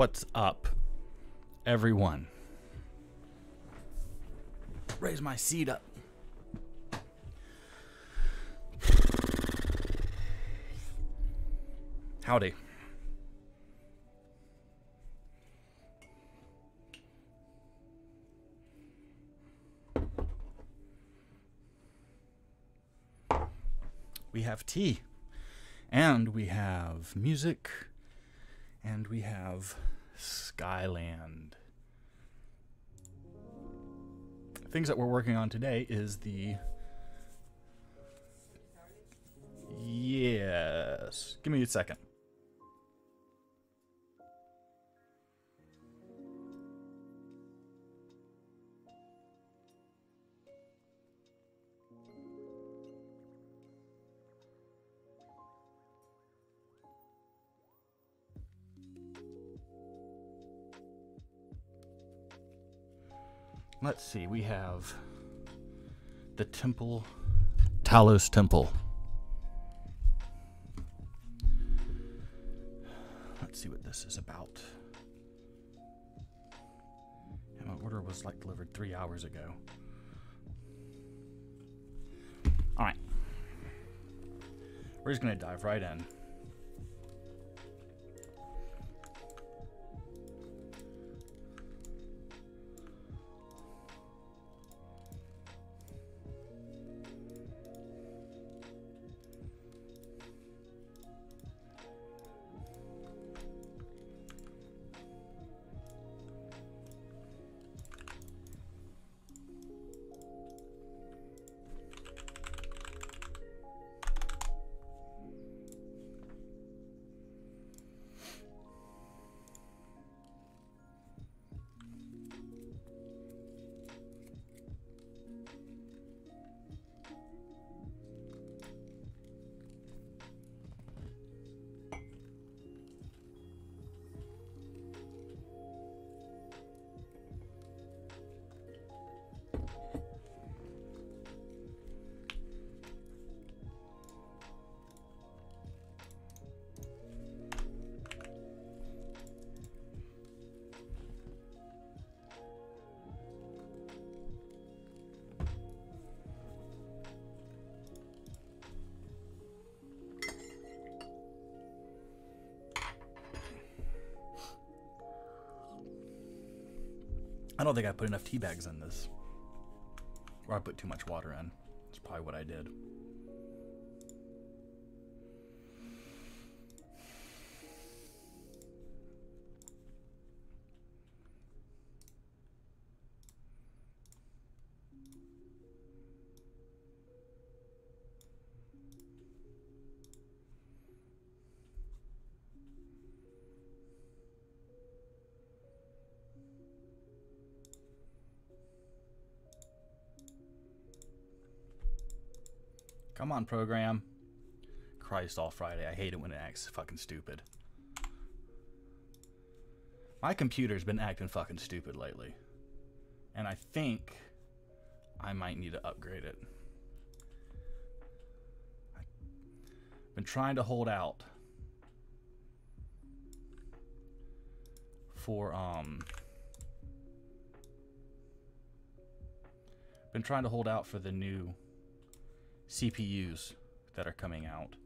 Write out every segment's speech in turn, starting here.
What's up, everyone? Raise my seat up. Howdy. We have tea, and we have music, and we have Skyland. Things that we're working on today is the. Yes. Give me a second. Let's see, we have the temple, Talos Temple. Let's see what this is about. And my order was like delivered three hours ago. All right. We're just going to dive right in. Don't think I put enough tea bags in this. Or I put too much water in. That's probably what I did. Come on, program. Christ all Friday. I hate it when it acts fucking stupid. My computer's been acting fucking stupid lately. And I think I might need to upgrade it. I've been trying to hold out for um been trying to hold out for the new CPUs that are coming out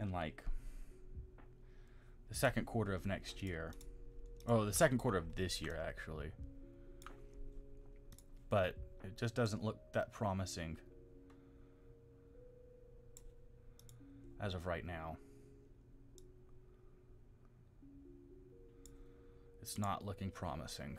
in like the second quarter of next year. Oh, the second quarter of this year, actually. But it just doesn't look that promising as of right now. It's not looking promising.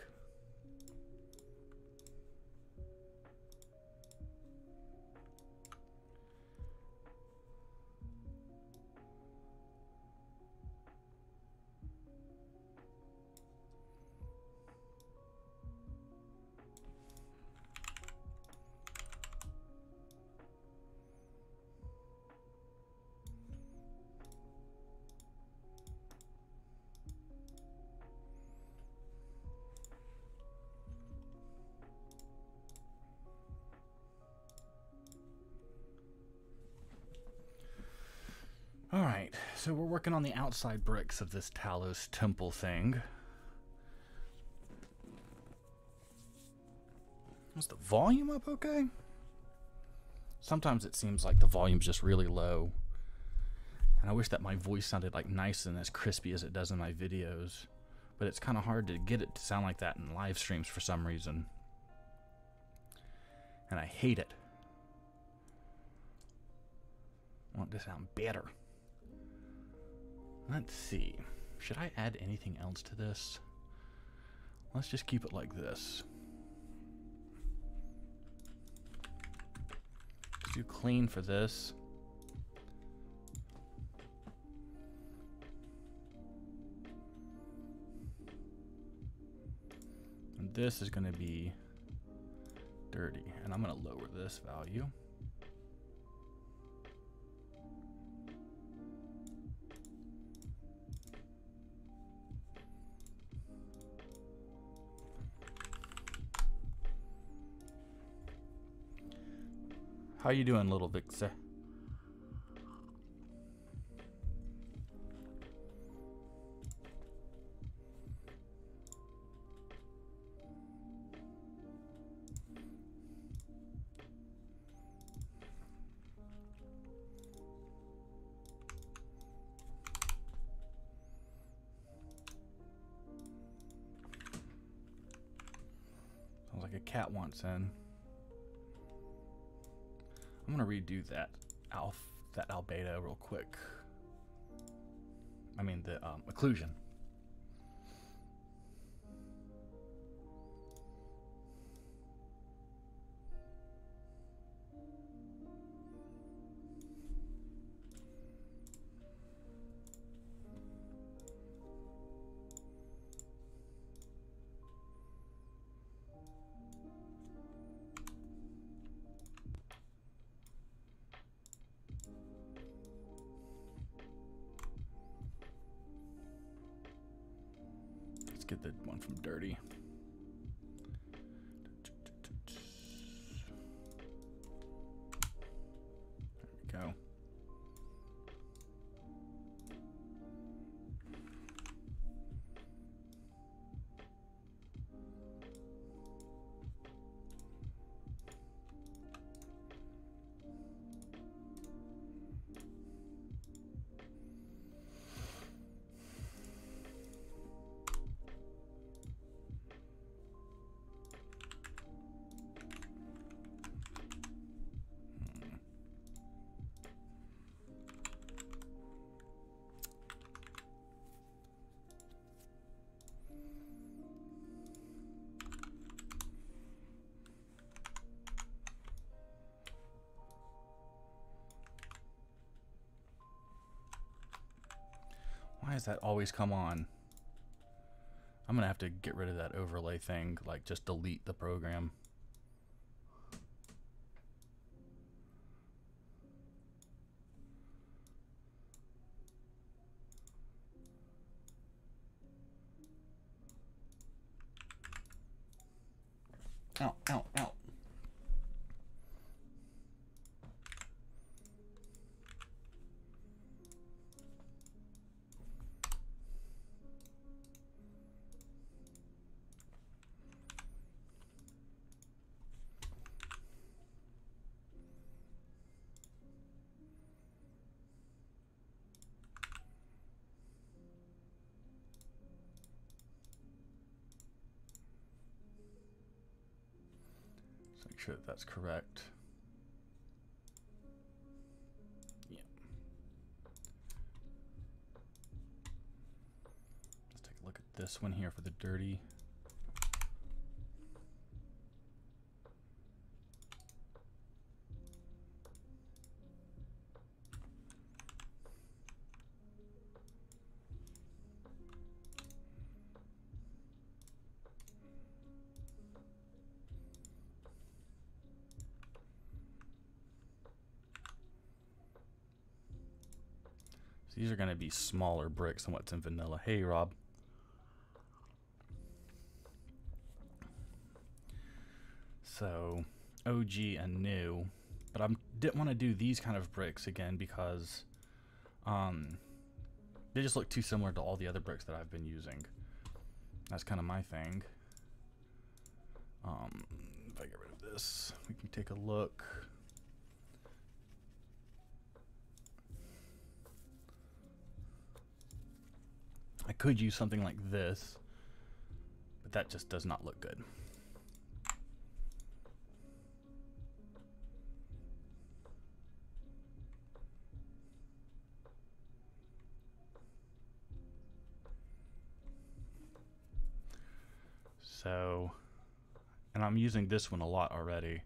so we're working on the outside bricks of this Talos temple thing. Was the volume up okay? Sometimes it seems like the volume's just really low. And I wish that my voice sounded like nice and as crispy as it does in my videos. But it's kind of hard to get it to sound like that in live streams for some reason. And I hate it. I want to sound better. Let's see. Should I add anything else to this? Let's just keep it like this. Let's do clean for this. And this is going to be dirty. And I'm going to lower this value. How you doing, little Vixer? Sounds like a cat wants in. I'm gonna redo that alpha, that albedo real quick. I mean the um, occlusion. Why does that always come on? I'm gonna have to get rid of that overlay thing, like just delete the program. That that's correct. Yeah. Let's take a look at this one here for the dirty. These are going to be smaller bricks than what's in vanilla. Hey, Rob. So, OG and new. But I didn't want to do these kind of bricks again because um, they just look too similar to all the other bricks that I've been using. That's kind of my thing. Um, if I get rid of this, we can take a look. I could use something like this, but that just does not look good. So, and I'm using this one a lot already.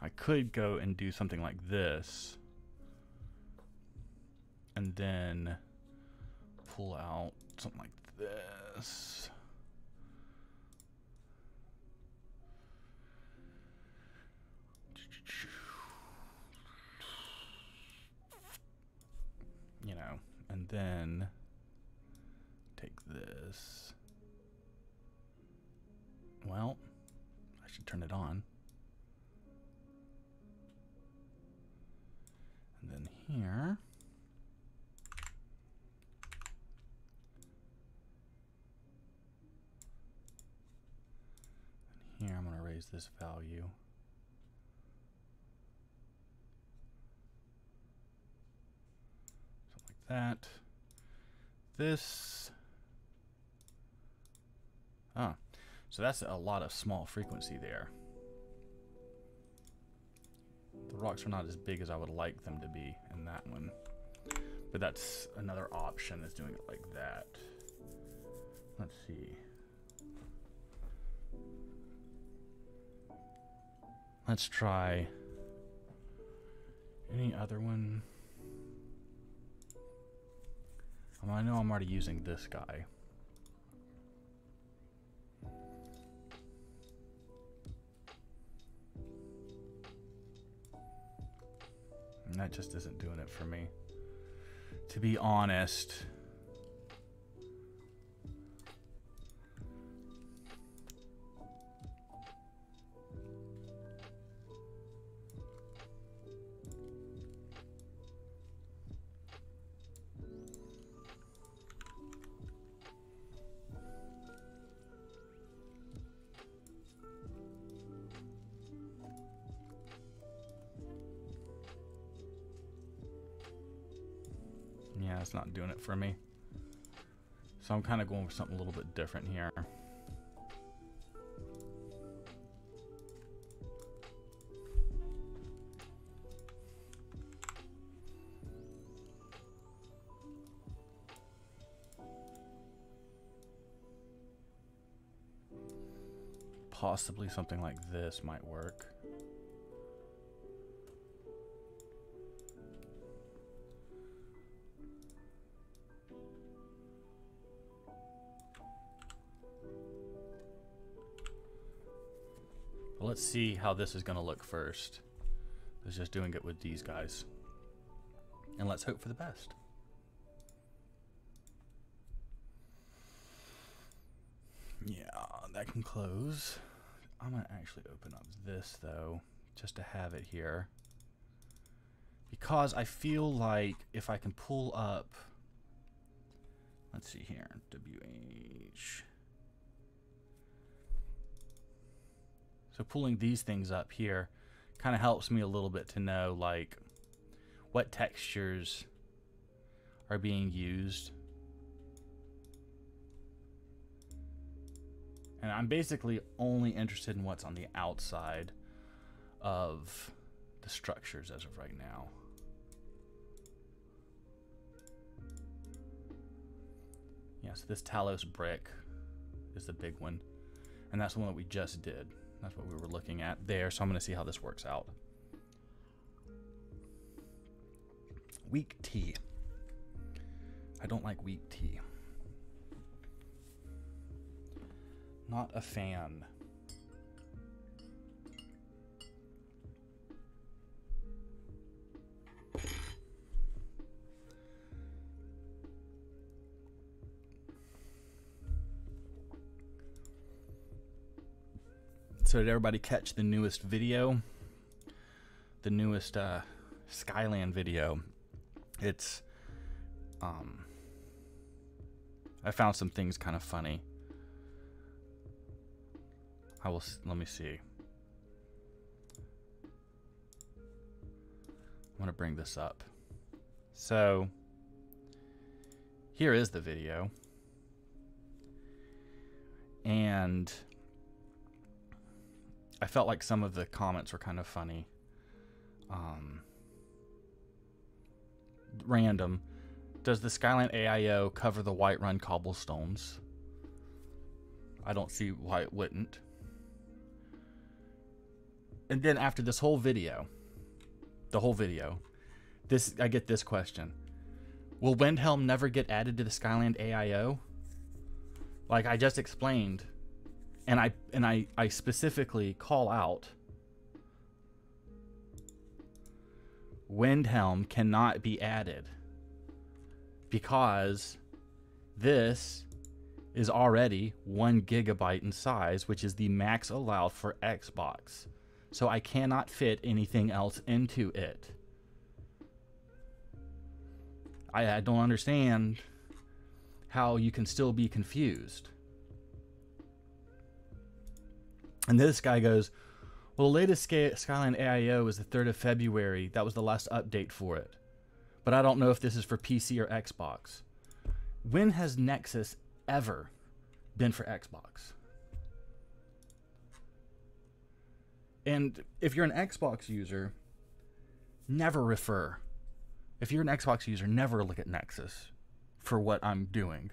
I could go and do something like this and then pull out something like this. You know, and then take this. Well, I should turn it on. And then here. Here I'm going to raise this value. Something like that. This. Ah, so that's a lot of small frequency there. The rocks are not as big as I would like them to be in that one. But that's another option is doing it like that. Let's see. Let's try any other one. Um, I know I'm already using this guy. And that just isn't doing it for me. To be honest. For me. So I'm kind of going for something a little bit different here. Possibly something like this might work. See how this is going to look first. Let's just doing it with these guys. And let's hope for the best. Yeah, that can close. I'm going to actually open up this, though, just to have it here. Because I feel like if I can pull up... Let's see here. WH... So pulling these things up here kind of helps me a little bit to know like what textures are being used. And I'm basically only interested in what's on the outside of the structures as of right now. Yeah, so this Talos brick is the big one. And that's the one that we just did. That's what we were looking at there. So I'm going to see how this works out. Weak tea. I don't like weak tea. Not a fan. So did everybody catch the newest video? The newest uh, Skyland video. It's um I found some things kind of funny. I will. Let me see. I'm gonna bring this up. So here is the video, and I felt like some of the comments were kind of funny. Um, random. Does the Skyland AIO cover the Whiterun cobblestones? I don't see why it wouldn't. And then after this whole video, the whole video, this I get this question. Will Windhelm never get added to the Skyland AIO? Like I just explained, and I and I, I specifically call out Windhelm cannot be added because this is already one gigabyte in size, which is the max allowed for Xbox. So I cannot fit anything else into it. I, I don't understand how you can still be confused. And this guy goes, Well, the latest Skyland AIO is the 3rd of February. That was the last update for it. But I don't know if this is for PC or Xbox. When has Nexus ever been for Xbox? And if you're an Xbox user, never refer. If you're an Xbox user, never look at Nexus for what I'm doing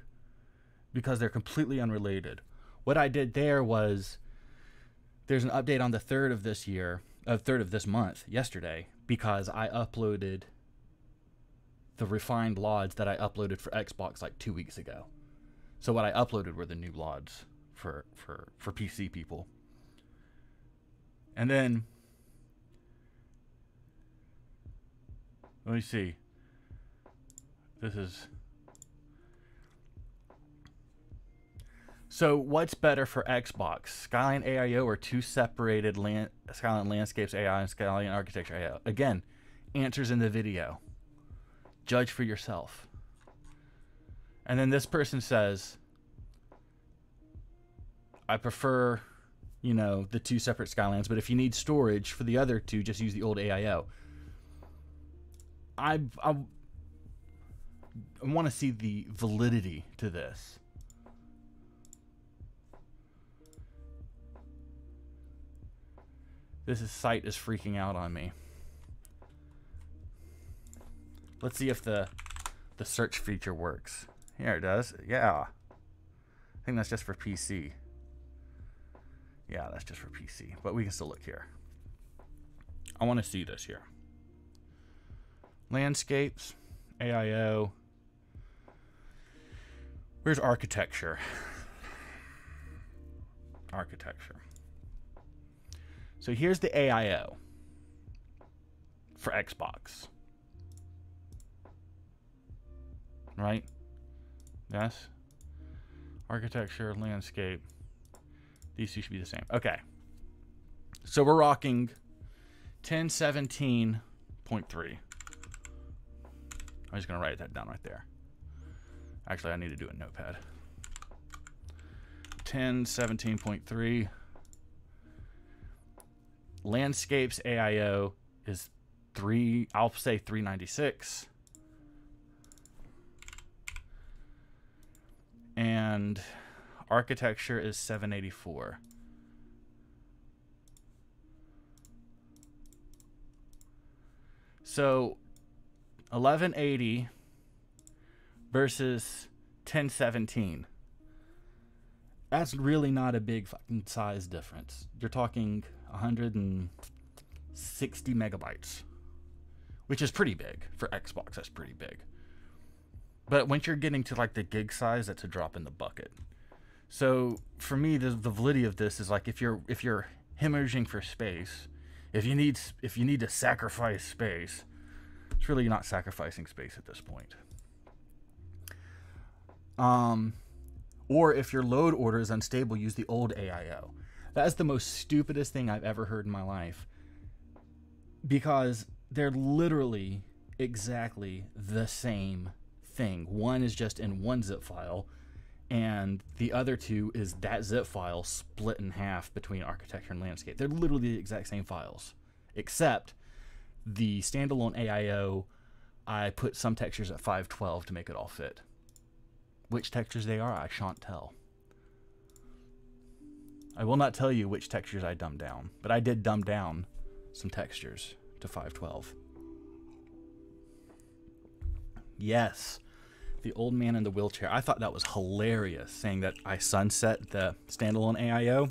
because they're completely unrelated. What I did there was there's an update on the 3rd of this year, uh, 3rd of this month, yesterday, because I uploaded the refined LODs that I uploaded for Xbox like two weeks ago. So what I uploaded were the new LODs for, for, for PC people. And then let me see. This is So, what's better for Xbox, Skyland AIO or two separated land, Skyland Landscapes AI and Skyland Architecture AIO? Again, answers in the video. Judge for yourself. And then this person says, I prefer, you know, the two separate Skylands, but if you need storage for the other two, just use the old AIO. I, I, I want to see the validity to this. This is, site is freaking out on me. Let's see if the the search feature works. Here it does. Yeah. I think that's just for PC. Yeah, that's just for PC. But we can still look here. I want to see this here. Landscapes, AIO. Where's architecture? Architecture. So here's the AIO for Xbox. Right? Yes. Architecture, landscape. These two should be the same. Okay. So we're rocking 1017.3. I'm just going to write that down right there. Actually, I need to do a notepad. 1017.3 landscapes AIO is three, I'll say 396. And architecture is 784. So 1180 versus 1017. That's really not a big fucking size difference. You're talking 160 megabytes, which is pretty big for Xbox. That's pretty big. But once you're getting to like the gig size, that's a drop in the bucket. So for me, the, the validity of this is like if you're if you're hemorrhaging for space, if you need if you need to sacrifice space, it's really not sacrificing space at this point. Um, or if your load order is unstable, use the old AIO. That is the most stupidest thing I've ever heard in my life. Because they're literally exactly the same thing. One is just in one zip file, and the other two is that zip file split in half between architecture and landscape. They're literally the exact same files, except the standalone AIO, I put some textures at 512 to make it all fit. Which textures they are, I shan't tell. I will not tell you which textures I dumbed down, but I did dumb down some textures to 512. Yes, the old man in the wheelchair. I thought that was hilarious, saying that I sunset the standalone AIO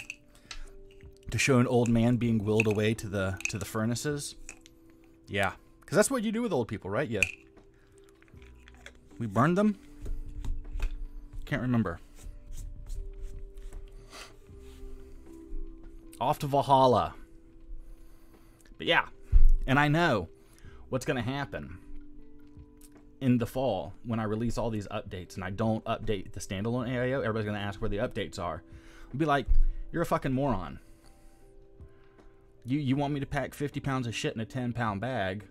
to show an old man being willed away to the to the furnaces. Yeah, because that's what you do with old people, right? Yeah. We burned them. Can't remember. Off to Valhalla. But yeah, and I know what's going to happen in the fall when I release all these updates and I don't update the standalone AIO. Everybody's going to ask where the updates are. I'll be like, you're a fucking moron. You you want me to pack 50 pounds of shit in a 10 pound bag?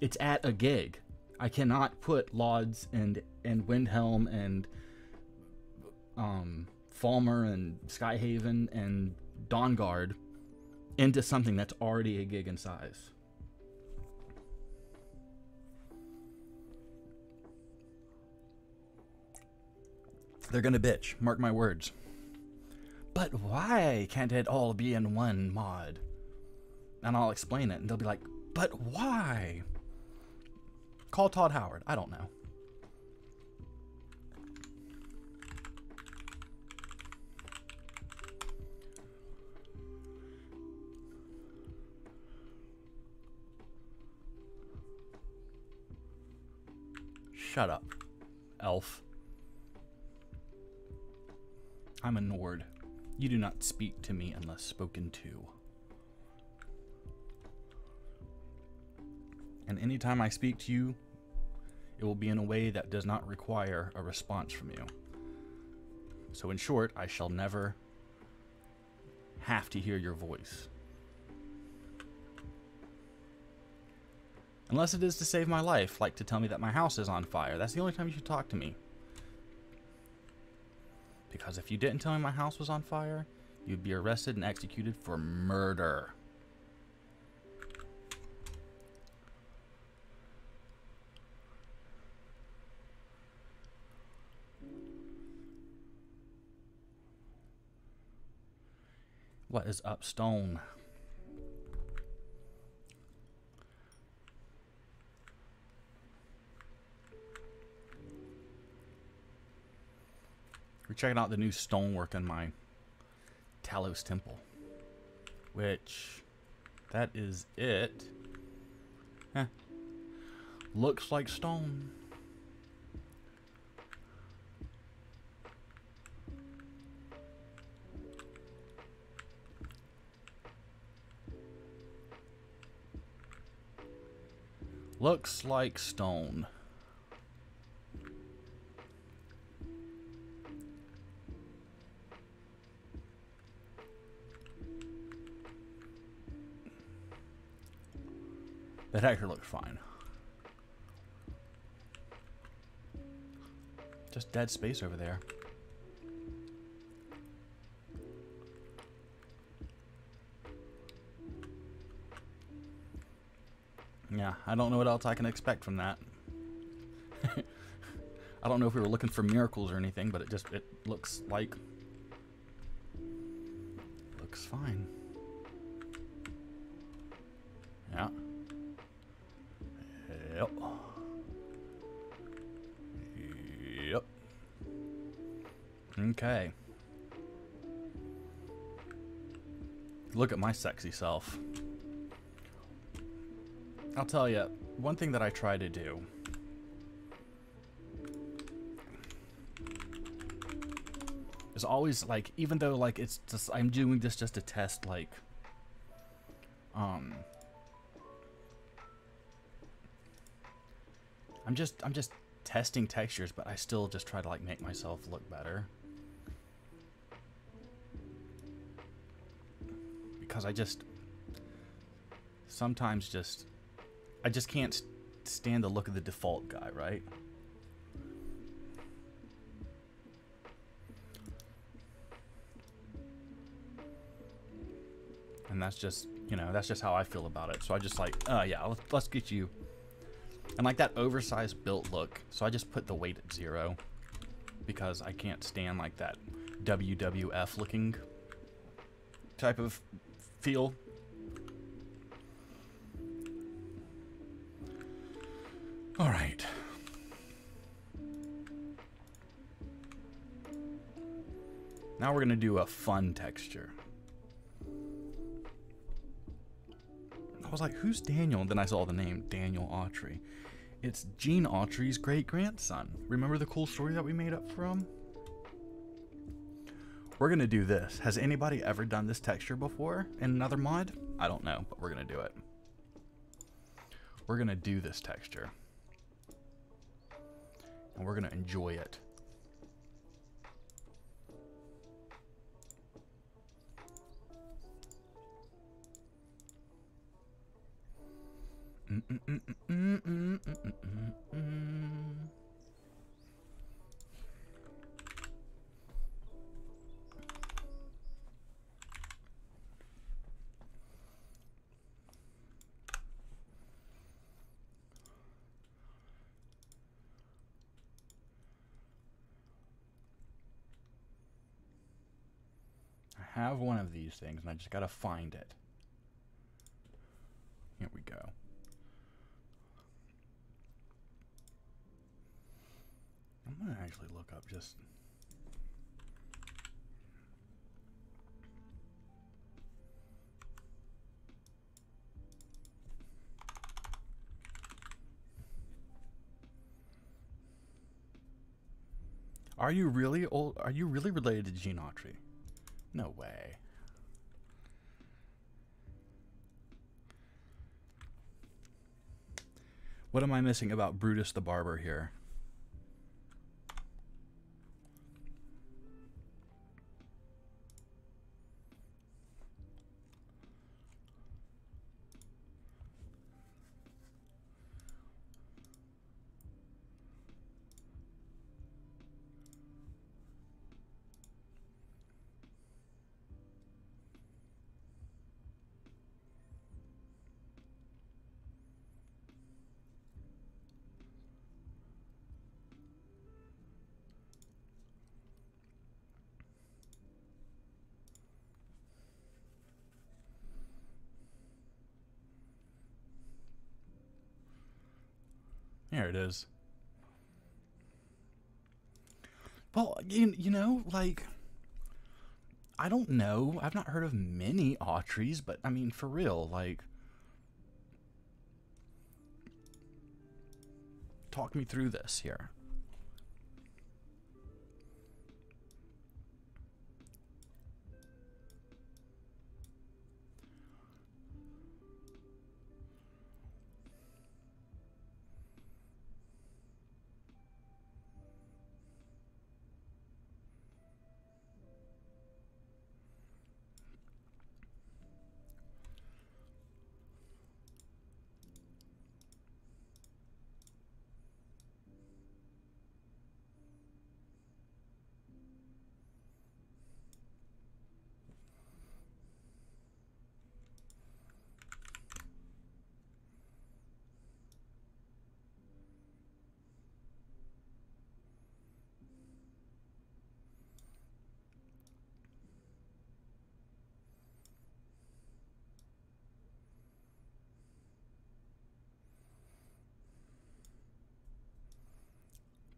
It's at a gig. I cannot put LODs and and Windhelm and um, Falmer and Skyhaven and Dawnguard into something that's already a gig in size. They're gonna bitch, mark my words. But why can't it all be in one mod? And I'll explain it, and they'll be like, but why? Call Todd Howard. I don't know. Shut up, elf. I'm a Nord. You do not speak to me unless spoken to. And anytime I speak to you, it will be in a way that does not require a response from you. So, in short, I shall never have to hear your voice. Unless it is to save my life, like to tell me that my house is on fire. That's the only time you should talk to me. Because if you didn't tell me my house was on fire, you'd be arrested and executed for murder. What is up, Stone? We're checking out the new stonework in my Talos Temple. Which, that is it. Looks like stone. Looks like stone. That actually looks fine. Just dead space over there. Yeah, I don't know what else I can expect from that. I don't know if we were looking for miracles or anything, but it just it looks like looks fine. Okay. Look at my sexy self. I'll tell you, one thing that I try to do is always like, even though like it's just, I'm doing this just to test like, um, I'm just, I'm just testing textures, but I still just try to like make myself look better. because I just sometimes just I just can't stand the look of the default guy, right? And that's just, you know, that's just how I feel about it. So I just like, oh uh, yeah, let's, let's get you. And like that oversized built look. So I just put the weight at zero because I can't stand like that WWF looking type of feel. All right. Now we're going to do a fun texture. I was like, who's Daniel? And then I saw the name Daniel Autry. It's Gene Autry's great grandson. Remember the cool story that we made up for him? We're to do this. Has anybody ever done this texture before in another mod? I don't know, but we're to do it. We're to do this texture. And we're to enjoy it. I have one of these things and I just gotta find it. Here we go. I'm gonna actually look up just. Are you really old? Are you really related to Gene Autry? No way. What am I missing about Brutus the Barber here? It is. Well, you, you know, like, I don't know. I've not heard of many Autrys, but I mean, for real, like, talk me through this here.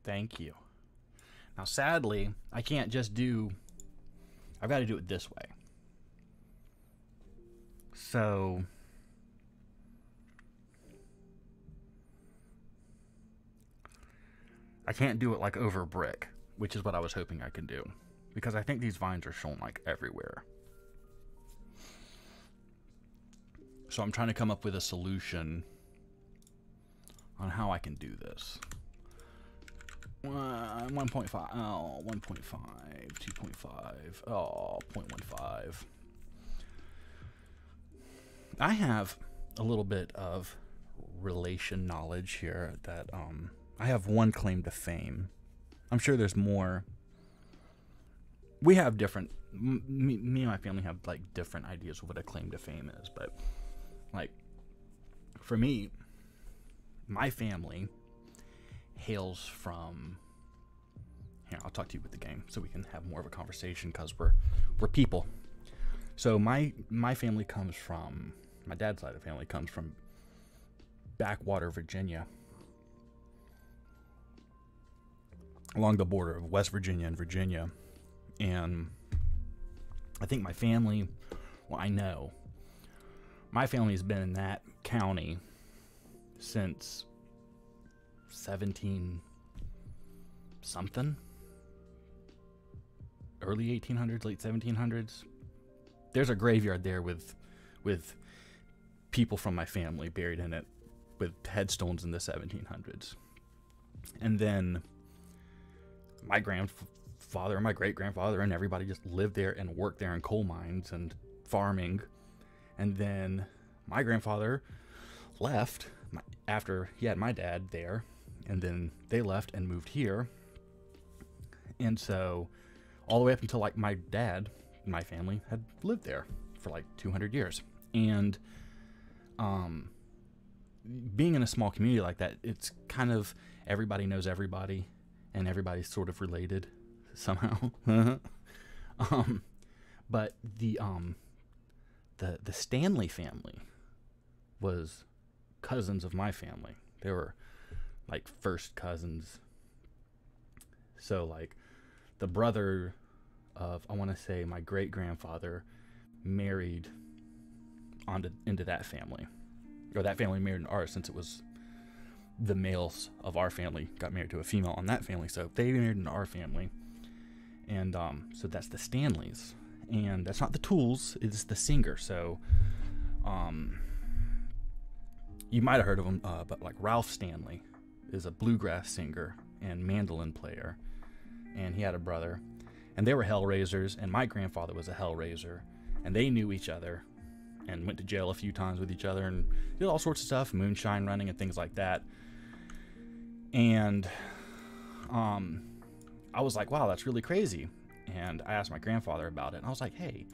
Thank you. Now, sadly, I can't just do, I've got to do it this way. So, I can't do it like over brick, which is what I was hoping I could do. Because I think these vines are shown like everywhere. So I'm trying to come up with a solution on how I can do this. Uh, 1.5. Oh, 1.5. 2.5. Oh, 0.15. I have a little bit of relation knowledge here that um, I have one claim to fame. I'm sure there's more. we have different. Me, me and my family have like different ideas of what a claim to fame is, but like for me, my family hails from. Here, I'll talk to you with the game so we can have more of a conversation because we're we're people. So my my family comes from my dad's side of the family comes from backwater Virginia, along the border of West Virginia and Virginia, and I think my family, well, I know my family has been in that county since 17 something? Early 1800s late 1700s there's a graveyard there with with people from my family buried in it with headstones in the 1700s and then my grandfather and my great grandfather and everybody just lived there and worked there in coal mines and farming. And then my grandfather left after he had my dad there and then they left and moved here. And so all the way up until like my dad my family had lived there for like 200 years. And um being in a small community like that it's kind of everybody knows everybody and everybody's sort of related somehow. Um but the um the the Stanley family was cousins of my family. They were like first cousins. So like the brother of I want to say my great grandfather married onto into that family, or that family married into ours since it was the males of our family got married to a female on that family, so they married into our family, and um, so that's the Stanleys, and that's not the Tools, it's the singer. So, um, you might have heard of him, uh, but like Ralph Stanley is a bluegrass singer and mandolin player, and he had a brother and they were hellraisers and my grandfather was a hellraiser and they knew each other and went to jail a few times with each other and did all sorts of stuff moonshine running and things like that. And um i was like wow that's really crazy. And i asked my grandfather about it and i was like hey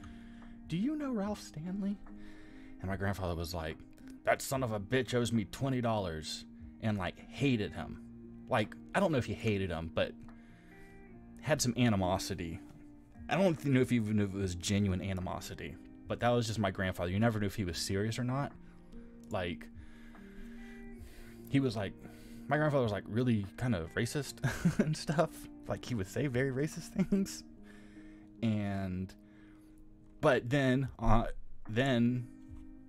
do you know ralph stanley? And my grandfather was like that son of a bitch owes me $20 and like hated him like i don't know if he hated him but had some animosity. I don't know if even if it was genuine animosity, but that was just my grandfather. You never knew if he was serious or not. Like, he was like, my grandfather was like really kind of racist and stuff. Like, he would say very racist things. And, but then, uh, then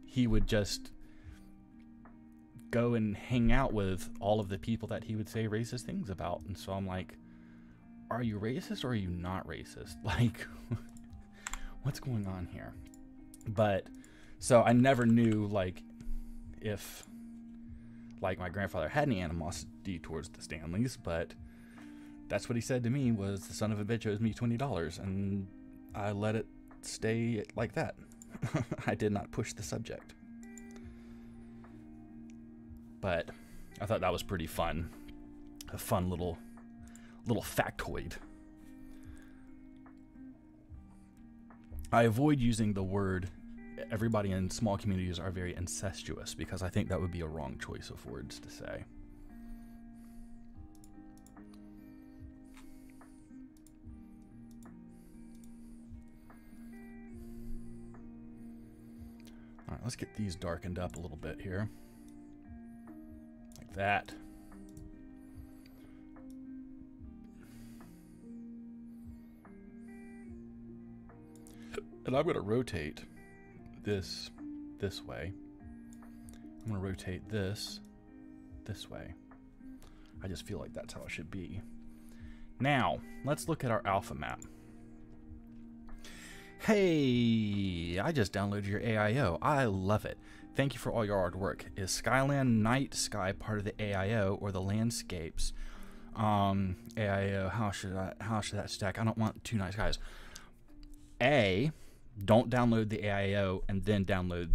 he would just go and hang out with all of the people that he would say racist things about. And so I'm like, are you racist or are you not racist? Like, what's going on here? But so I never knew like if like my grandfather had any animosity towards the Stanleys, but that's what he said to me was the son of a bitch owes me twenty dollars, and I let it stay like that. I did not push the subject, but I thought that was pretty fun, a fun little little factoid. I avoid using the word everybody in small communities are very incestuous because I think that would be a wrong choice of words to say. All right, let's get these darkened up a little bit here. That. And I'm going to rotate this this way. I'm going to rotate this this way. I just feel like that's how it should be. Now, let's look at our alpha map. Hey, I just downloaded your AIO. I love it. Thank you for all your hard work. Is Skyland Night Sky part of the AIO or the landscapes? Um, AIO, how should I how should that stack? I don't want two night skies. A, don't download the AIO and then download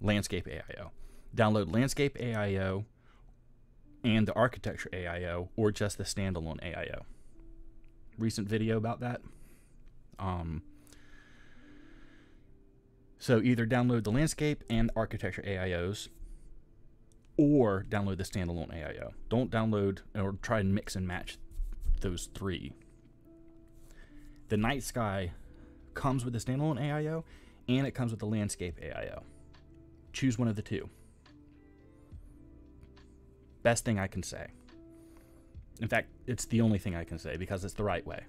Landscape AIO. Download Landscape AIO and the Architecture AIO or just the standalone AIO. recent video about that. Um, so either download the landscape and architecture AIOs or download the standalone AIO. Don't download or try and mix and match those three. The night sky comes with the standalone AIO and it comes with the landscape AIO. Choose one of the two. Best thing I can say. In fact, it's the only thing I can say because it's the right way.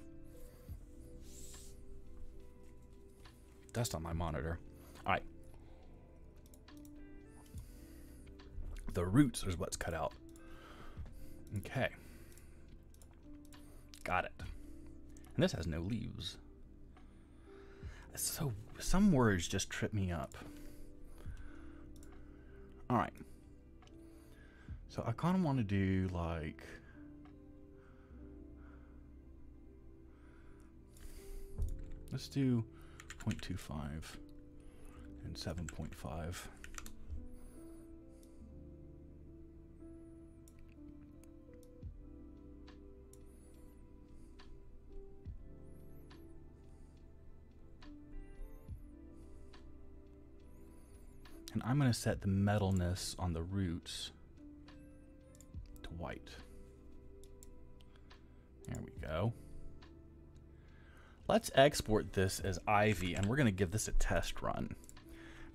Dust on my monitor. All right. The roots is what's cut out. Okay. Got it. And this has no leaves. So some words just trip me up. All right. So I kind of want to do like let's do 0.25 and 7.5. And I'm going to set the metalness on the roots to white. There we go. Let's export this as Ivy, and we're going to give this a test run.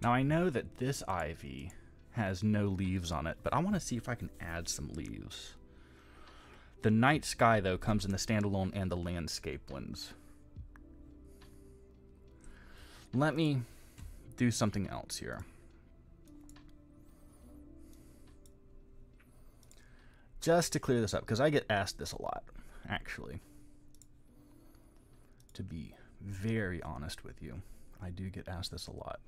Now, I know that this Ivy has no leaves on it, but I want to see if I can add some leaves. The night sky, though, comes in the standalone and the landscape ones. Let me do something else here. just to clear this up, because I get asked this a lot, actually. To be very honest with you, I do get asked this a lot.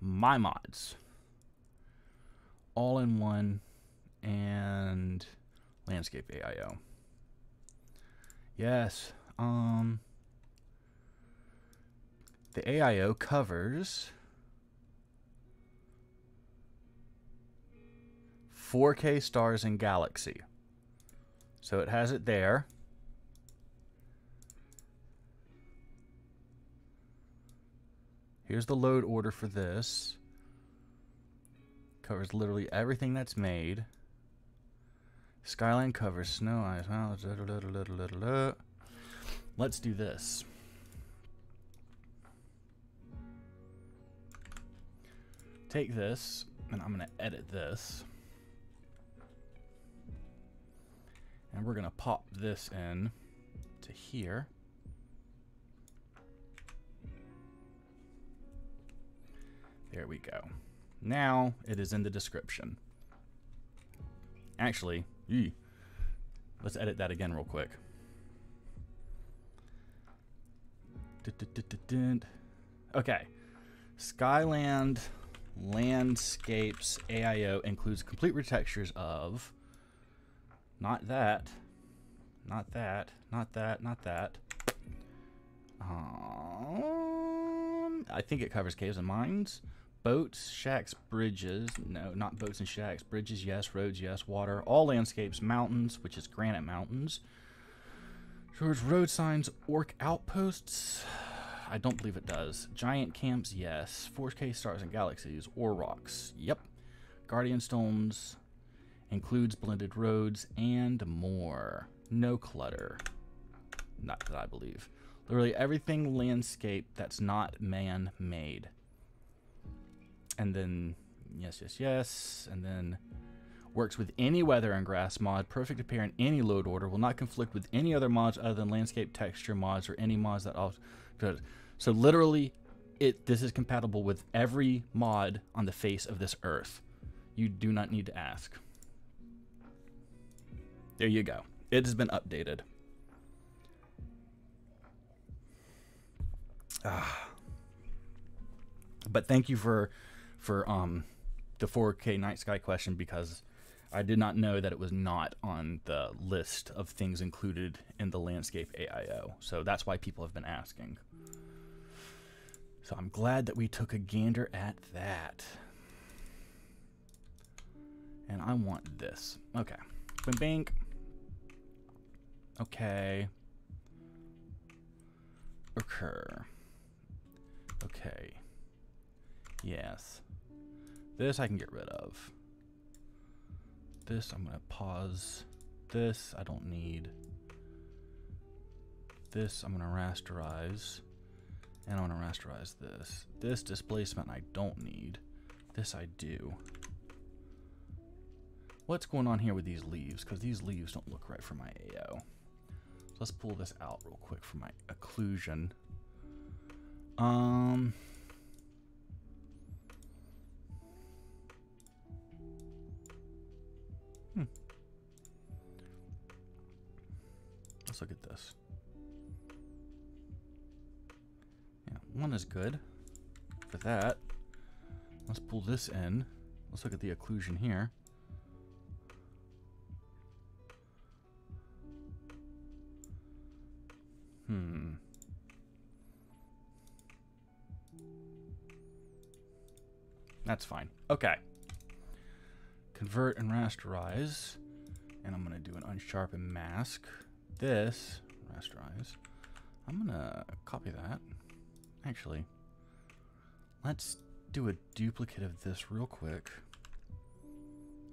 My mods, all in one, and landscape AIO. Yes, um, the AIO covers 4K stars in galaxy. So it has it there. Here's the load order for this. Covers literally everything that's made. Skyland covers snow ice. Let's do this. Take this, and I'm going to edit this. And we're going to pop this in to here. There we go. Now it is in the description. Actually, let's edit that again real quick. Okay. Skyland Landscapes AIO includes complete retextures of not that. Not that. Not that. Not that. Um, I think it covers caves and mines. Boats, shacks, bridges. No, not boats and shacks. Bridges, yes. Roads, yes. Water. All landscapes. Mountains, which is granite mountains. George road signs. Orc outposts. I don't believe it does. Giant camps, yes. 4K stars and galaxies. Ore rocks. Yep. Guardian stones includes blended roads and more. No clutter. Not that I believe. Literally everything landscape that's not man-made. And then, yes, yes, yes. And then works with any weather and grass mod, perfect pair in any load order, will not conflict with any other mods other than landscape texture mods or any mods that all good. So literally, it this is compatible with every mod on the face of this earth. You do not need to ask. There you go. It has been updated. Ah. But thank you for for um the 4K night sky question because I did not know that it was not on the list of things included in the landscape AIO. So that's why people have been asking. So I'm glad that we took a gander at that. And I want this. Okay. Bing, bing. Okay. Occur. Okay. Yes. This I can get rid of. This I'm to pause. This I don't need. This I'm to rasterize. And I'm to rasterize this. This displacement I don't need. This I do. What's going on here with these leaves? Because these leaves don't look right for my AO. So let's pull this out real quick for my occlusion. Um... Hmm. Let's look at this. Yeah, one is good for that. Let's pull this in. Let's look at the occlusion here. Hmm. That's fine. Okay. Convert and rasterize. And I'm going to do an unsharpen mask. This, rasterize. I'm going to copy that. Actually, let's do a duplicate of this real quick.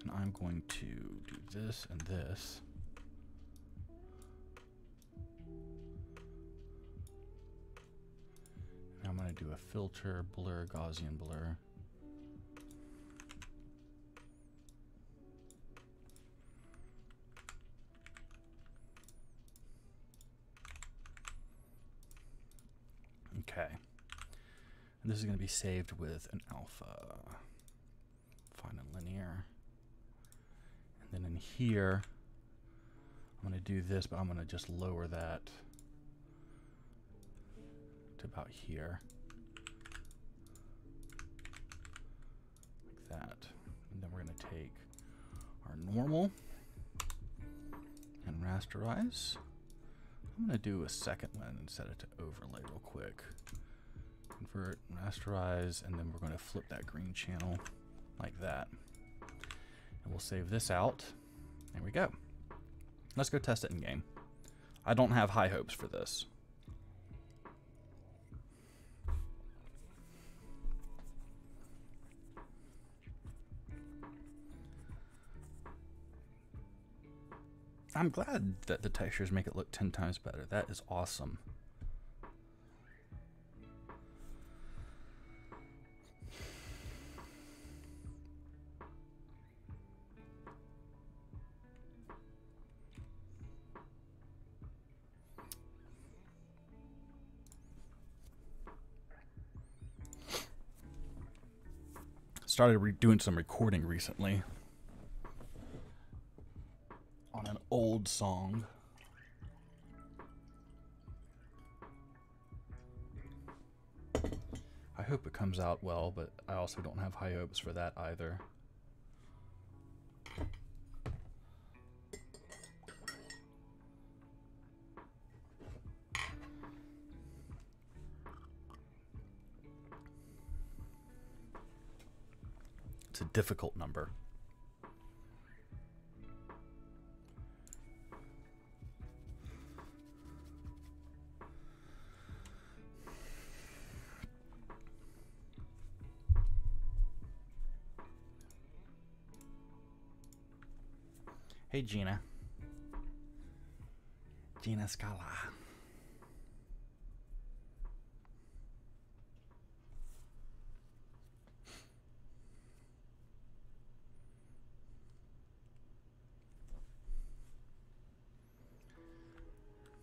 And I'm going to do this and this. And I'm going to do a filter, blur, Gaussian blur. Okay. And this is going to be saved with an alpha. Find a linear. And then in here, I'm going to do this, but I'm going to just lower that to about here. Like that. And then we're going to take our normal and rasterize. I'm going to do a second one and set it to overlay real quick. Convert, rasterize, and then we're going to flip that green channel like that. And we'll save this out. There we go. Let's go test it in game. I don't have high hopes for this. I'm glad that the textures make it look 10 times better. That is awesome. Started doing some recording recently. Old song. I hope it comes out well, but I also don't have high hopes for that either. It's a difficult number. Gina. Gina Scala.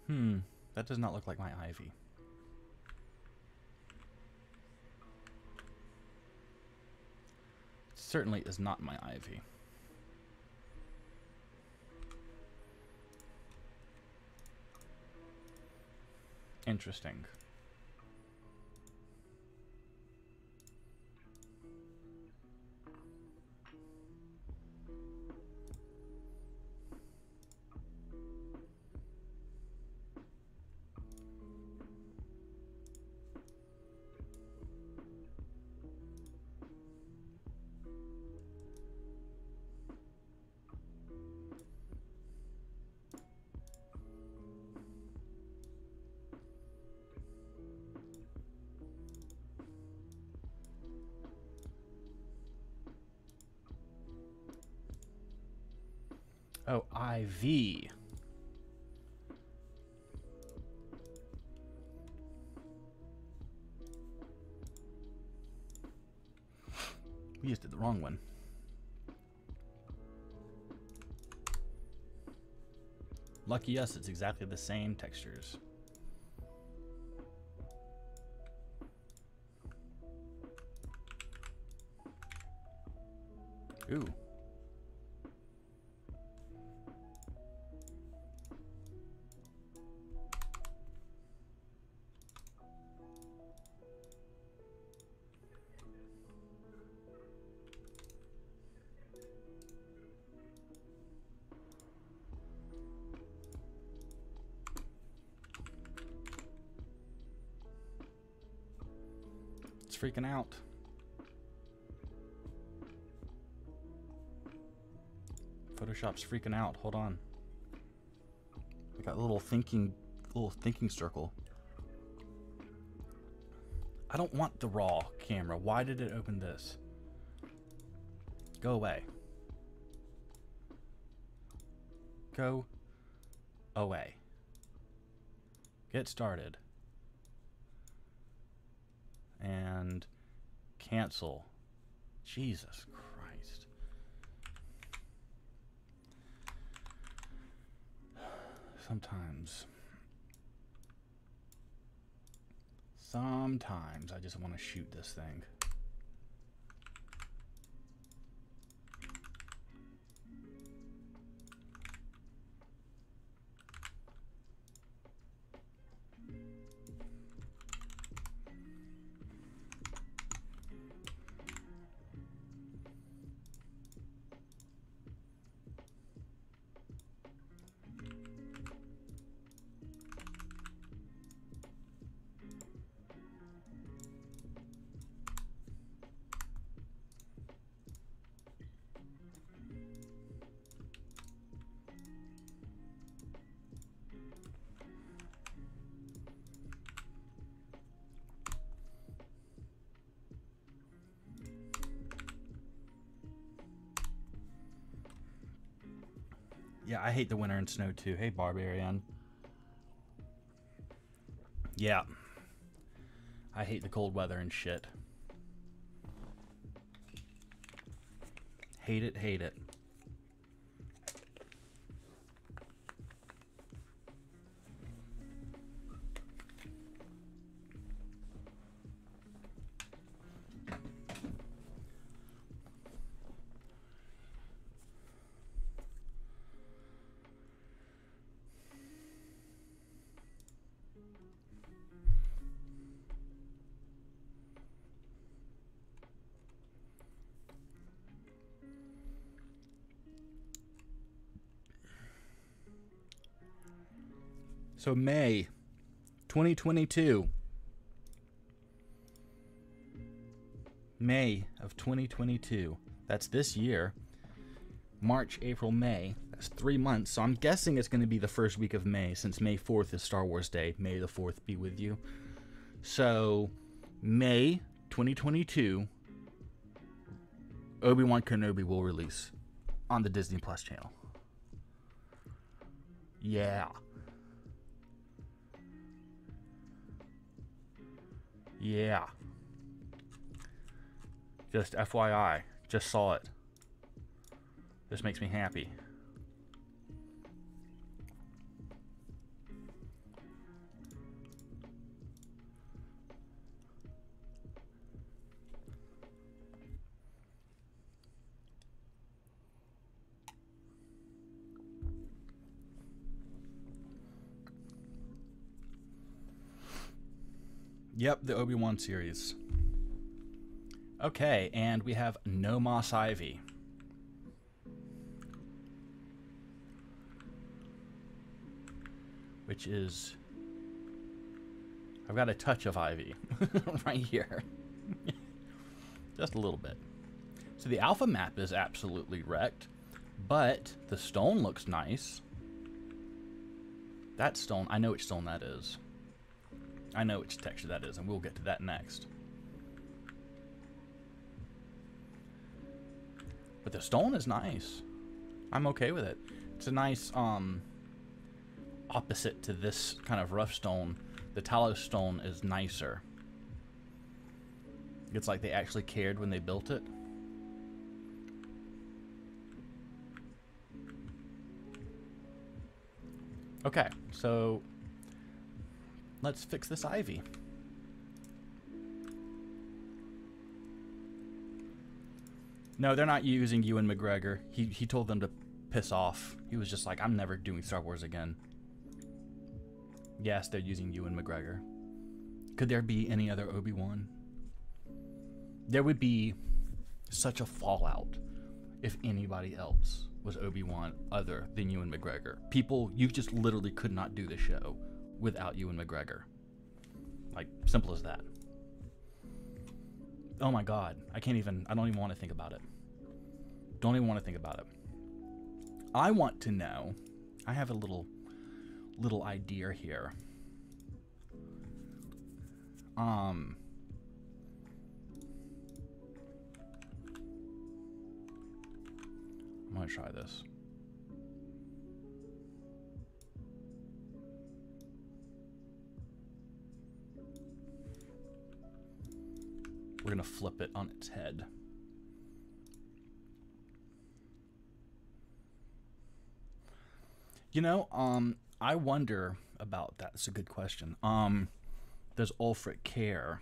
Hmm, that does not look like my ivy. Certainly is not my ivy. Interesting. We just did the wrong one. Lucky us, it's exactly the same textures. Freaking out. Photoshop's freaking out. Hold on. I got a little thinking little thinking circle. I don't want the raw camera. Why did it open this? Go away. Go away. Get started. And cancel. Jesus Christ. Sometimes. Sometimes I just want to shoot this thing. I hate the winter and snow too. Hey, Barbarian. Yeah. I hate the cold weather and shit. Hate it, hate it. So May 2022. May of 2022. That's this year. March, April, May. That's three months. So I'm guessing it's going to be the first week of May since May 4th is Star Wars Day. May the 4th be with you. So, May 2022, Obi Wan Kenobi will release on the Disney Plus channel. Yeah. Yeah. Just FYI, just saw it. This makes me happy. Yep, the Obi Wan series. Okay, and we have No Moss Ivy. Which is. I've got a touch of Ivy right here. Just a little bit. So the alpha map is absolutely wrecked, but the stone looks nice. That stone, I know which stone that is. I know which texture that is, and we'll get to that next. But the stone is nice. I'm okay with it. It's a nice um opposite to this kind of rough stone. The Talos stone is nicer. It's like they actually cared when they built it. Okay, so let's fix this ivy. No, they're not using Ewan McGregor. He he told them to piss off. He was just like, I'm never doing Star Wars again. Yes, they're using Ewan McGregor. Could there be any other Obi-Wan? There would be such a fallout if anybody else was Obi-Wan other than Ewan McGregor. People, you just literally could not do the show without Ewan McGregor. Like, simple as that. Oh my god, I can't even, I don't even want to think about it. Don't even want to think about it. I want to know, I have a little, little idea here. Um, I'm gonna try this. We're gonna flip it on its head. You know, um, I wonder about that. It's a good question. Um, does Ulfric care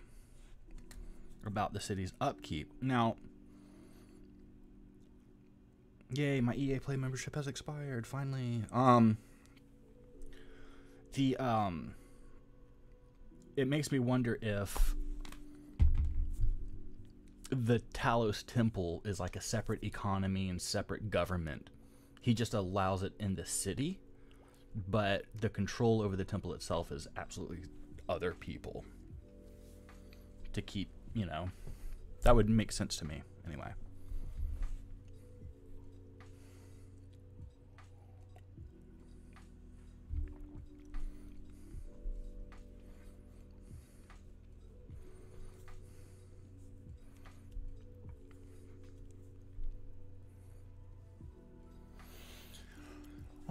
about the city's upkeep? Now, yay, my EA Play membership has expired finally. Um, the um, it makes me wonder if the Talos Temple is like a separate economy and separate government. He just allows it in the city, but the control over the temple itself is absolutely other people. To keep, you know, that would make sense to me anyway.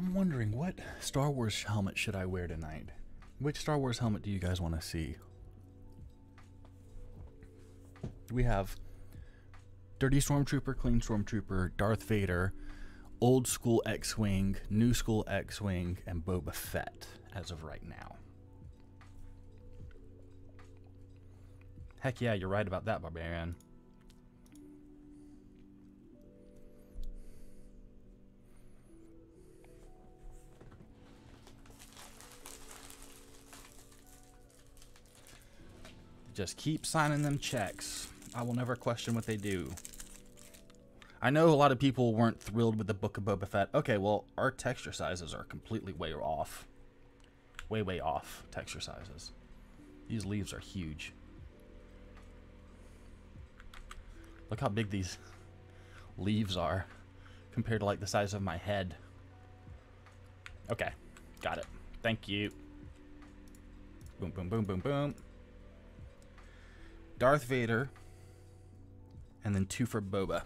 I'm wondering what Star Wars helmet should I wear tonight? Which Star Wars helmet do you guys want to see? We have Dirty Stormtrooper, Clean Stormtrooper, Darth Vader, Old School X Wing, New School X Wing, and Boba Fett as of right now. Heck yeah, you're right about that, Barbarian. Just keep signing them checks. I will never question what they do. I know a lot of people weren't thrilled with the Book of Boba Fett. Okay, well, our texture sizes are completely way off. Way, way off texture sizes. These leaves are huge. Look how big these leaves are compared to like the size of my head. Okay, got it. Thank you. Boom, boom, boom, boom, boom. Darth Vader, and then two for Boba.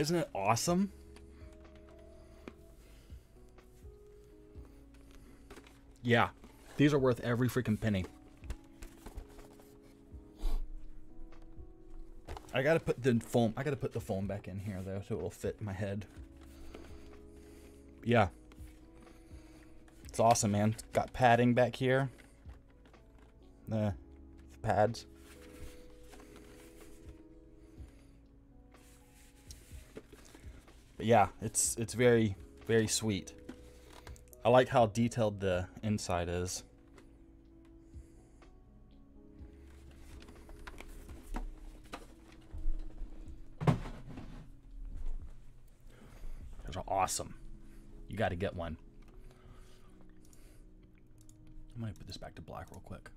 Isn't it awesome? Yeah, these are worth every freaking penny. I gotta put the foam. I gotta put the foam back in here though, so it will fit my head. Yeah. It's awesome, man. got padding back here. The, the pads. But yeah, it's it's very very sweet. I like how detailed the inside is. Those are awesome. You got to get one. I'm to put this back to black real quick.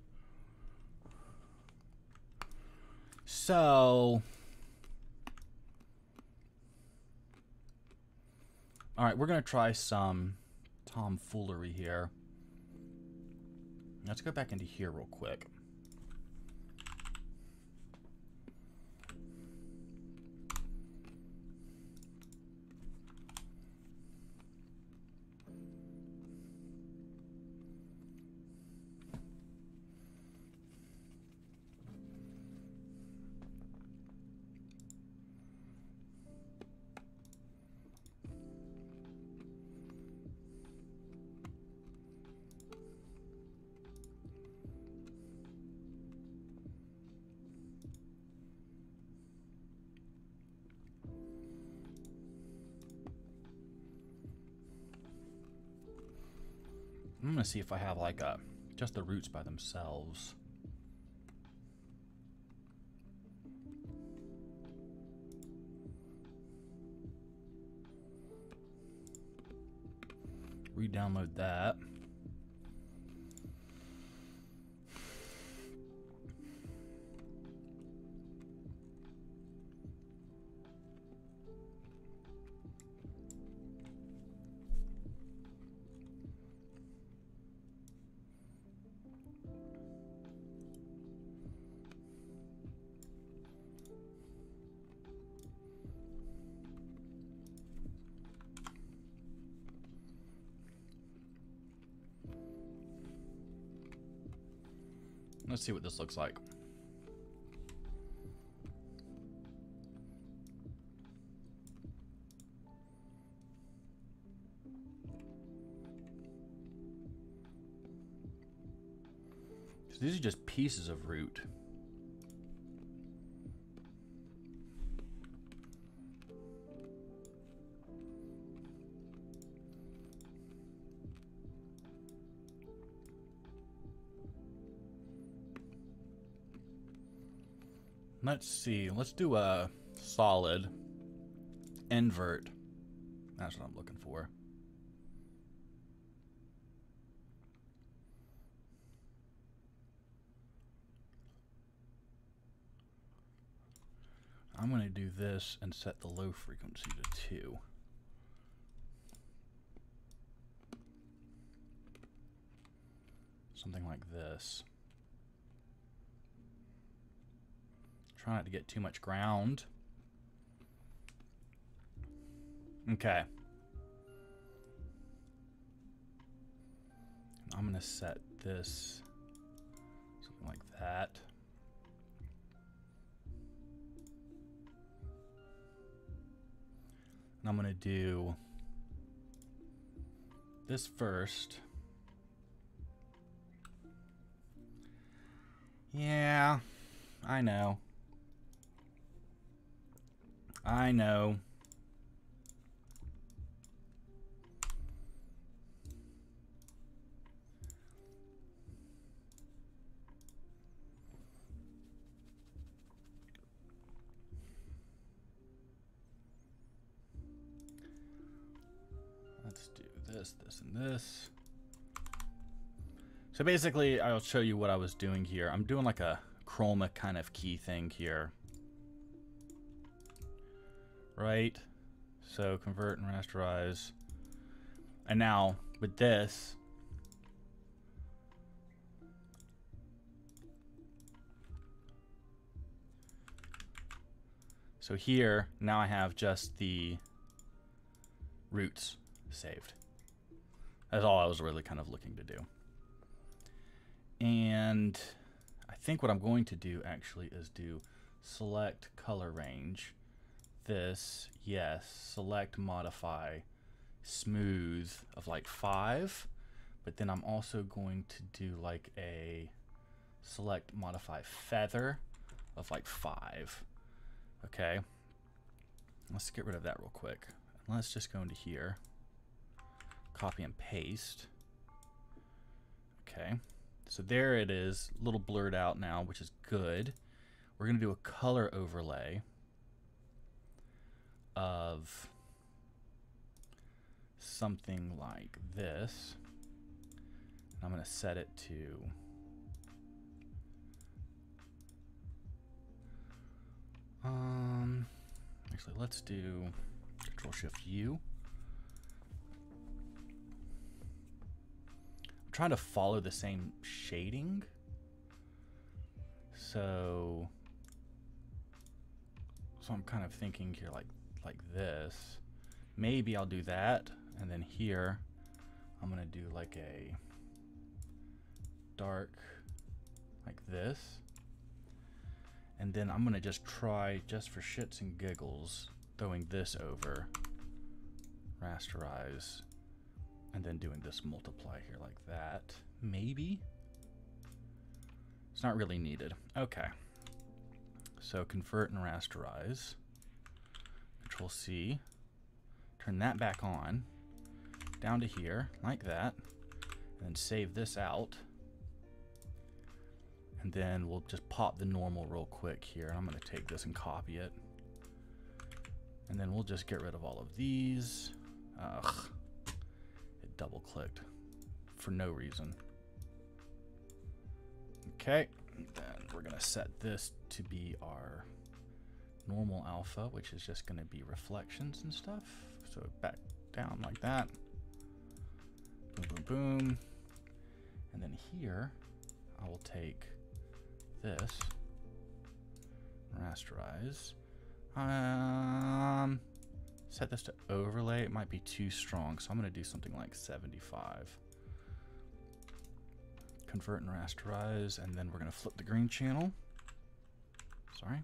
So, all right, we're going to try some tomfoolery here. Let's go back into here real quick. I'm gonna see if I have like a just the roots by themselves. Re-download that. Let's see what this looks like. These are just pieces of root. Let's see. Let's do a solid invert. That's what I'm looking for. I'm going to do this and set the low frequency to 2. Something like this. Try not to get too much ground. Okay. I'm going to set this something like that. And I'm going to do this first. Yeah, I know. I know. Let's do this, this, and this. So basically, I'll show you what I was doing here. I'm doing like a chroma kind of key thing here right? So convert and rasterize. And now with this, so here, now I have just the roots saved. That's all I was really kind of looking to do. And I think what I'm going to do actually is do select color range this, yes, select modify, smooth of like five, but then I'm also going to do like a select modify feather of like five. Okay. Let's get rid of that real quick. Let's just go into here, copy and paste. Okay. So there it is, a little blurred out now, which is good. We're to do a color overlay of something like this. I'm going to set it to um actually let's do control shift U. I'm trying to follow the same shading. So so I'm kind of thinking here like like this. Maybe I'll do that. And then here I'm gonna do like a dark like this. And then I'm gonna just try just for shits and giggles throwing this over. Rasterize. And then doing this multiply here like that. Maybe? It's not really needed. Okay. So convert and rasterize control C turn that back on down to here like that and then save this out and then we'll just pop the normal real quick here. I'm going to take this and copy it. And then we'll just get rid of all of these. Ugh. It double clicked for no reason. Okay. Then we're going to set this to be our normal alpha, which is just going to be reflections and stuff. So back down like that. Boom, boom, boom. And then here, I will take this, rasterize. Um, set this to overlay. It might be too strong, so I'm going to do something like 75. Convert and rasterize, and then we're going to flip the green channel. Sorry.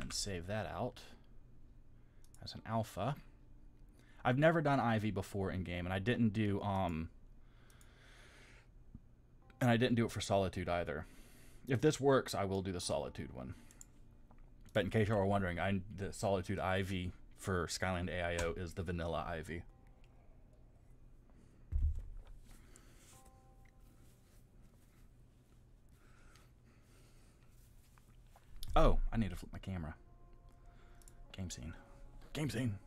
And save that out as an alpha. I've never done Ivy before in game, and I didn't do um, and I didn't do it for Solitude either. If this works, I will do the Solitude one. But in case you are wondering, I the Solitude Ivy for Skyland AIO is the vanilla Ivy. I need to flip my camera. Game scene. Game scene.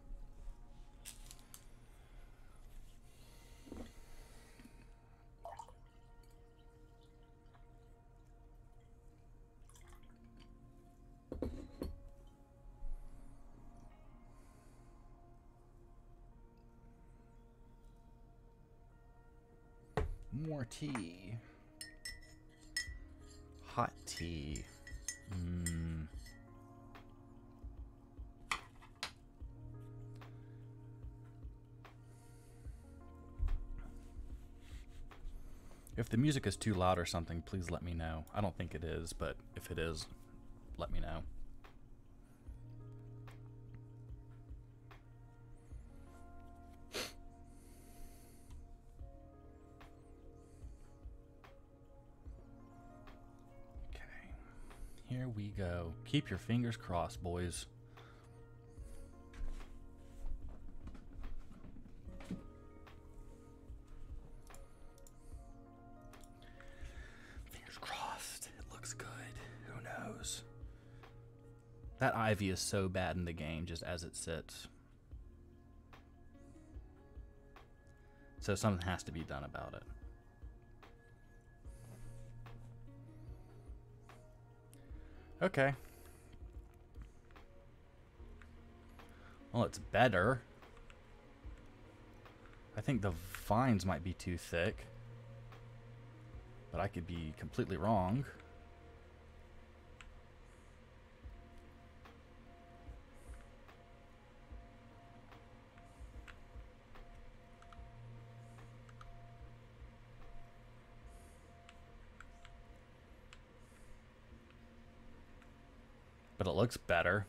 More tea. Hot tea. Mmm. If the music is too loud or something, please let me know. I don't think it is, but if it is, let me know. Okay. Here we go. Keep your fingers crossed, boys. That ivy is so bad in the game just as it sits. So something has to be done about it. Okay. Well, it's better. I think the vines might be too thick. But I could be completely wrong. But it looks better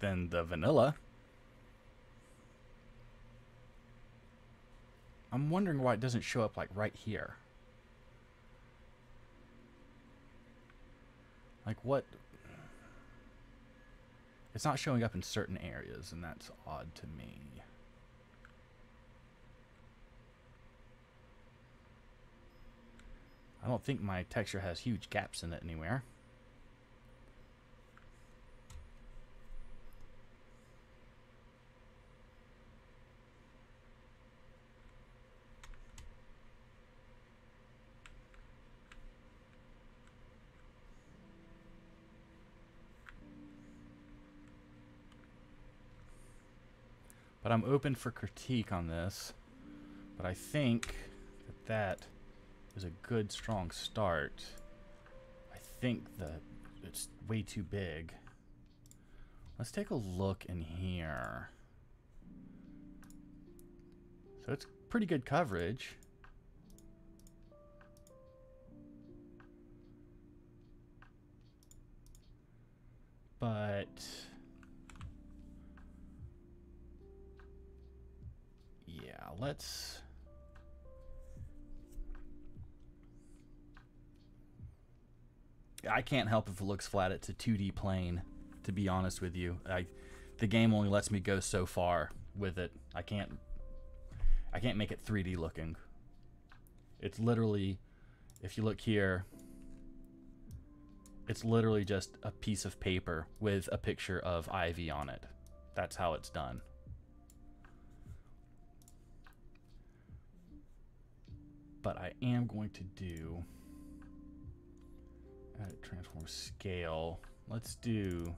than the vanilla. I'm wondering why it doesn't show up like right here. Like what? It's not showing up in certain areas, and that's odd to me. I don't think my texture has huge gaps in it anywhere. But I'm open for critique on this. But I think that that is a good, strong start. I think that it's way too big. Let's take a look in here. So it's pretty good coverage. But let's... I can't help if it looks flat. It's a 2D plane, to be honest with you. I, the game only lets me go so far with it. I can't I can't make it 3D looking. It's literally if you look here it's literally just a piece of paper with a picture of Ivy on it. That's how it's done. But I am going to do edit transform scale. Let's do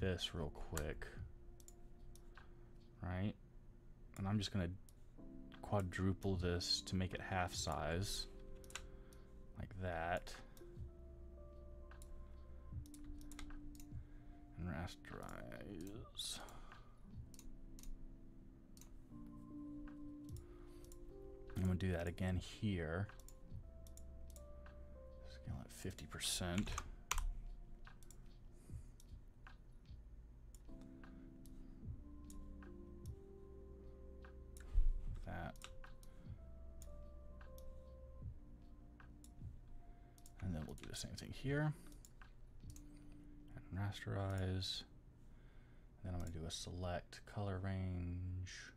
this real quick. Right? And I'm just going to quadruple this to make it half size. Like that. And rasterize. I'm to do that again here. Scale at 50%. That. And then we'll do the same thing here. And rasterize. And then I'm to do a select color range.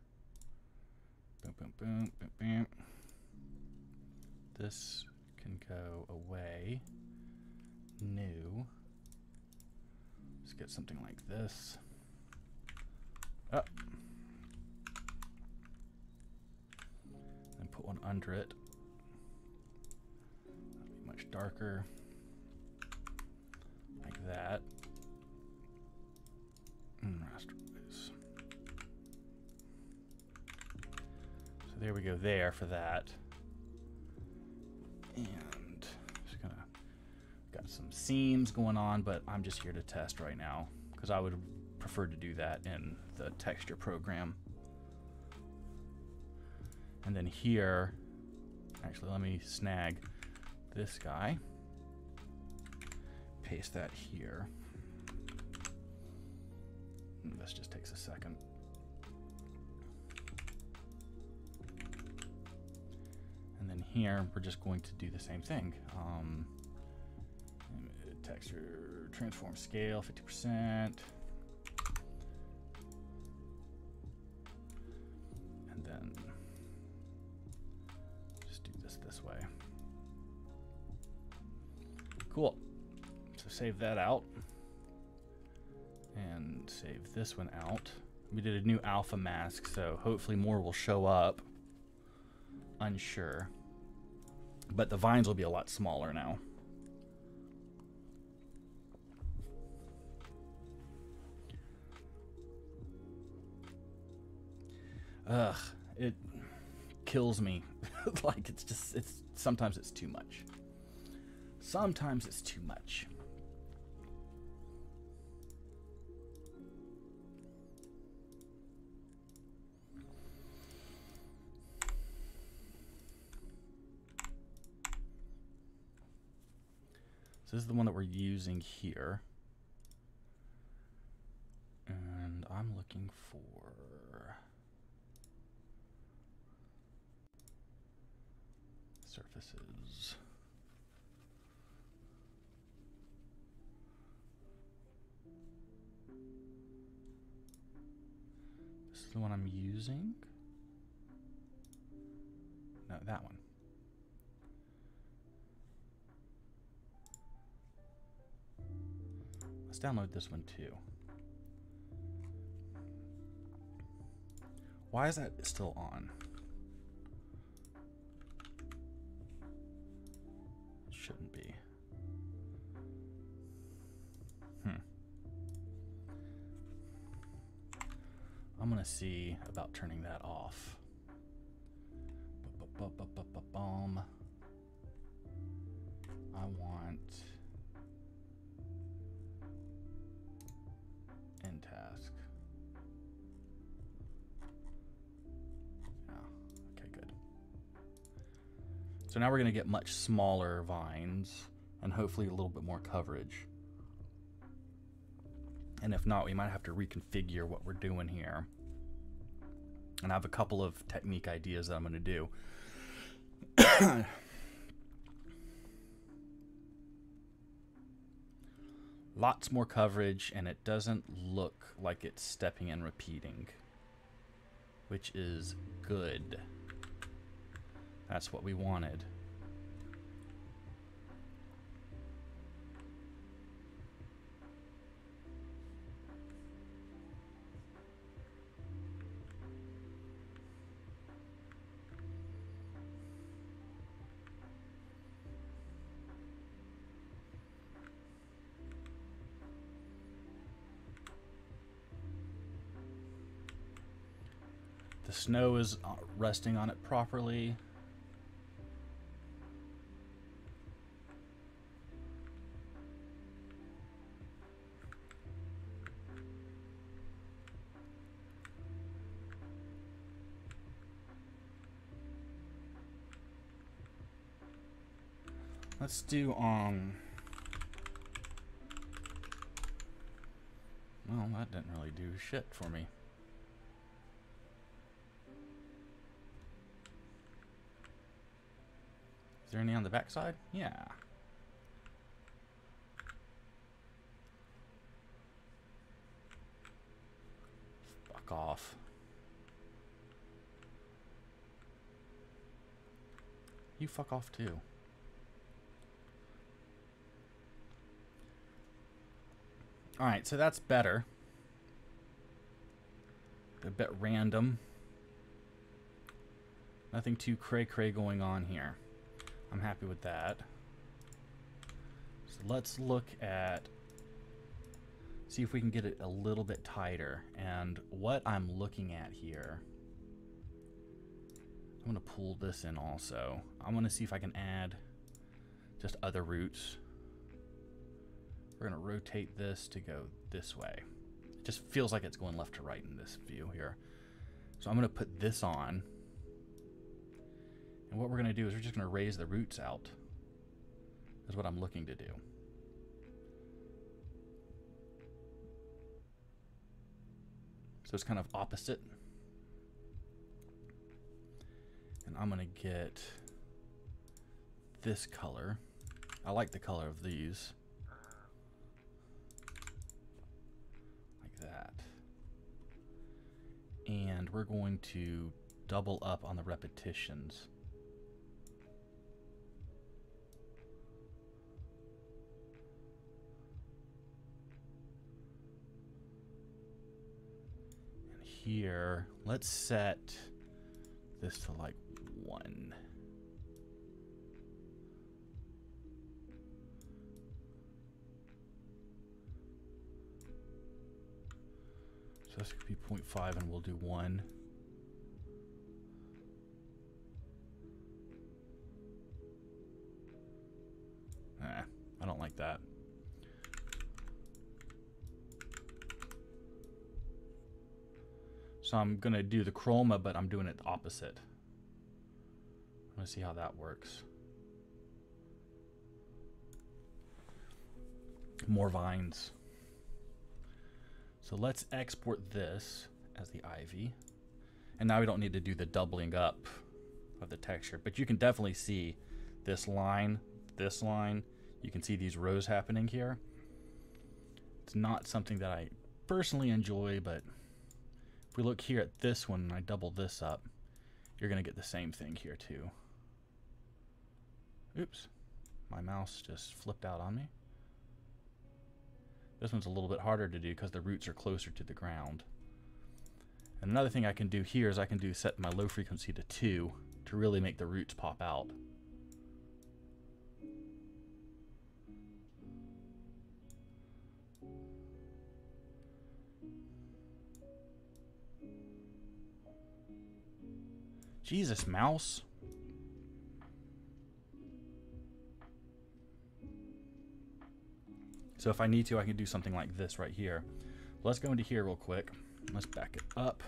Boom, boom, boom, boom. This can go away. New. Let's get something like this. Up. And put one under it. That'll be much darker. Like that. And rasterize. There we go there for that. And just gonna got some seams going on, but I'm just here to test right now because I would prefer to do that in the texture program. And then here, actually let me snag this guy, paste that here. And this just takes a second. Then here, we're just going to do the same thing. Um, texture, transform scale, 50%. And then just do this this way. Cool. So save that out. And save this one out. We did a new alpha mask, so hopefully more will show up. Unsure. But the vines will be a lot smaller now. Ugh, it kills me. like it's just it's sometimes it's too much. Sometimes it's too much. This is the one that we're using here. And I'm looking for... Surfaces. This is the one I'm using. No, that one. Download this one too. Why is that still on? It shouldn't be. Hmm. I'm gonna see about turning that off. Ba-ba-ba-ba-ba-bum. I want So now we're going to get much smaller vines and hopefully a little bit more coverage. And if not, we might have to reconfigure what we're doing here. And I have a couple of technique ideas that I'm going to do. Lots more coverage, and it doesn't look like it's stepping and repeating, which is good. That's what we wanted. The snow is uh, resting on it properly. Let's do um Well, that didn't really do shit for me. Is there any on the backside? Yeah. Fuck off. You fuck off too. Alright, so that's better. A bit random. Nothing too cray-cray going on here. I'm happy with that. So let's look at, see if we can get it a little bit tighter. And what I'm looking at here, I'm going to pull this in also. I'm going to see if I can add just other roots. We're going to rotate this to go this way. It just feels like it's going left to right in this view here. So I'm going to put this on. And what we're going to do is we're just going to raise the roots out. Is what I'm looking to do. So it's kind of opposite. And I'm going to get this color. I like the color of these. And we're going to double up on the repetitions. And here, let's set this to like one. So this could be 0.5 and we'll do one. Nah, I don't like that. So I'm going to do the chroma, but I'm doing it the opposite. I'm going to see how that works. More vines. So let's export this as the ivy. And now we don't need to do the doubling up of the texture. But you can definitely see this line, this line. You can see these rows happening here. It's not something that I personally enjoy, but if we look here at this one and I double this up, you're going to get the same thing here too. Oops, my mouse just flipped out on me. This one's a little bit harder to do because the roots are closer to the ground. And another thing I can do here is I can do set my low frequency to 2 to really make the roots pop out. Jesus, mouse. So if I need to, I can do something like this right here. Let's go into here real quick. Let's back it up.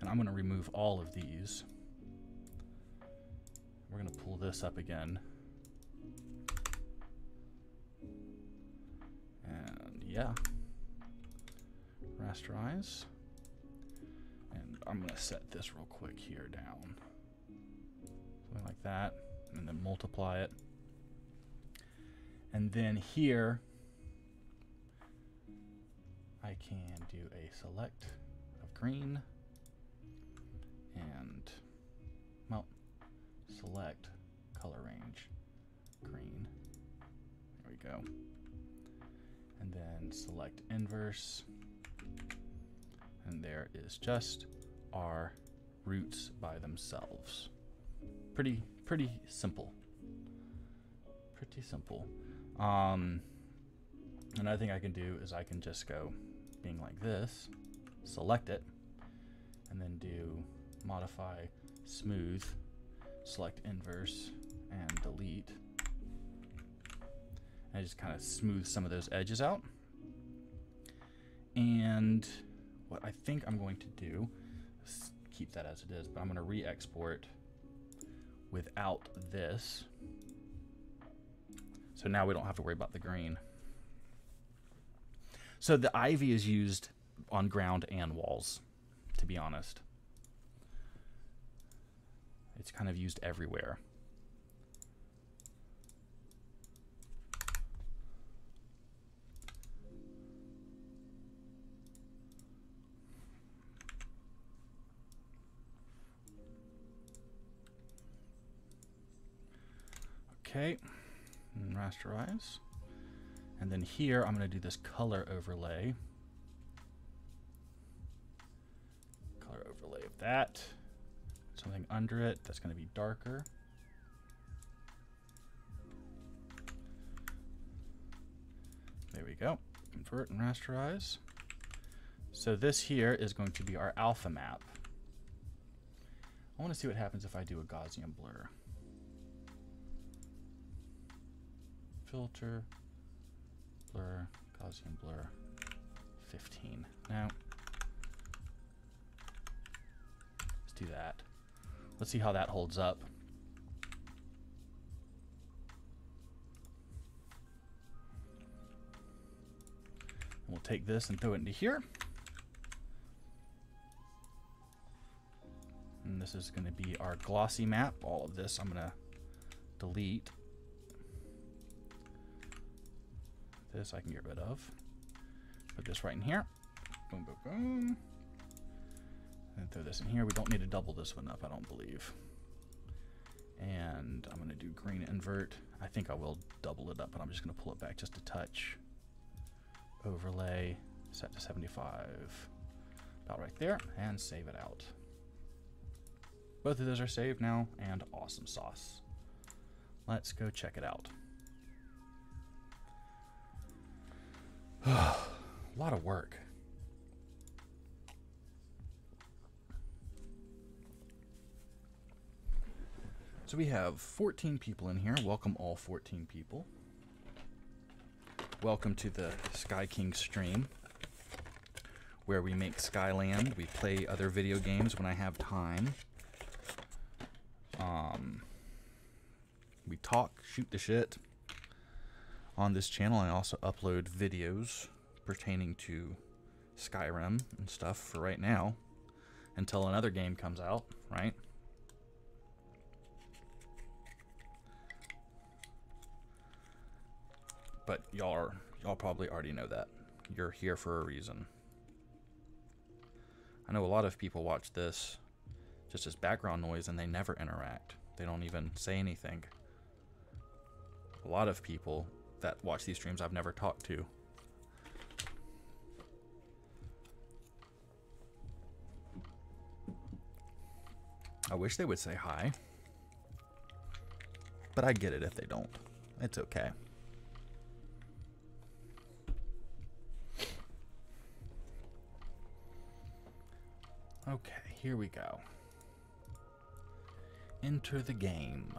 And I'm going to remove all of these. We're going to pull this up again. And yeah. Rasterize. And I'm going to set this real quick here down. Something like that. And then multiply it. And then here, I can do a select of green and well, select color range green. There we go. And then select inverse. And there is just our roots by themselves. Pretty, pretty simple. Pretty simple. Um, another thing I can do is I can just go being like this, select it, and then do modify smooth, select inverse, and delete. And I just kind of smooth some of those edges out. And what I think I'm going to do, keep that as it is, but I'm going to re-export without this. So now we don't have to worry about the green. So the ivy is used on ground and walls, to be honest. It's kind of used everywhere. Okay, rasterize. And then here, I'm going to do this color overlay. Color overlay of that. Something under it that's going to be darker. There we go. Convert and rasterize. So this here is going to be our alpha map. I want to see what happens if I do a Gaussian blur. Filter, blur, Gaussian blur, 15. Now, let's do that. Let's see how that holds up. We'll take this and throw it into here. And this is going to be our glossy map. All of this I'm going to delete. This I can get rid of. Put this right in here. Boom, boom, boom. And throw this in here. We don't need to double this one up, I don't believe. And I'm going to do green invert. I think I will double it up, but I'm just going to pull it back just a touch. Overlay, set to 75. About right there, and save it out. Both of those are saved now, and awesome sauce. Let's go check it out. a lot of work. So we have 14 people in here. Welcome all 14 people. Welcome to the Skyking stream where we make Skyland. We play other video games when I have time. Um, we talk, shoot the shit on this channel, I also upload videos pertaining to Skyrim and stuff for right now until another game comes out, right? But y'all y'all probably already know that. You're here for a reason. I know a lot of people watch this just as background noise and they never interact. They don't even say anything. A lot of people that watch these streams I've never talked to. I wish they would say hi. But I get it if they don't. It's okay. Okay, here we go. Enter the game.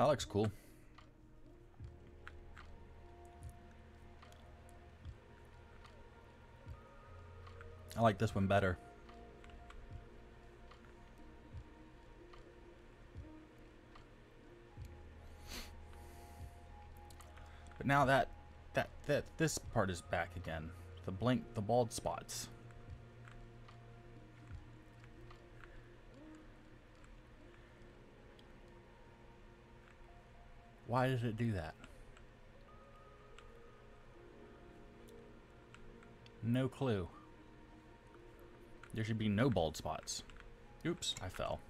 That looks cool. I like this one better. But now that that that this part is back again. The blink the bald spots. Why does it do that? No clue. There should be no bald spots. Oops, I fell.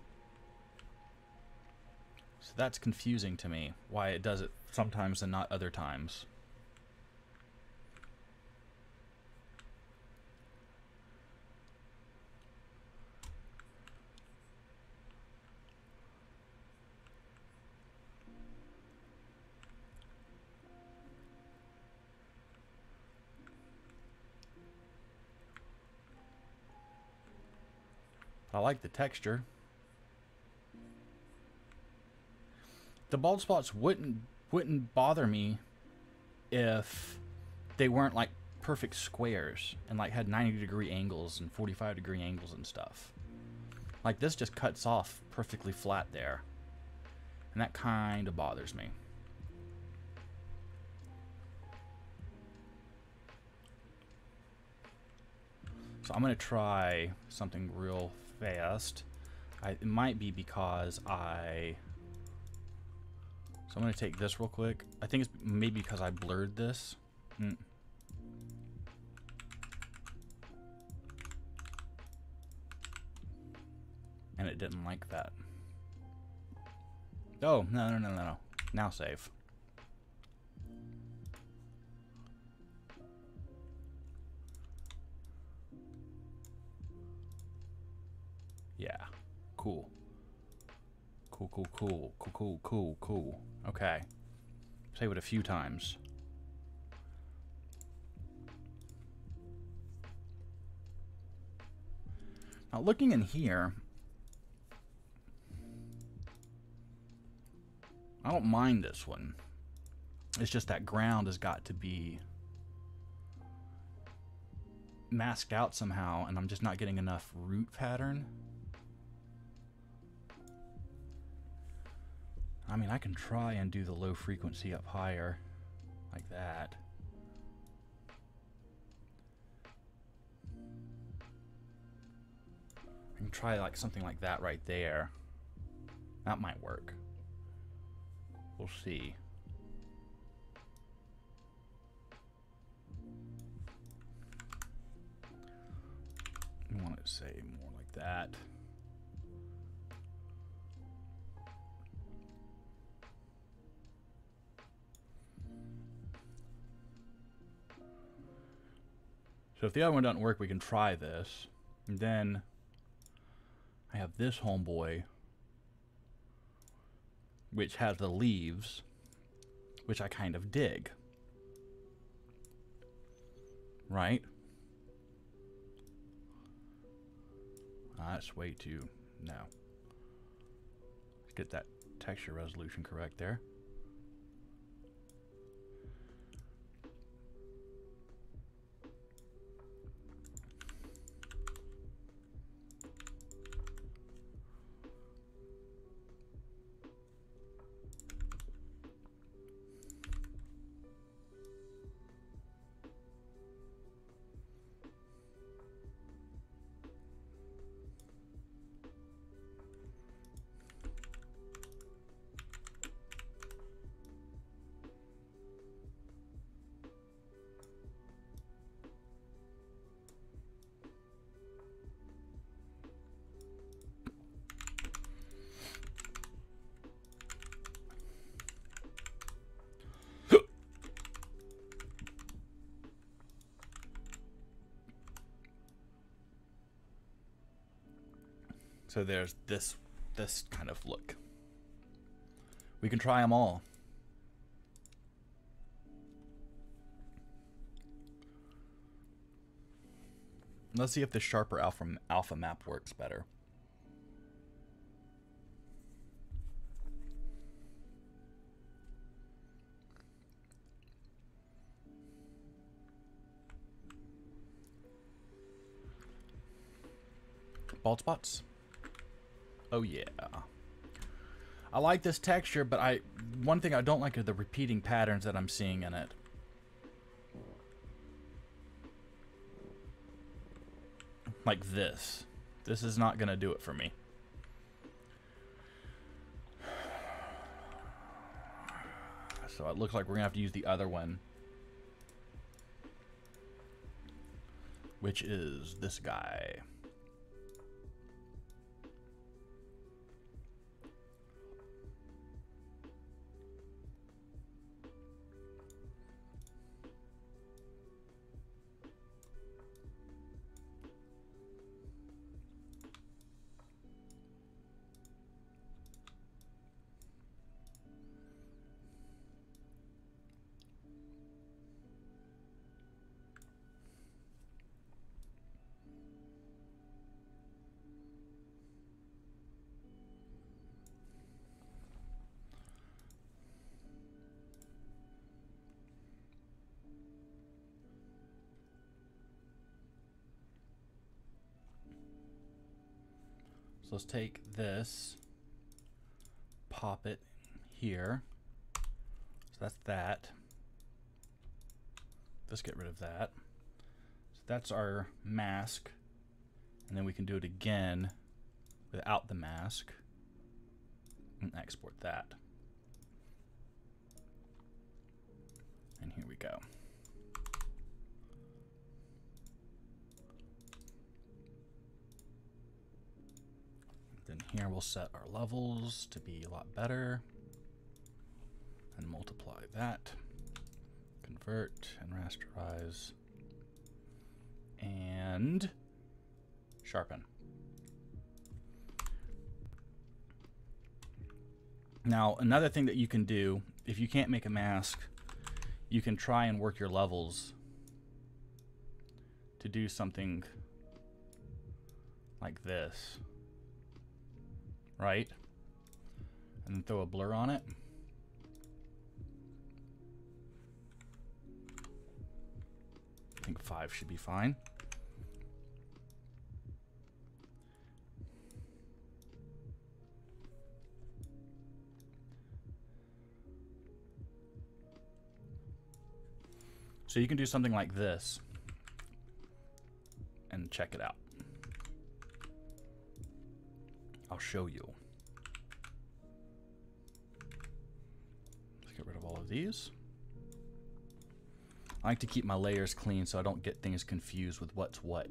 So that's confusing to me, why it does it sometimes and not other times. Like the texture. The bald spots wouldn't wouldn't bother me if they weren't like perfect squares and like had 90 degree angles and 45 degree angles and stuff. Like this just cuts off perfectly flat there. And that kind of bothers me. So I'm going to try something real fast. I, it might be because I... So I'm going to take this real quick. I think it's maybe because I blurred this. Mm. And it didn't like that. Oh, no, no, no, no, no. Now save. Cool. Cool, cool, cool, cool, cool, cool, cool. Okay. Save it a few times. Now looking in here, I don't mind this one. It's just that ground has got to be masked out somehow and I'm just not getting enough root pattern. I mean, I can try and do the low frequency up higher, like that. I can try like something like that right there. That might work. We'll see. I want to say more like that. So if the other one doesn't work, we can try this. And then I have this homeboy, which has the leaves, which I kind of dig. Right? Ah, that's way too... No. Let's get that texture resolution correct there. So there's this this kind of look. We can try them all. Let's see if the sharper alpha alpha map works better. Bald spots. Oh yeah. I like this texture, but I one thing I don't like are the repeating patterns that I'm seeing in it. Like this. This is not going to do it for me. So it looks like we're going to have to use the other one. Which is this guy. So let's take this, pop it here. So that's that. Let's get rid of that. So that's our mask. And then we can do it again without the mask and export that. And here we go. Then here we'll set our levels to be a lot better. And multiply that. Convert and rasterize. And sharpen. Now, another thing that you can do, if you can't make a mask, you can try and work your levels to do something like this right? And then throw a blur on it. I think five should be fine. So you can do something like this and check it out. I'll show you. Let's get rid of all of these. I like to keep my layers clean so I don't get things confused with what's what.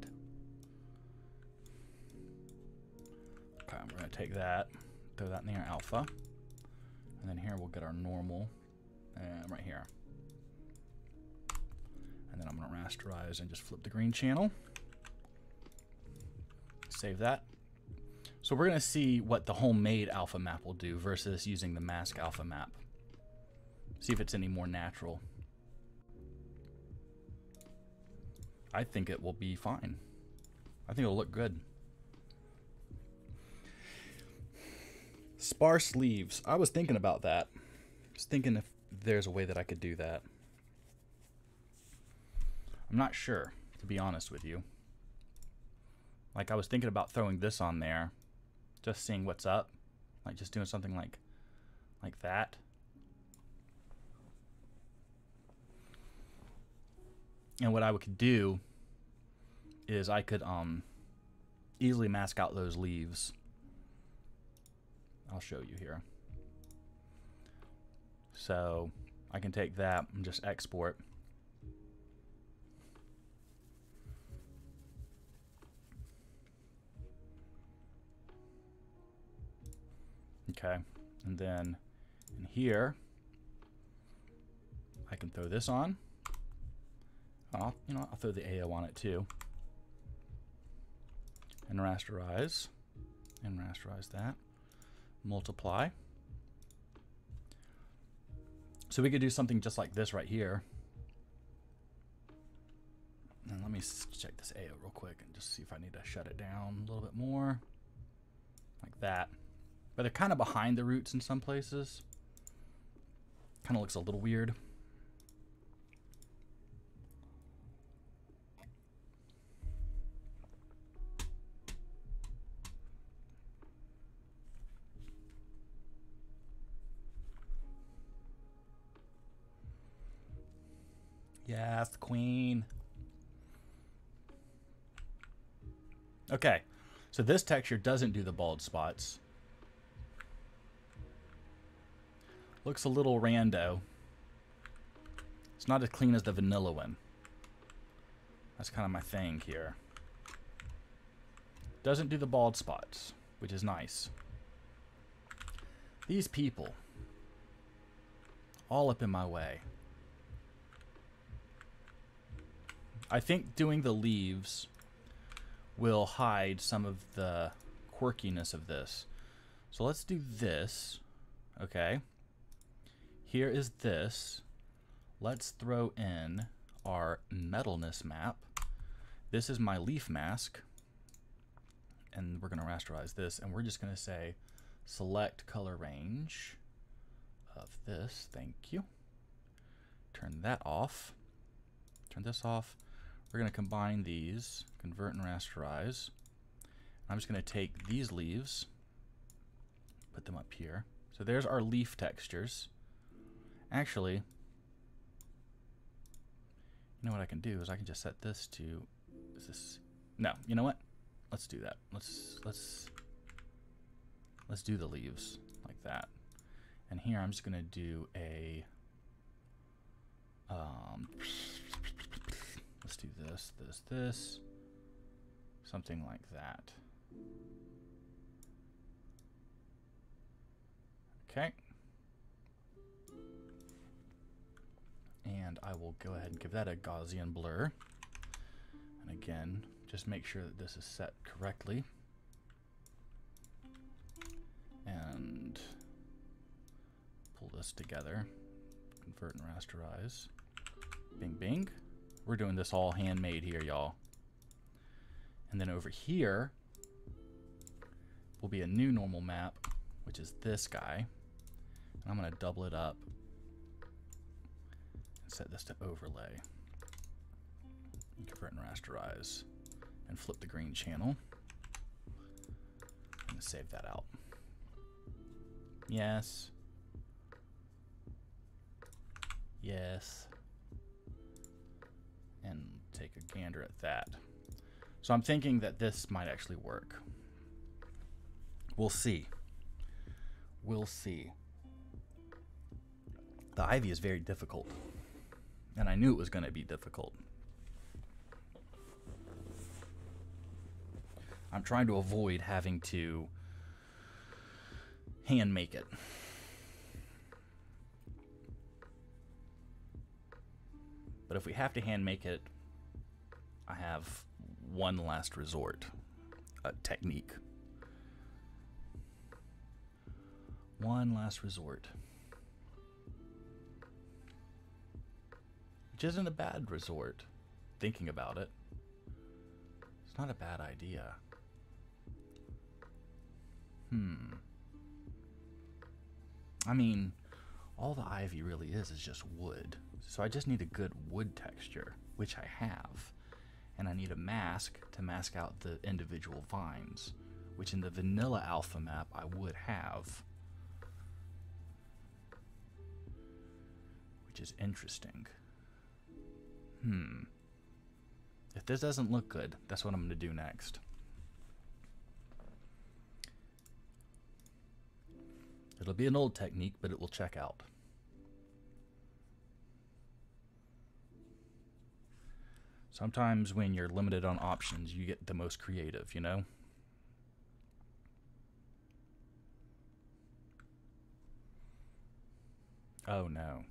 Okay, I'm going to take that, throw that in our alpha. And then here we'll get our normal, and right here. And then I'm going to rasterize and just flip the green channel. Save that. So we're going to see what the homemade alpha map will do versus using the mask alpha map. See if it's any more natural. I think it will be fine. I think it'll look good. Sparse leaves. I was thinking about that. I was thinking if there's a way that I could do that. I'm not sure, to be honest with you. Like, I was thinking about throwing this on there just seeing what's up like just doing something like like that. And what I could do is I could um easily mask out those leaves. I'll show you here. So I can take that and just export Okay, and then in here, I can throw this on. I'll, you know, I'll throw the AO on it too. And rasterize. and rasterize that. Multiply. So we could do something just like this right here. And let me check this AO real quick and just see if I need to shut it down a little bit more. Like that. But they're kind of behind the roots in some places. Kind of looks a little weird. Yes, queen. Okay, so this texture doesn't do the bald spots. Looks a little rando. It's not as clean as the vanilla one. That's kind of my thing here. Doesn't do the bald spots, which is nice. These people. All up in my way. I think doing the leaves will hide some of the quirkiness of this. So let's do this. Okay. Here is this. Let's throw in our metalness map. This is my leaf mask. And we're going to rasterize this. And we're just going to say select color range of this. Thank you. Turn that off. Turn this off. We're going to combine these, convert and rasterize. I'm just going to take these leaves, put them up here. So there's our leaf textures. Actually, you know what I can do is I can just set this to, is this, no, you know what? Let's do that. Let's, let's, let's do the leaves like that. And here I'm just going to do a, um, Let's do this, this, this. Something like that. Okay. And I will go ahead and give that a Gaussian blur. And again, just make sure that this is set correctly. And pull this together. Convert and rasterize. Bing, bing. We're doing this all handmade here, y'all. And then over here will be a new normal map, which is this guy. And I'm going to double it up set this to overlay. Convert and rasterize and flip the green channel. And save that out. Yes. Yes and take a gander at that. So I'm thinking that this might actually work. We'll see. We'll see. The ivy is very difficult. And I knew it was going to be difficult. I'm trying to avoid having to hand make it. But if we have to hand make it, I have one last resort a technique. One last resort. Which isn't a bad resort, thinking about it. It's not a bad idea. Hmm. I mean, all the ivy really is is just wood. So I just need a good wood texture, which I have. And I need a mask to mask out the individual vines, which in the vanilla alpha map I would have. Which is interesting. Hmm. If this doesn't look good, that's what I'm going to do next. It'll be an old technique, but it will check out. Sometimes when you're limited on options, you get the most creative, you know? Oh no.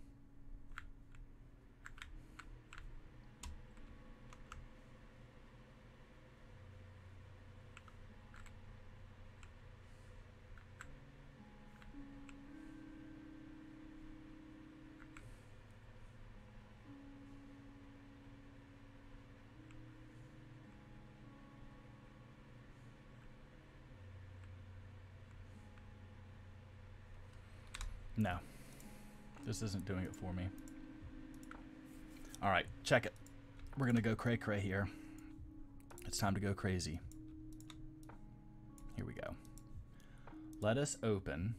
No. This isn't doing it for me. All right, check it. We're going to go cray cray here. It's time to go crazy. Here we go. Let us open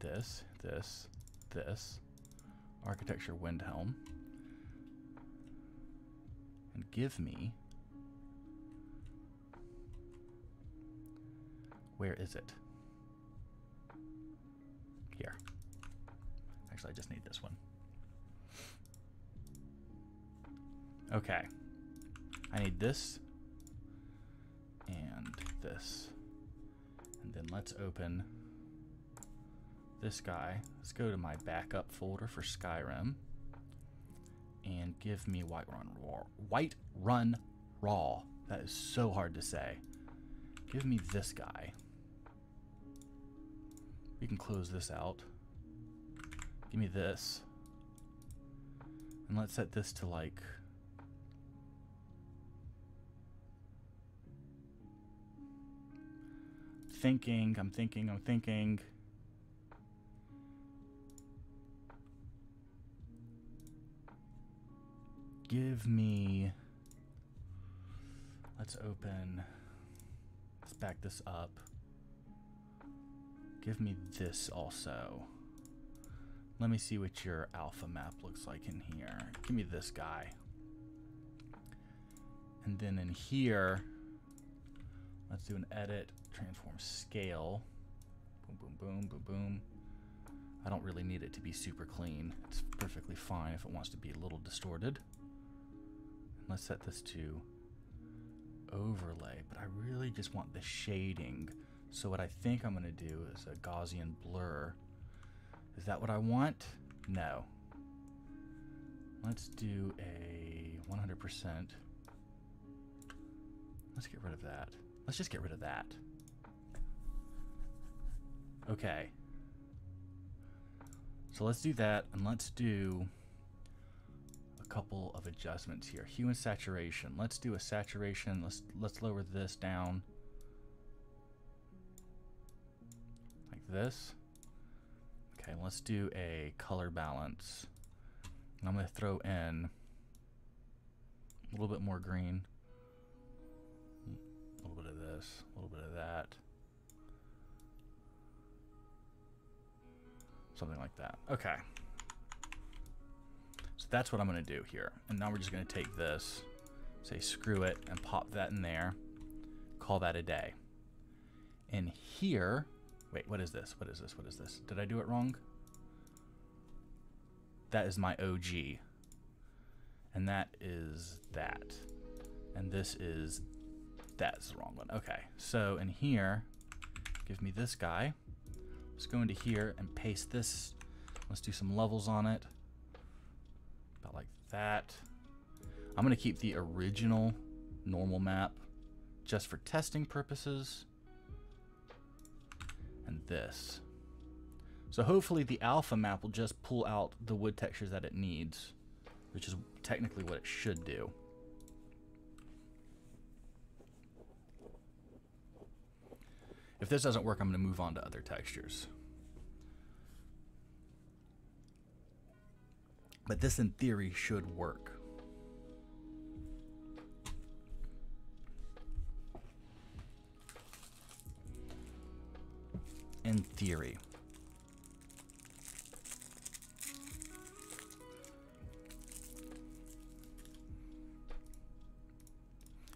this, this, this, architecture Windhelm, and give me. Where is it? Actually, I just need this one. Okay. I need this and this. And then let's open this guy. Let's go to my backup folder for Skyrim and give me Whiterun Raw. White Run Raw. That is so hard to say. Give me this guy. We can close this out. Give me this. And let's set this to like thinking, I'm thinking, I'm thinking. Give me. Let's open. Let's back this up. Give me this also. Let me see what your alpha map looks like in here. Give me this guy. And then in here, let's do an edit, transform scale. Boom, boom, boom, boom, boom. I don't really need it to be super clean. It's perfectly fine if it wants to be a little distorted. Let's set this to overlay, but I really just want the shading. So what I think I'm gonna do is a Gaussian blur. Is that what I want? No. Let's do a 100%. Let's get rid of that. Let's just get rid of that. Okay. So let's do that, and let's do a couple of adjustments here. Hue and saturation. Let's do a saturation. Let's let's lower this down like this. Okay, let's do a color balance. And I'm going to throw in a little bit more green. A little bit of this, a little bit of that. Something like that. Okay. So that's what I'm going to do here. And now we're just going to take this, say screw it, and pop that in there. Call that a day. And here, wait, what is this? What is this? What is this? Did I do it wrong? That is my OG. And that is that. And this is, that's the wrong one. Okay, so in here, give me this guy. Let's go into here and paste this. Let's do some levels on it. About like that. I'm going to keep the original normal map just for testing purposes. And this. So hopefully the alpha map will just pull out the wood textures that it needs, which is technically what it should do. If this doesn't work, I'm going to move on to other textures. But this, in theory, should work. In theory.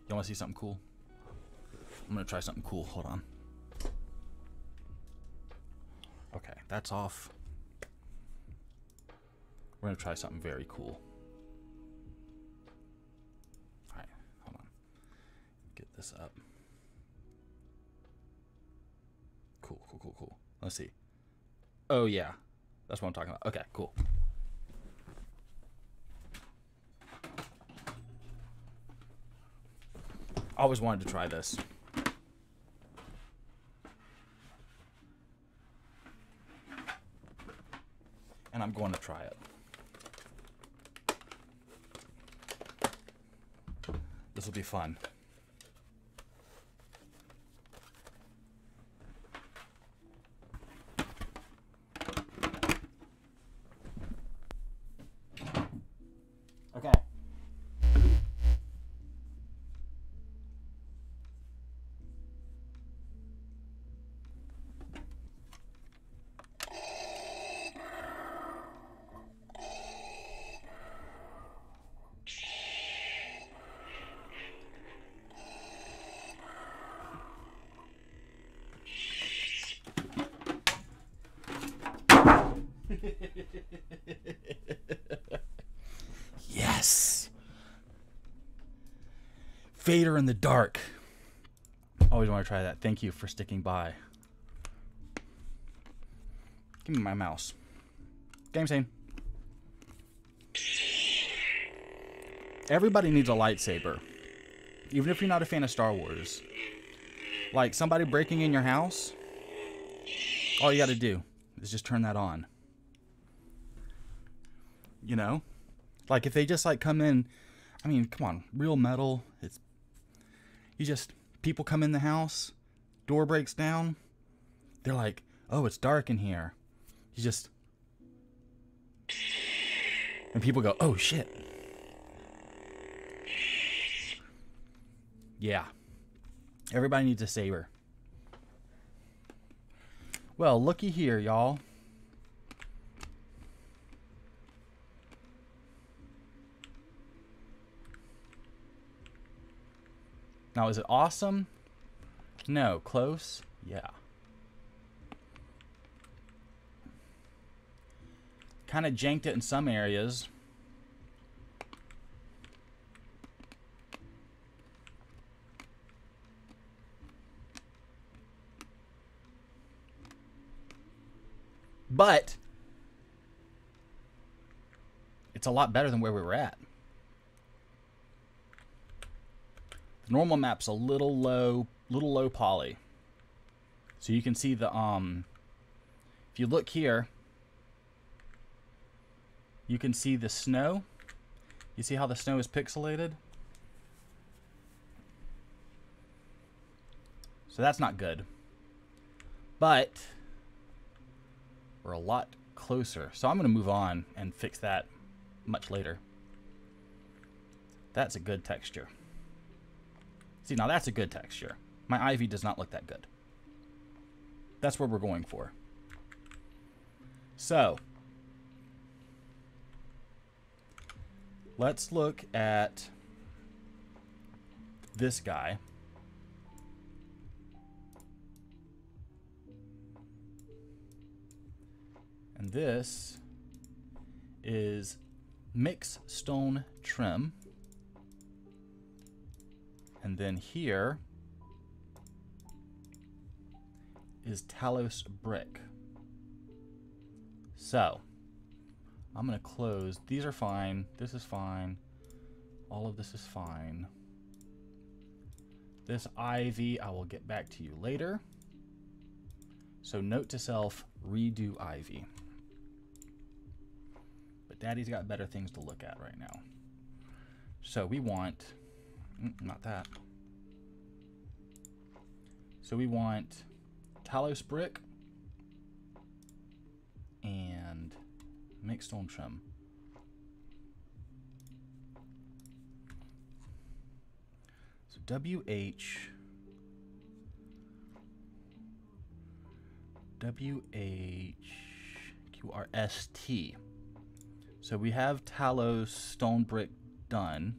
You want to see something cool? I'm going to try something cool. Hold on. Okay, that's off. We're going to try something very cool. Alright, hold on. Get this up. Cool, cool. Let's see. Oh, yeah. That's what I'm talking about. Okay, cool. always wanted to try this. And I'm going to try it. This will be fun. Fader in the dark. Always want to try that. Thank you for sticking by. Give me my mouse. Game scene. Everybody needs a lightsaber. Even if you're not a fan of Star Wars. Like somebody breaking in your house, all you got to do is just turn that on. You know? Like if they just like come in, I mean, come on, real metal, it's you just people come in the house, door breaks down, they're like, "Oh, it's dark in here." You just and people go, "Oh shit." Yeah. Everybody needs a saber. Well, looky here, y'all. Now, is it awesome? No. Close? Yeah. Kind of janked it in some areas. But it's a lot better than where we were at. The normal map's a little low, little low poly. So you can see the um if you look here, you can see the snow. You see how the snow is pixelated? So that's not good. But we're a lot closer. So I'm going to move on and fix that much later. That's a good texture. See, now that's a good texture. My ivy does not look that good. That's what we're going for. So, let's look at this guy. And this is mix stone trim. And then here is Talos brick. So, I'm going to close. These are fine. This is fine. All of this is fine. This ivy, I will get back to you later. So note to self, redo ivy. But daddy's got better things to look at right now. So we want, Mm, not that. So we want Talos brick and make stone trim. So WH WHQRST. So we have Talos stone brick done.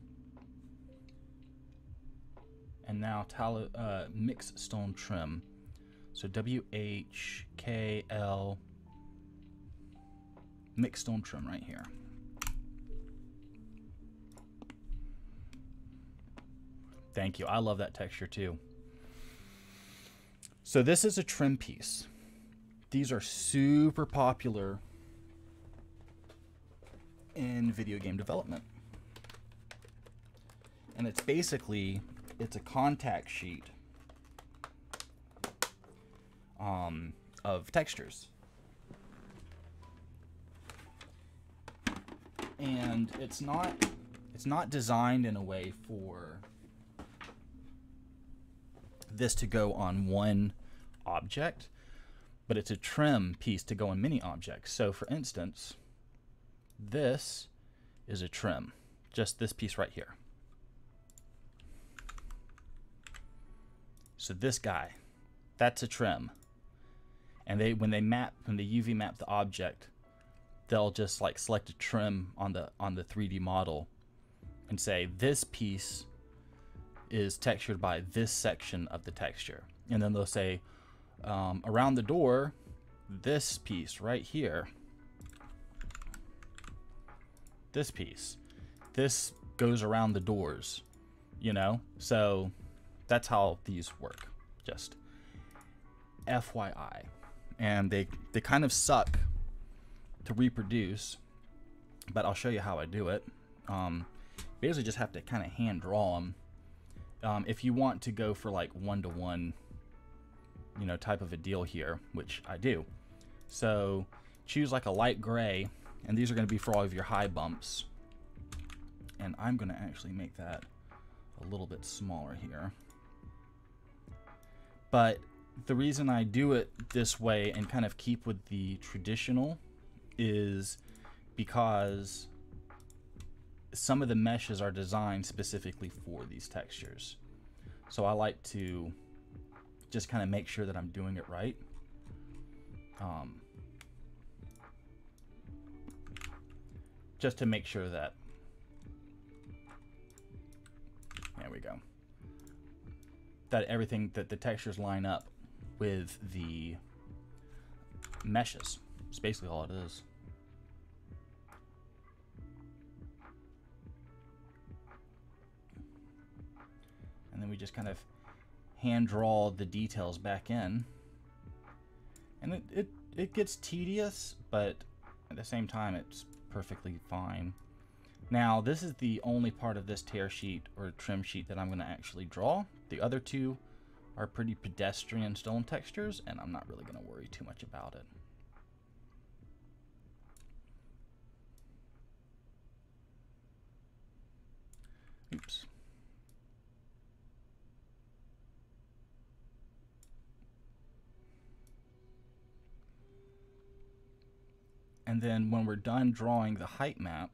And now Talos uh, mix stone trim. So W H K L mix stone trim right here. Thank you. I love that texture too. So this is a trim piece. These are super popular in video game development. And it's basically, it's a contact sheet um, of textures. And it's not, it's not designed in a way for this to go on one object, but it's a trim piece to go on many objects. So for instance, this is a trim, just this piece right here. So this guy, that's a trim. And they when they map when they UV map the object, they'll just like select a trim on the on the 3D model and say this piece is textured by this section of the texture. And then they'll say um, around the door, this piece right here this piece. This goes around the doors, you know? So that's how these work. Just FYI. And they, they kind of suck to reproduce, but I'll show you how I do it. Um, basically just have to kind of hand draw them. Um, if you want to go for like one-to-one, you know, type of a deal here, which I do. So choose like a light gray, and these are going to be for all of your high bumps. And I'm going to actually make that a little bit smaller here. But the reason I do it this way and kind of keep with the traditional is because some of the meshes are designed specifically for these textures. So I like to just kind of make sure that I'm doing it right. Um, just to make sure that there we go that everything that the textures line up with the meshes. It's basically all it is. And then we just kind of hand draw the details back in. And it, it, it gets tedious, but at the same time it's perfectly fine. Now, this is the only part of this tear sheet or trim sheet that I'm going to actually draw. The other two are pretty pedestrian stone textures, and I'm not really going to worry too much about it. Oops. And then when we're done drawing the height map,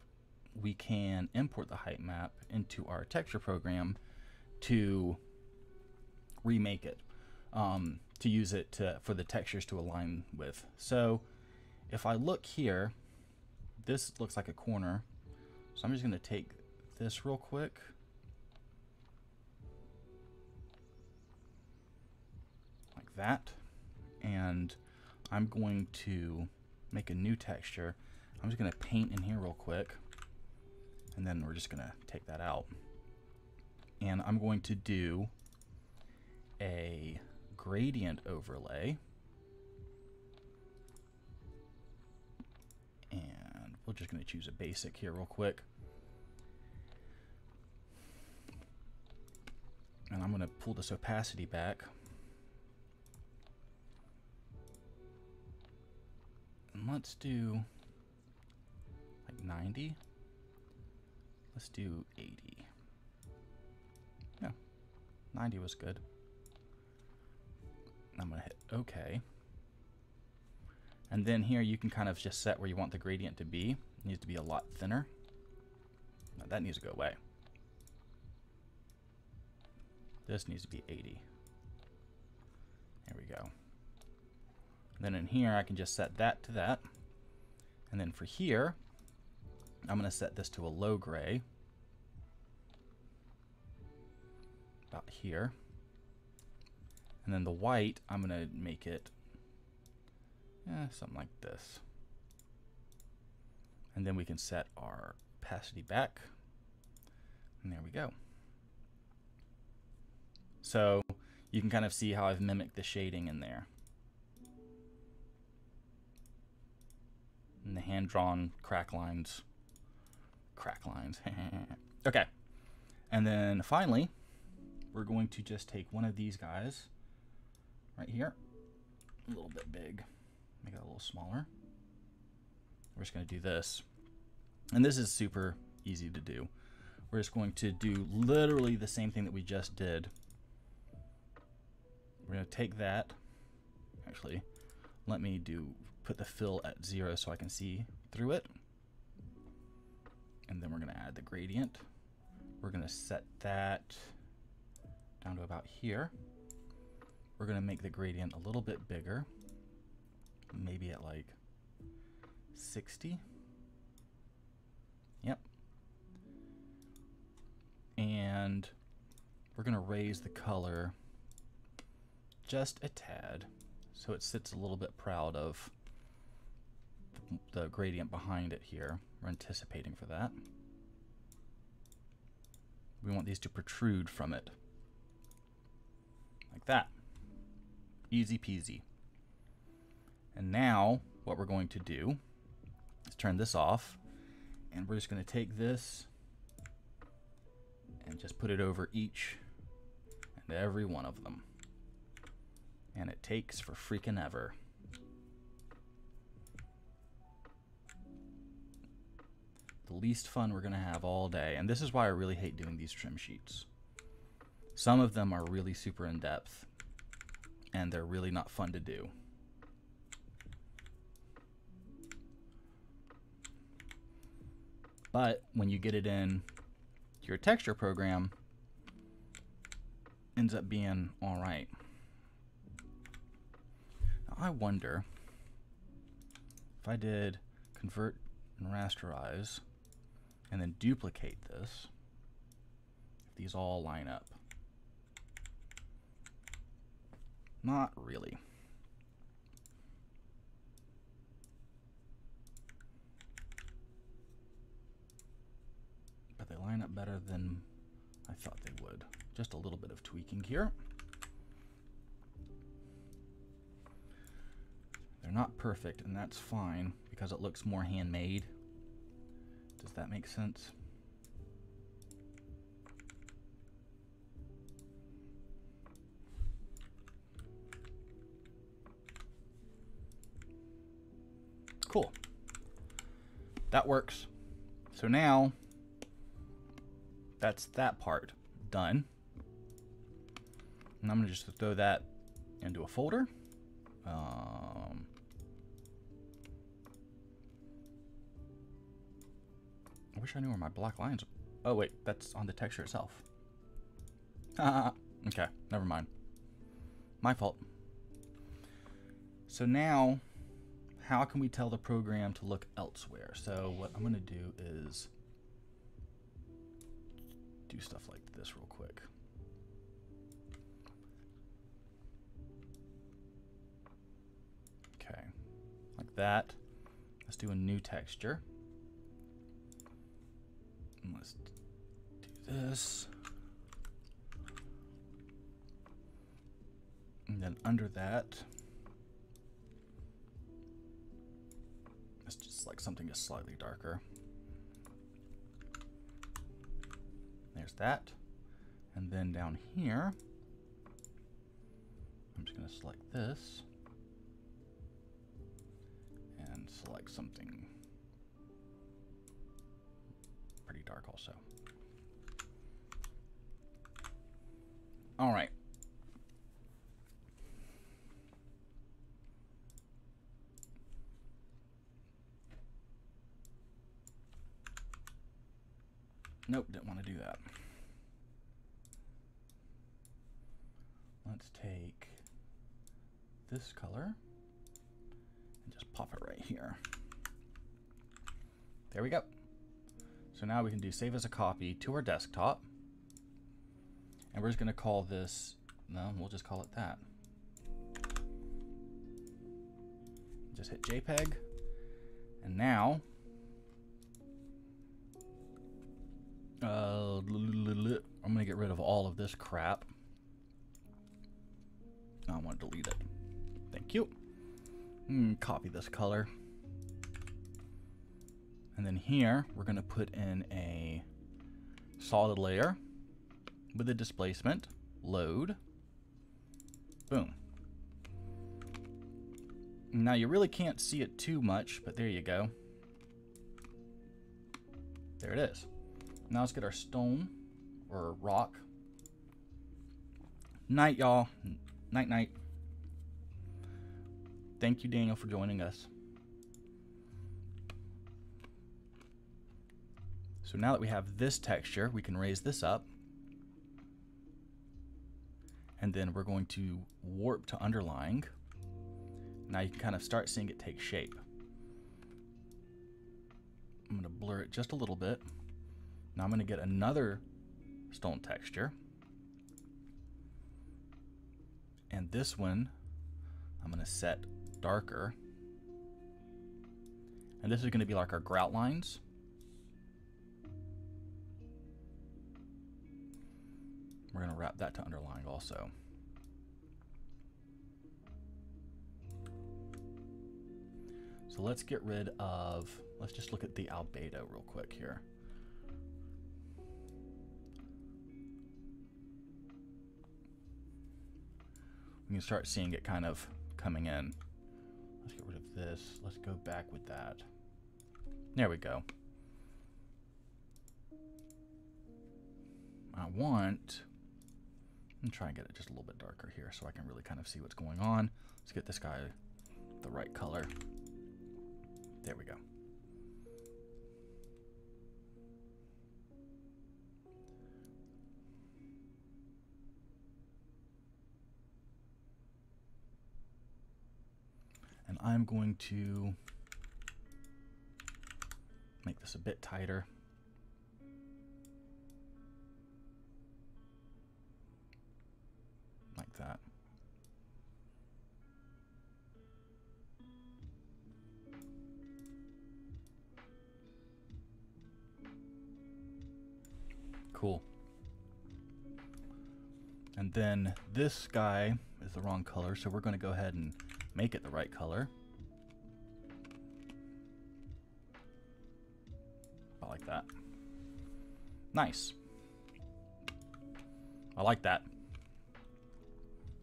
we can import the height map into our texture program to remake it um, to use it to, for the textures to align with. So if I look here, this looks like a corner. So I'm just going to take this real quick. Like that. And I'm going to make a new texture. I'm just going to paint in here real quick. And then we're just going to take that out. And I'm going to do a gradient overlay. And we're just going to choose a basic here real quick. And I'm going to pull this opacity back. And let's do like 90. Let's do 80. Yeah, 90 was good. I'm going to hit OK. And then here you can kind of just set where you want the gradient to be. It needs to be a lot thinner. Now that needs to go away. This needs to be 80. There we go. then in here I can just set that to that. And then for here, I'm going to set this to a low gray. About here. And then the white, I'm going to make it eh, something like this. And then we can set our opacity back. And there we go. So you can kind of see how I've mimicked the shading in there. And the hand-drawn crack lines. Crack lines. okay. And then finally, we're going to just take one of these guys right here. A little bit big. Make it a little smaller. We're just going to do this. And this is super easy to do. We're just going to do literally the same thing that we just did. We're going to take that. Actually, let me do put the fill at zero so I can see through it. And then we're going to add the gradient. We're going to set that down to about here. We're going to make the gradient a little bit bigger. Maybe at like 60. Yep. And we're going to raise the color just a tad so it sits a little bit proud of the gradient behind it here. We're anticipating for that. We want these to protrude from it. Like that. Easy peasy. And now what we're going to do is turn this off and we're just going to take this and just put it over each and every one of them. And it takes for freaking ever. The least fun we're going to have all day. And this is why I really hate doing these trim sheets. Some of them are really super in-depth. And they're really not fun to do. But when you get it in your texture program, ends up being all right. Now, I wonder if I did convert and rasterize and then duplicate this, if these all line up. Not really. But they line up better than I thought they would. Just a little bit of tweaking here. They're not perfect, and that's fine because it looks more handmade. Does that make sense? Cool. That works. So now, that's that part done. And I'm to just throw that into a folder. Um, I wish I knew where my black lines... Oh, wait, that's on the texture itself. okay, never mind. My fault. So now, how can we tell the program to look elsewhere? So what I'm going to do is do stuff like this real quick. Okay, like that. Let's do a new texture. And let's do this. And then under that, it's just like something just slightly darker. There's that. And then down here, I'm just going to select this and select something pretty dark also. All right. Nope, didn't want to do that. Let's take this color and just pop it right here. There we go. So now we can do save as a copy to our desktop. And we're just going to call this, no, we'll just call it that. Just hit JPEG. And now Uh, I'm gonna get rid of all of this crap. I want to delete it. Thank you. Mm, copy this color. And then here, we're gonna put in a solid layer with a displacement, load, boom. Now you really can't see it too much, but there you go. There it is. Now let's get our stone or rock. Night, y'all. Night, night. Thank you, Daniel, for joining us. So now that we have this texture, we can raise this up. And then we're going to warp to underlying. Now you can kind of start seeing it take shape. I'm going to blur it just a little bit. Now I'm going to get another stone texture. And this one, I'm going to set darker. And this is going to be like our grout lines. We're going to wrap that to underlying also. So let's get rid of, let's just look at the albedo real quick here. We can start seeing it kind of coming in. Let's get rid of this. Let's go back with that. There we go. I want, I'm try and get it just a little bit darker here so I can really kind of see what's going on. Let's get this guy the right color. There we go. And I'm going to make this a bit tighter. Like that. Cool. And then this guy is the wrong color, so we're going to go ahead and make it the right color. I like that. Nice. I like that.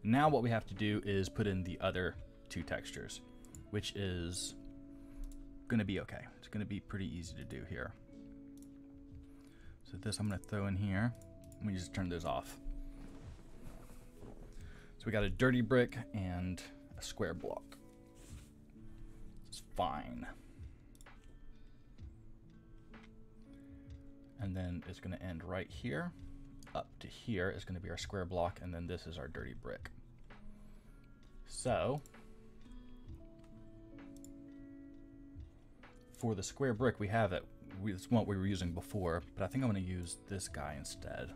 Now what we have to do is put in the other two textures, which is going to be okay. It's going to be pretty easy to do here. So this I'm going to throw in here. Let me just turn those off. So we got a dirty brick and a square block. It's fine. And then it's going to end right here. Up to here is going to be our square block, and then this is our dirty brick. So, for the square brick, we have it. It's what we were using before, but I think I'm going to use this guy instead.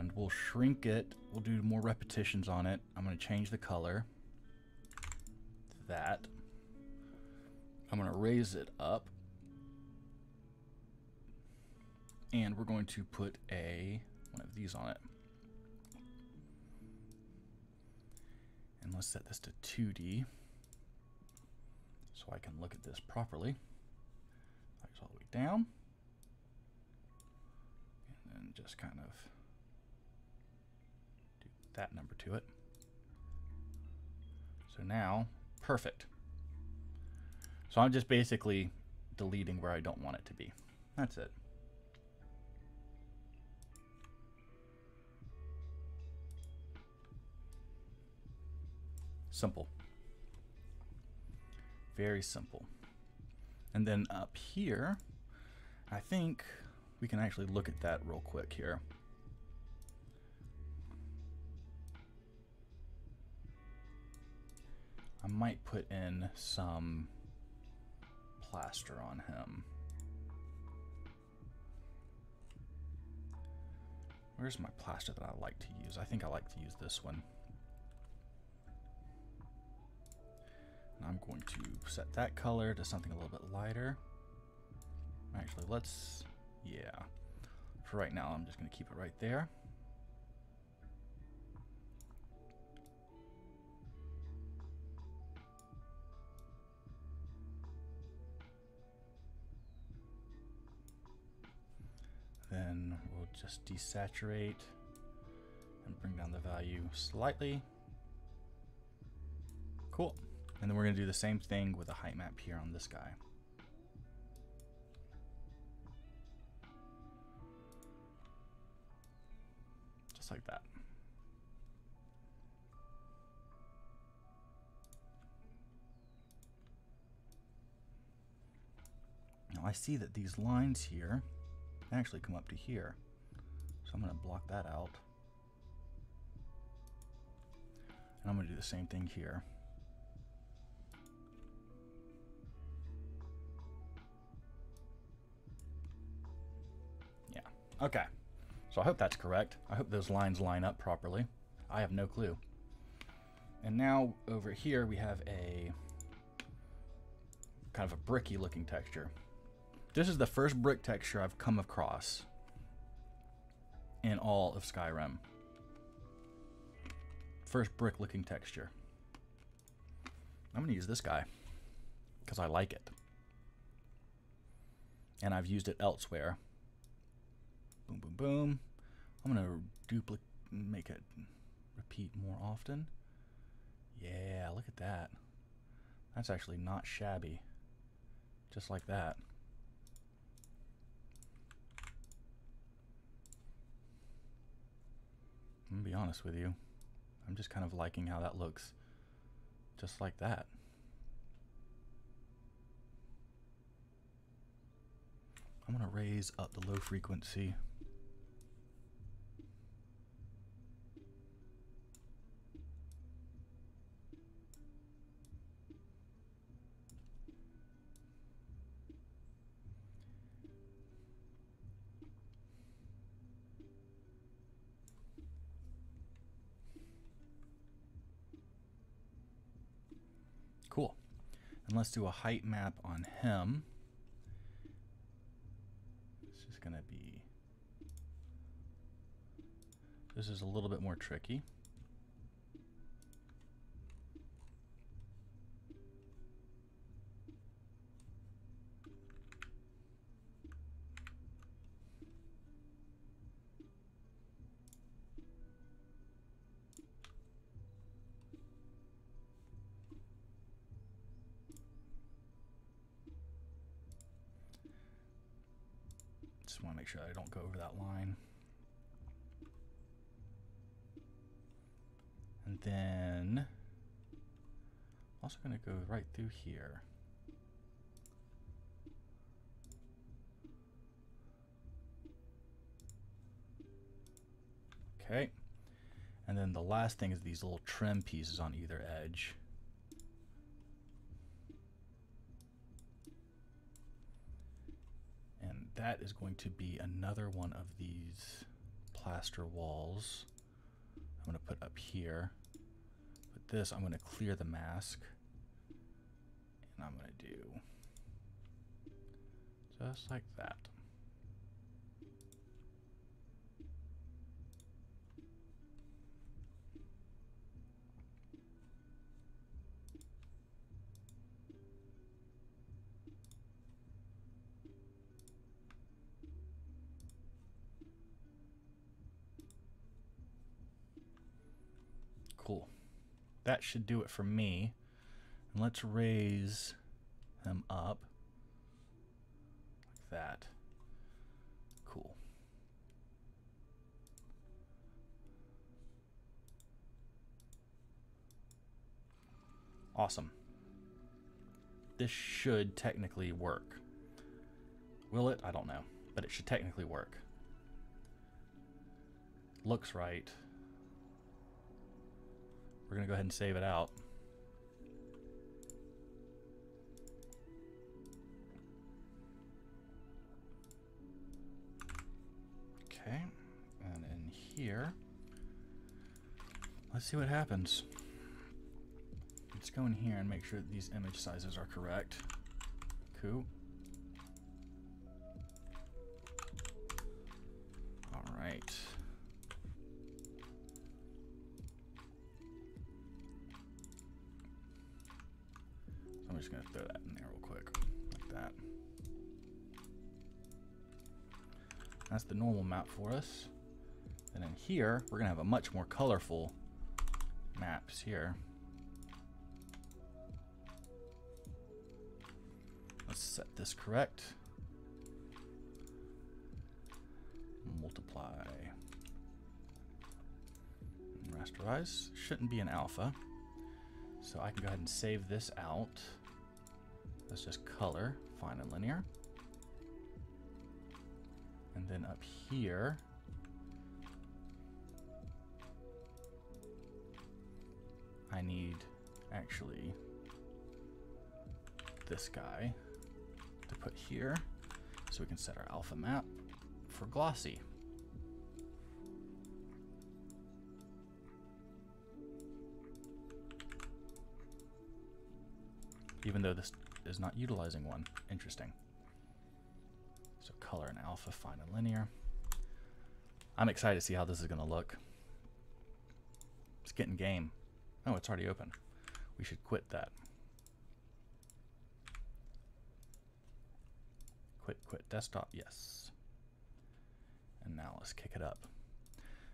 And we'll shrink it. We'll do more repetitions on it. I'm going to change the color to that. I'm going to raise it up. And we're going to put a one of these on it. And let's set this to 2D so I can look at this properly. All the way down. And then just kind of that number to it. So now, perfect. So I'm just basically deleting where I don't want it to be. That's it. Simple. Very simple. And then up here, I think we can actually look at that real quick here. I might put in some plaster on him. Where's my plaster that I like to use? I think I like to use this one. And I'm going to set that color to something a little bit lighter. Actually, let's, yeah. For right now, I'm just going to keep it right there. Then we'll just desaturate and bring down the value slightly. Cool. And then we're going to do the same thing with a height map here on this guy. Just like that. Now I see that these lines here actually come up to here. So I'm going to block that out. And I'm going to do the same thing here. Yeah, okay. So I hope that's correct. I hope those lines line up properly. I have no clue. And now over here we have a kind of a bricky looking texture. This is the first brick texture I've come across in all of Skyrim. First brick looking texture. I'm going to use this guy because I like it. And I've used it elsewhere. Boom, boom, boom. I'm going to duplicate, make it repeat more often. Yeah, look at that. That's actually not shabby. Just like that. I'm gonna be honest with you. I'm just kind of liking how that looks. Just like that. I'm gonna raise up the low frequency. Let's do a height map on him. It's just going to be... This is a little bit more tricky. Over that line. And then also going to go right through here. Okay. And then the last thing is these little trim pieces on either edge. And that is going to be another one of these plaster walls. I'm going to put up here. But this, I'm going to clear the mask. And I'm going to do just like that. That should do it for me. And let's raise him up like that. Cool. Awesome. This should technically work. Will it? I don't know. But it should technically work. Looks right. We're going to go ahead and save it out. Okay, and in here, let's see what happens. Let's go in here and make sure that these image sizes are correct. Cool. For us. And then here, we're going to have a much more colorful maps here. Let's set this correct. Multiply. Rasterize. Shouldn't be an alpha. So I can go ahead and save this out. Let's just color, fine and linear. And then up here, I need actually this guy to put here so we can set our alpha map for glossy. even though this is not utilizing one. Interesting. So color and alpha, fine and linear. I'm excited to see how this is going to look. It's getting game. Oh, it's already open. We should quit that. Quit, quit desktop, yes. And now let's kick it up.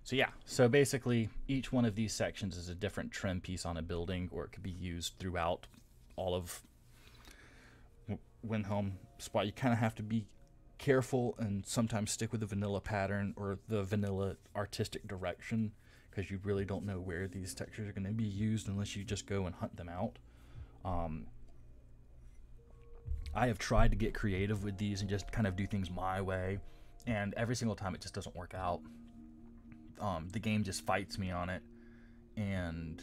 So yeah, so basically each one of these sections is a different trim piece on a building or it could be used throughout all of Windhelm spot. You kind of have to be careful and sometimes stick with the vanilla pattern or the vanilla artistic direction because you really don't know where these textures are going to be used unless you just go and hunt them out. Um, I have tried to get creative with these and just kind of do things my way, and every single time it just doesn't work out um, the game just fights me on it. And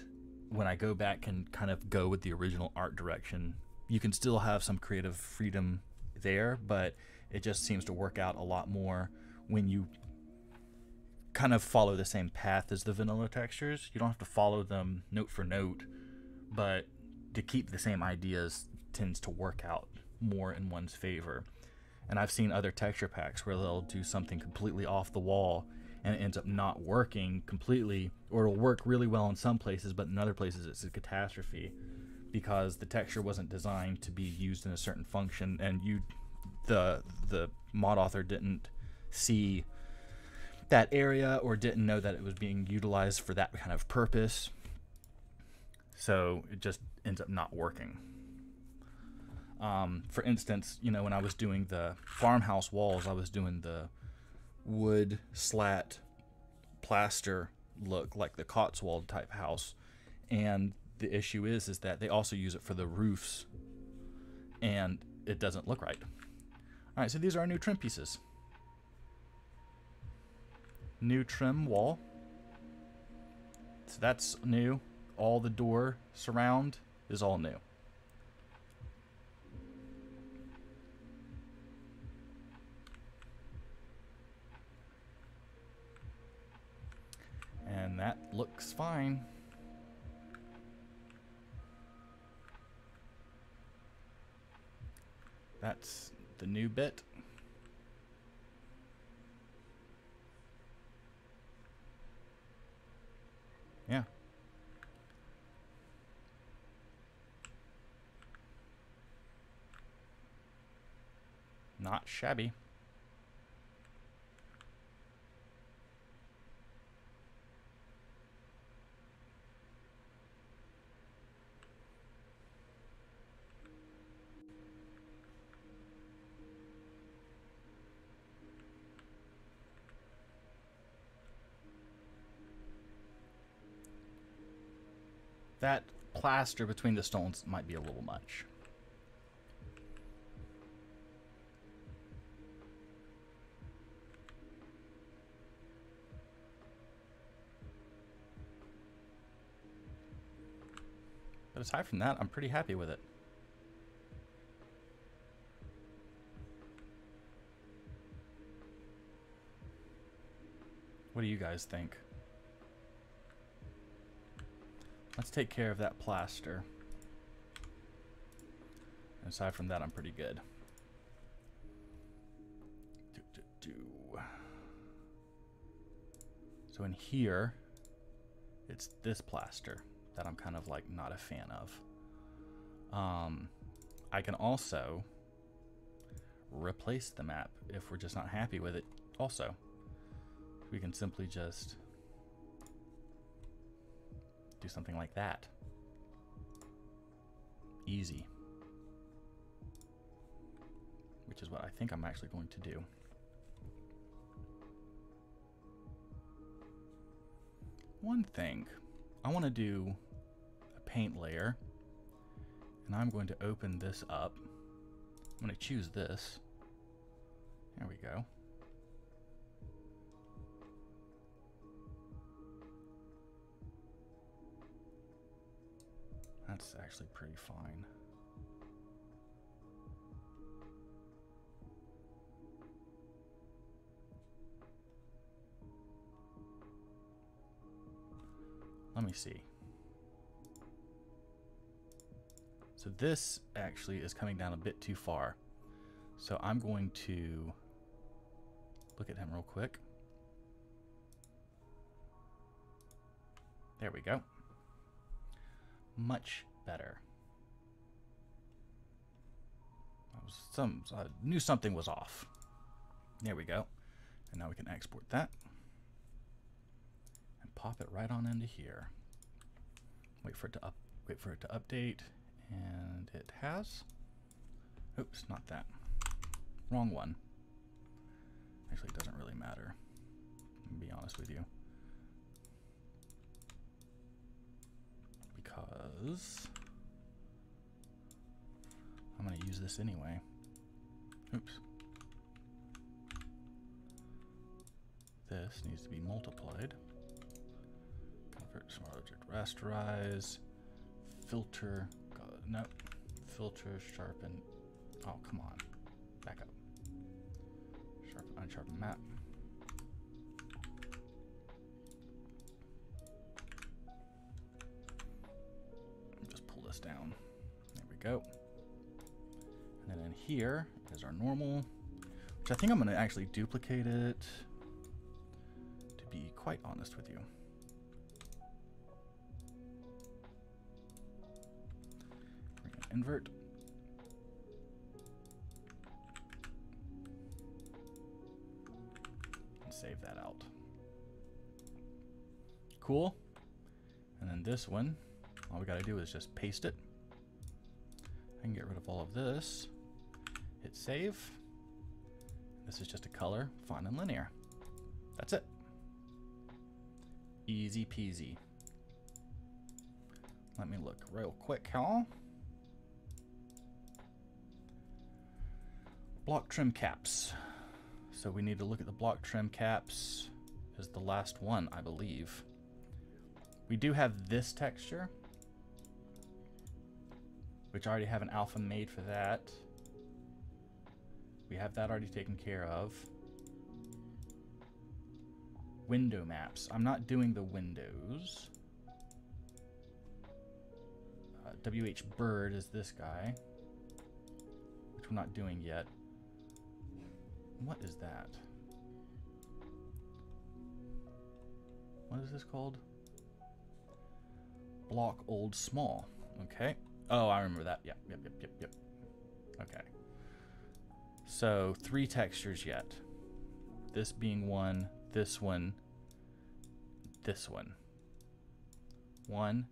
when I go back and kind of go with the original art direction, you can still have some creative freedom there, but it just seems to work out a lot more when you kind of follow the same path as the vanilla textures. You don't have to follow them note for note, but to keep the same ideas tends to work out more in one's favor. And I've seen other texture packs where they'll do something completely off the wall and it ends up not working completely, or it'll work really well in some places, but in other places it's a catastrophe because the texture wasn't designed to be used in a certain function, and you, the the mod author didn't see that area or didn't know that it was being utilized for that kind of purpose. So it just ends up not working. Um, for instance, you know, when I was doing the farmhouse walls, I was doing the wood slat plaster look like the Cotswold type house. And the issue is is that they also use it for the roofs and it doesn't look right. All right, so these are our new trim pieces. New trim wall. So that's new. All the door surround is all new. And that looks fine. That's the new bit. Yeah. Not shabby. That plaster between the stones might be a little much. But aside from that, I'm pretty happy with it. What do you guys think? Let's take care of that plaster. Aside from that, I'm pretty good. Do, do, do. So in here, it's this plaster that I'm kind of like not a fan of. Um, I can also replace the map if we're just not happy with it also. We can simply just do something like that. Easy. Which is what I think I'm actually going to do. One thing, I want to do a paint layer, and I'm going to open this up. I'm going to choose this. There we go. That's actually pretty fine. Let me see. So this actually is coming down a bit too far. So I'm going to look at him real quick. There we go. Much better. I was some I knew something was off. There we go. And now we can export that and pop it right on into here. Wait for it to up wait for it to update and it has. Oops, not that. Wrong one. Actually, it doesn't really matter. Be honest with you. Because I'm going to use this anyway. Oops. This needs to be multiplied. Convert smart object rasterize. Filter. No. Filter, sharpen. Oh, come on. Back up. Sharpen, unsharpen map. This down. There we go. And then in here is our normal, which I think I'm going to actually duplicate it, to be quite honest with you. invert. And save that out. Cool. And then this one, all we got to do is just paste it. I can get rid of all of this. Hit save. This is just a color, font and linear. That's it. Easy peasy. Let me look real quick, huh? Block trim caps. So we need to look at the block trim caps as the last one, I believe. We do have this texture, which I already have an alpha made for that. We have that already taken care of. Window maps. I'm not doing the windows. Uh, WH Bird is this guy, which we're not doing yet. What is that? What is this called? Block old small. Okay. Oh, I remember that. Yep, yep, yep, yep, yep. Okay. So, three textures yet. This being one, this one, this one. One,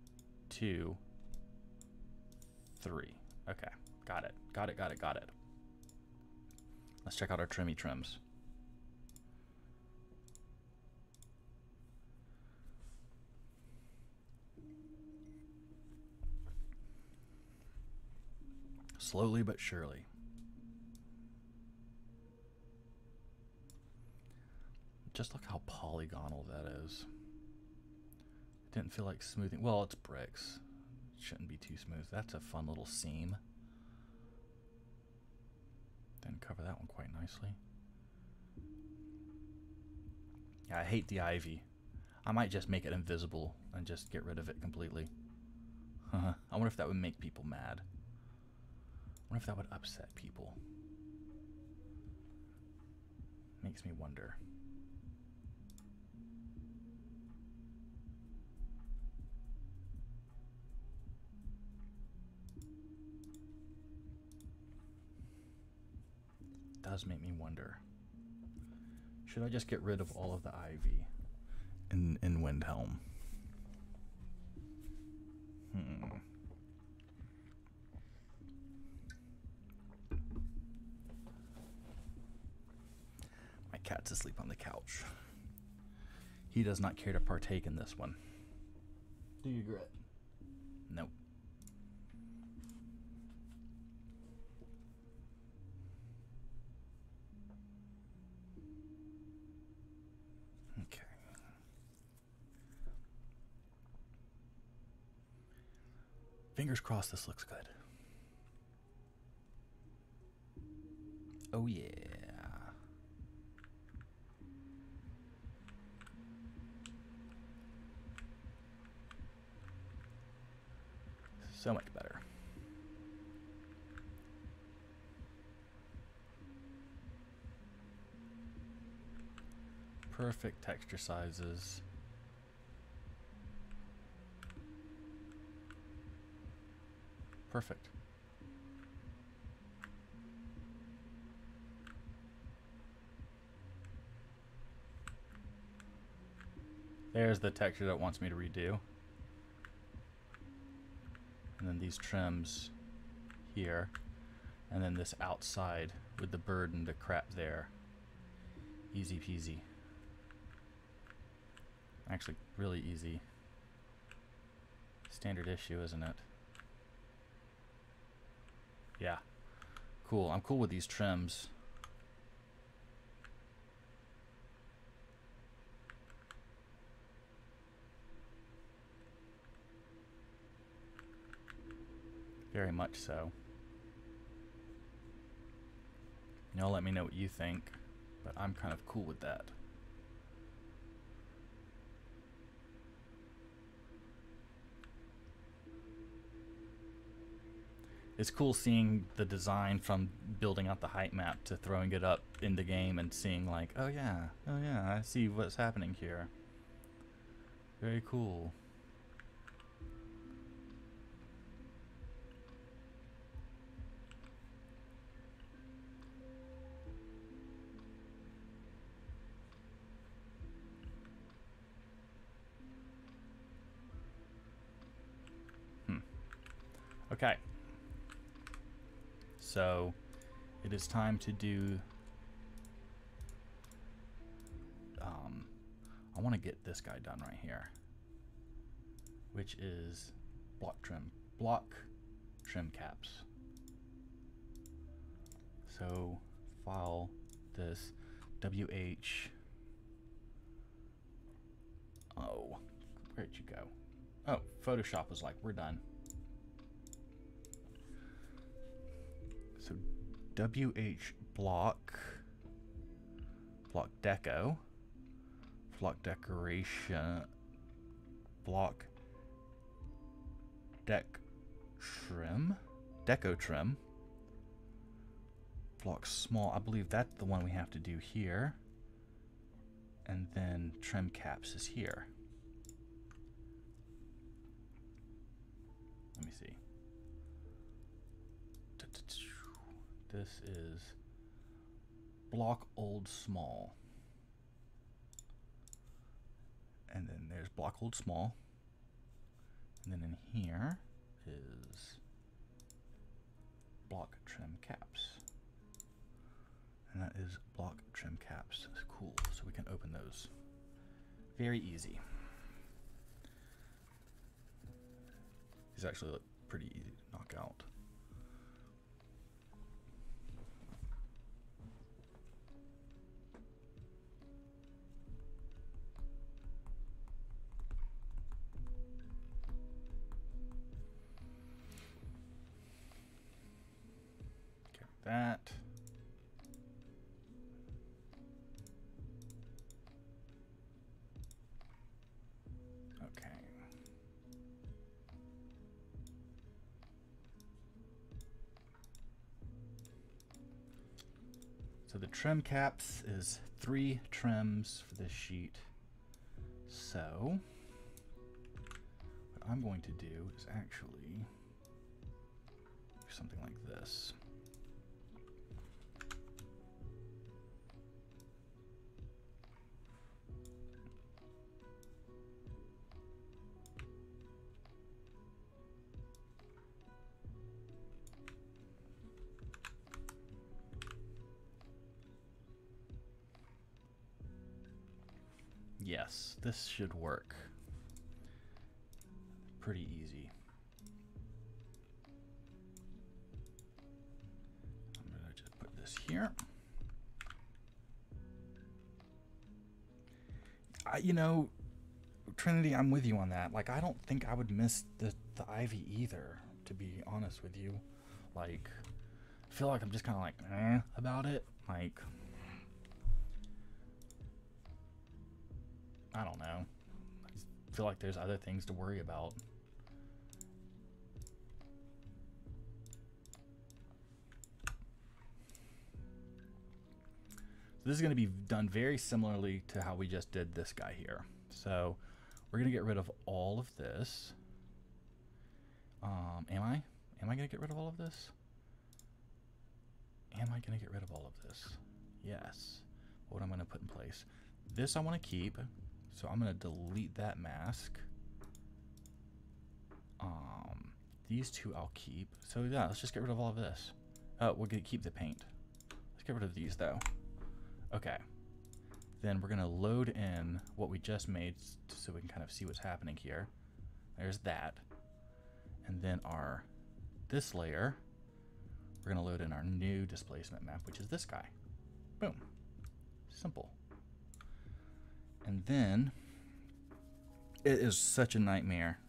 two, three. Okay. Got it. Got it, got it, got it. Let's check out our trimmy trims. Slowly but surely. Just look how polygonal that is. It didn't feel like smoothing. Well, it's bricks. Shouldn't be too smooth. That's a fun little seam. Then cover that one quite nicely. Yeah, I hate the ivy. I might just make it invisible and just get rid of it completely. I wonder if that would make people mad. Wonder if that would upset people. Makes me wonder. does make me wonder. Should I just get rid of all of the ivy in in Windhelm? Hmm. My cat's asleep on the couch. He does not care to partake in this one. Do you, Grit? Nope. Okay. Fingers crossed this looks good. Oh yeah. So much better. Perfect texture sizes. Perfect. There's the texture that wants me to redo. And then these trims here. And then this outside with the bird and the crap there. Easy peasy. Actually, really easy. Standard issue, isn't it? Yeah. Cool. I'm cool with these trims. Very much so. Y'all let me know what you think, but I'm kind of cool with that. It's cool seeing the design from building out the height map to throwing it up in the game and seeing like, oh yeah, oh yeah, I see what's happening here. Very cool. So it is time to do um, I want to get this guy done right here. Which is block trim block trim caps. So file this WH oh where'd you go? Oh Photoshop was like we're done WH block, block deco, block decoration, block deck trim, deco trim, block small. I believe that's the one we have to do here. And then trim caps is here. Let me see. This is block old small. And then there's block old small. And then in here is block trim caps. And that is block trim caps. That's cool. So we can open those. Very easy. These actually look pretty easy to knock out. That. Okay. So the trim caps is three trims for this sheet. So what I'm going to do is actually something like this. This should work. Pretty easy. I'm going to just put this here. I, you know, Trinity, I'm with you on that. Like, I don't think I would miss the, the Ivy either, to be honest with you. Like, I feel like I'm just kind of like, eh, about it. Like, I don't know. I feel like there's other things to worry about. So this is going to be done very similarly to how we just did this guy here. So we're going to get rid of all of this. Um, am I? Am I going to get rid of all of this? Am I going to get rid of all of this? Yes. What I'm going to put in place. This I want to keep. So I'm going to delete that mask. Um, these two I'll keep. So yeah, let's just get rid of all of this. Uh, we're going to keep the paint. Let's get rid of these though. Okay. Then we're going to load in what we just made so we can kind of see what's happening here. There's that. And then our this layer, we're going to load in our new displacement map, which is this guy. Boom. Simple. And then it is such a nightmare.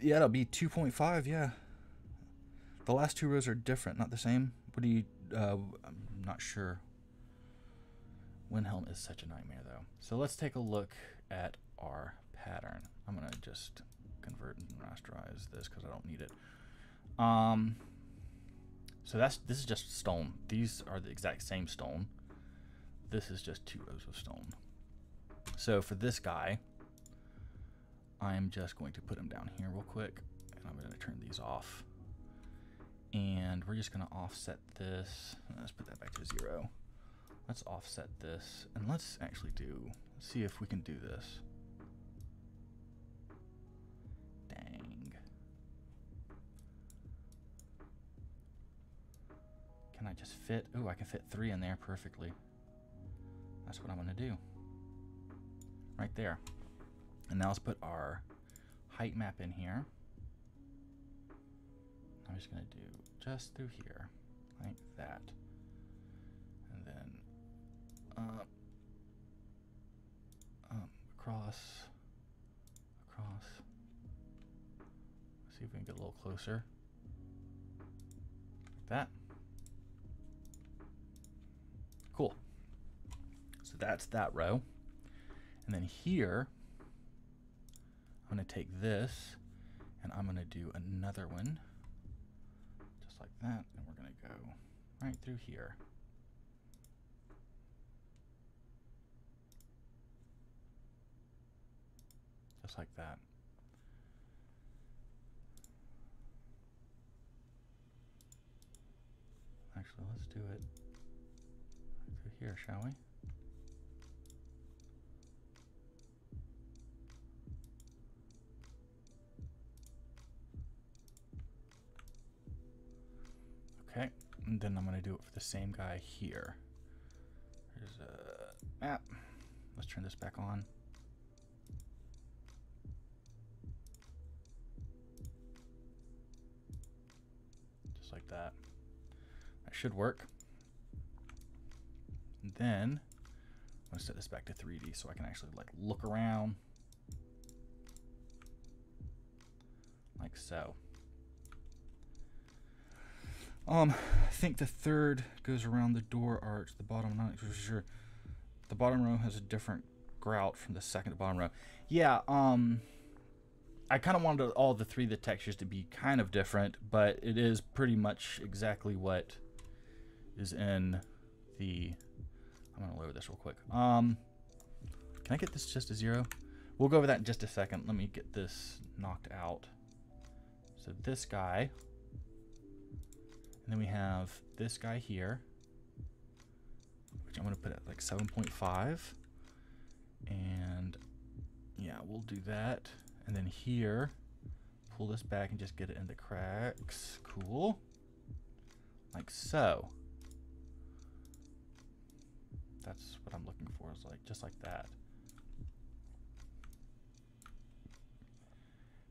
Yeah, it'll be 2.5, yeah. The last two rows are different, not the same. What do you, uh, I'm not sure. Windhelm is such a nightmare though. So let's take a look at our pattern. I'm gonna just convert and rasterize this because I don't need it. Um, so that's this is just stone. These are the exact same stone. This is just two rows of stone. So for this guy, I'm just going to put him down here real quick, and I'm going to turn these off. And we're just going to offset this. Let's put that back to zero. Let's offset this, and let's actually do, see if we can do this. Can I just fit? Oh, I can fit three in there perfectly. That's what I'm to do. Right there. And now let's put our height map in here. I'm just going to do just through here, like that. And then up, across, across. see if we can get a little closer. Like that. Cool. So that's that row. And then here, I'm going to take this and I'm going to do another one just like that and we're going to go right through here. Just like that. Actually, let's do it here, shall we? Okay, and then I'm to do it for the same guy here. There's a map. Let's turn this back on. Just like that. That should work. And then I'm to set this back to 3D so I can actually like look around like so. Um, I think the third goes around the door arch. The bottom, not sure. The bottom row has a different grout from the second to bottom row. Yeah, um, I kind of wanted all the three of the textures to be kind of different, but it is pretty much exactly what is in the. I'm gonna lower this real quick. Um, can I get this just a zero? We'll go over that in just a second. Let me get this knocked out. So this guy and then we have this guy here, which I'm to put at like 7.5. And yeah, we'll do that. And then here, pull this back and just get it in the cracks. Cool. Like so. That's what I'm looking for, is like just like that.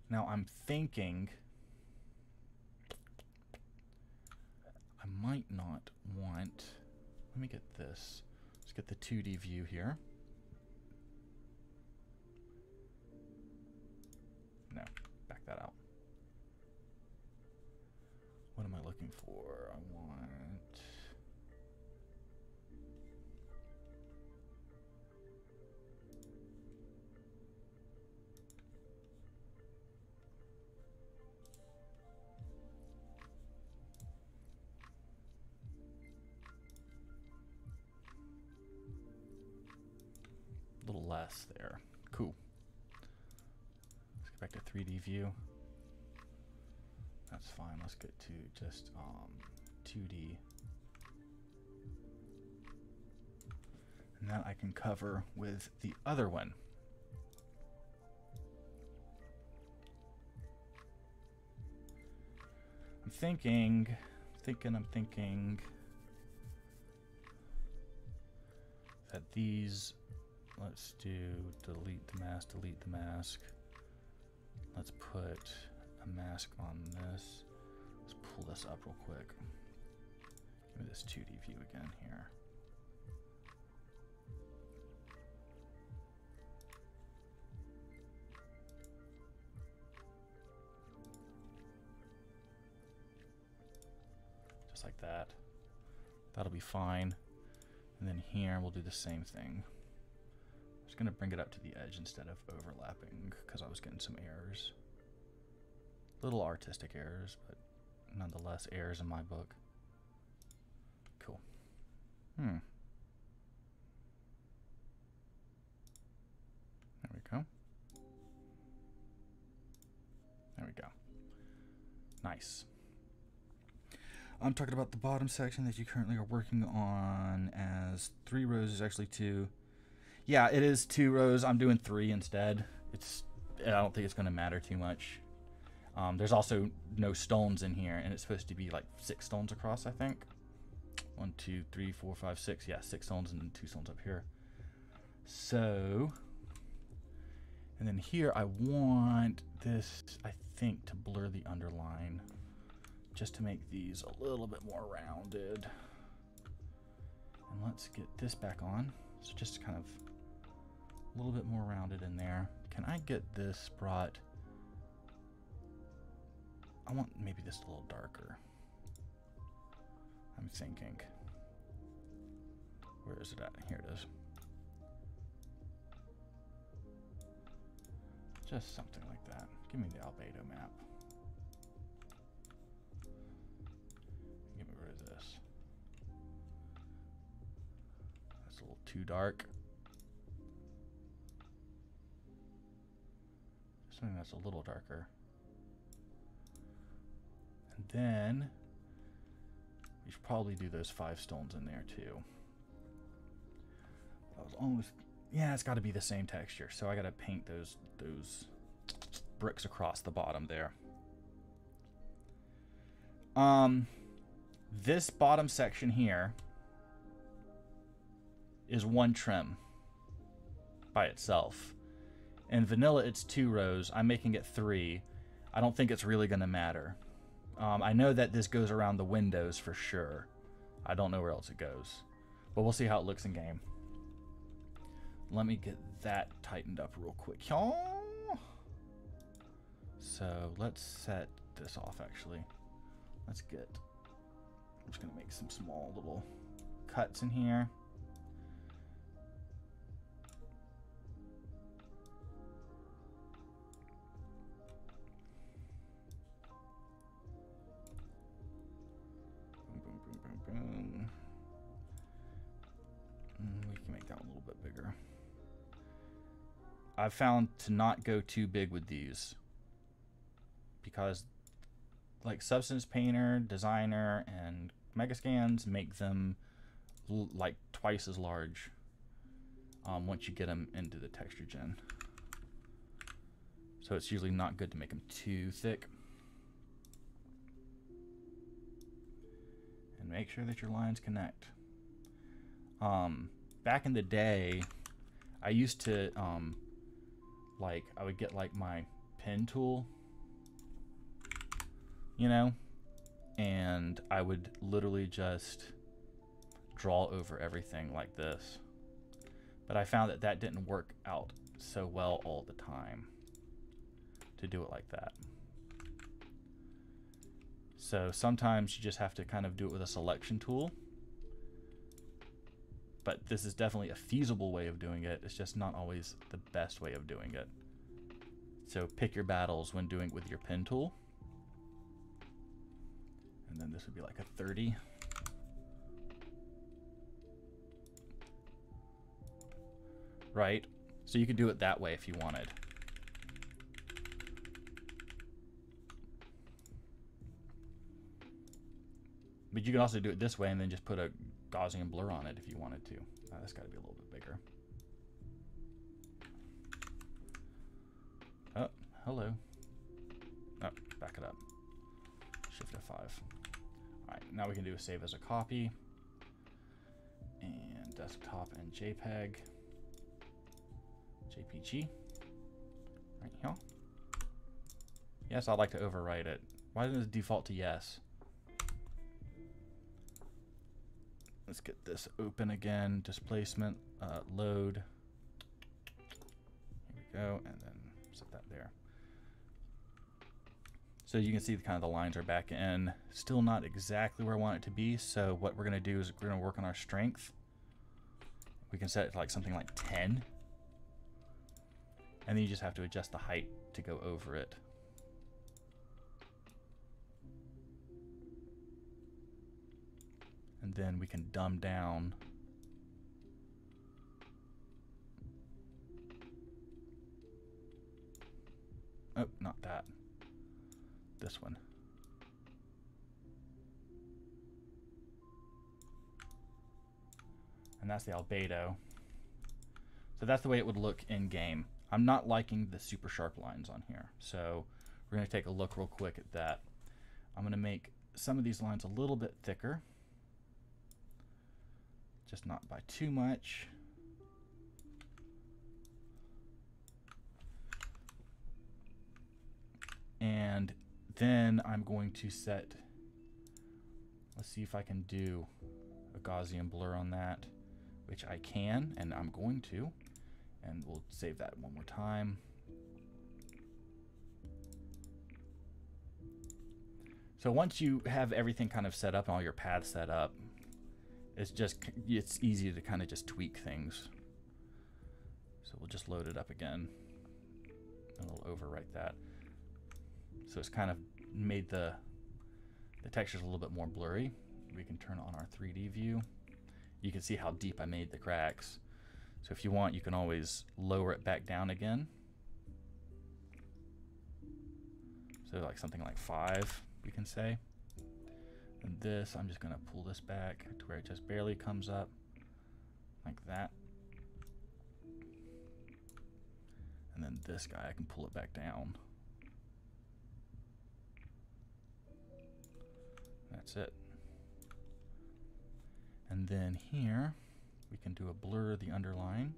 Now I'm thinking I might not want... Let me get this. Let's get the 2D view here. No, back that out. What am I looking for? I want... there. Cool. Let's get back to 3D view. That's fine. Let's get to just um, 2D. And that I can cover with the other one. I'm thinking, thinking, I'm thinking that these, let's do delete the mask, delete the mask. Let's put a mask on this. Let's pull this up real quick. Give me this 2D view again here. Just like that. That'll be fine. And then here we'll do the same thing. Just going to bring it up to the edge instead of overlapping because I was getting some errors. Little artistic errors, but nonetheless errors in my book. Cool. Hmm. There we go. There we go. Nice. I'm talking about the bottom section that you currently are working on as three rows is actually two. Yeah, it is two rows. I'm doing three instead. It's I don't think it's going to matter too much. Um, there's also no stones in here, and it's supposed to be like six stones across, I think. One, two, three, four, five, six. Yeah, six stones and then two stones up here. So, and then here I want this, I think, to blur the underline just to make these a little bit more rounded. And let's get this back on. So just to kind of little bit more rounded in there. Can I get this brought? I want maybe this a little darker. I'm thinking. Where is it at? Here it is. Just something like that. Give me the albedo map. Get rid of this. That's a little too dark. Something that's a little darker. And then we should probably do those five stones in there too. That was almost yeah, it's got to be the same texture. So I got to paint those those bricks across the bottom there. Um this bottom section here is one trim by itself. In vanilla, it's two rows. I'm making it three. I don't think it's really going to matter. Um, I know that this goes around the windows for sure. I don't know where else it goes. But we'll see how it looks in game. Let me get that tightened up real quick. So let's set this off actually. Let's get I'm just going to make some small little cuts in here. I've found to not go too big with these because like Substance Painter, Designer, and Megascans make them like twice as large um, once you get them into the texture gen. So it's usually not good to make them too thick. And make sure that your lines connect. Um, back in the day, I used to, um, like, I would get like my pen tool, you know, and I would literally just draw over everything like this. But I found that that didn't work out so well all the time to do it like that. So sometimes you just have to kind of do it with a selection tool. But this is definitely a feasible way of doing it. It's just not always the best way of doing it. So pick your battles when doing it with your pen tool and then this would be like a 30. Right? So you could do it that way if you wanted. But you can also do it this way and then just put a Gaussian blur on it if you wanted to. Uh, that's got to be a little bit bigger. Oh, hello. Oh, back it up. Shift F5. Alright, now we can do a save as a copy. And desktop and JPEG. JPG. Right here. Yes, I'd like to overwrite it. Why doesn't it default to yes? Let's get this open again. Displacement, uh, load. Here we go, and then set that there. So you can see the kind of the lines are back in. Still not exactly where I want it to be. So what we're gonna do is we're gonna work on our strength. We can set it to like something like 10. And then you just have to adjust the height to go over it. And then we can dumb down. Oh not that. This one. And that's the albedo. So that's the way it would look in game I'm not liking the super sharp lines on here. So we're going to take a look real quick at that. I'm going to make some of these lines a little bit thicker just not by too much. And then I'm going to set, let's see if I can do a Gaussian blur on that, which I can, and I'm going to. And we'll save that one more time. So once you have everything kind of set up and all your paths set up, it's just it's easy to kind of just tweak things. So we'll just load it up again. And we'll overwrite that. So it's kind of made the the textures a little bit more blurry. We can turn on our 3D view. You can see how deep I made the cracks. So if you want, you can always lower it back down again. So like something like five, we can say. And this, I'm just going to pull this back to where it just barely comes up, like that. And then this guy, I can pull it back down. That's it. And then here, we can do a blur the underlying.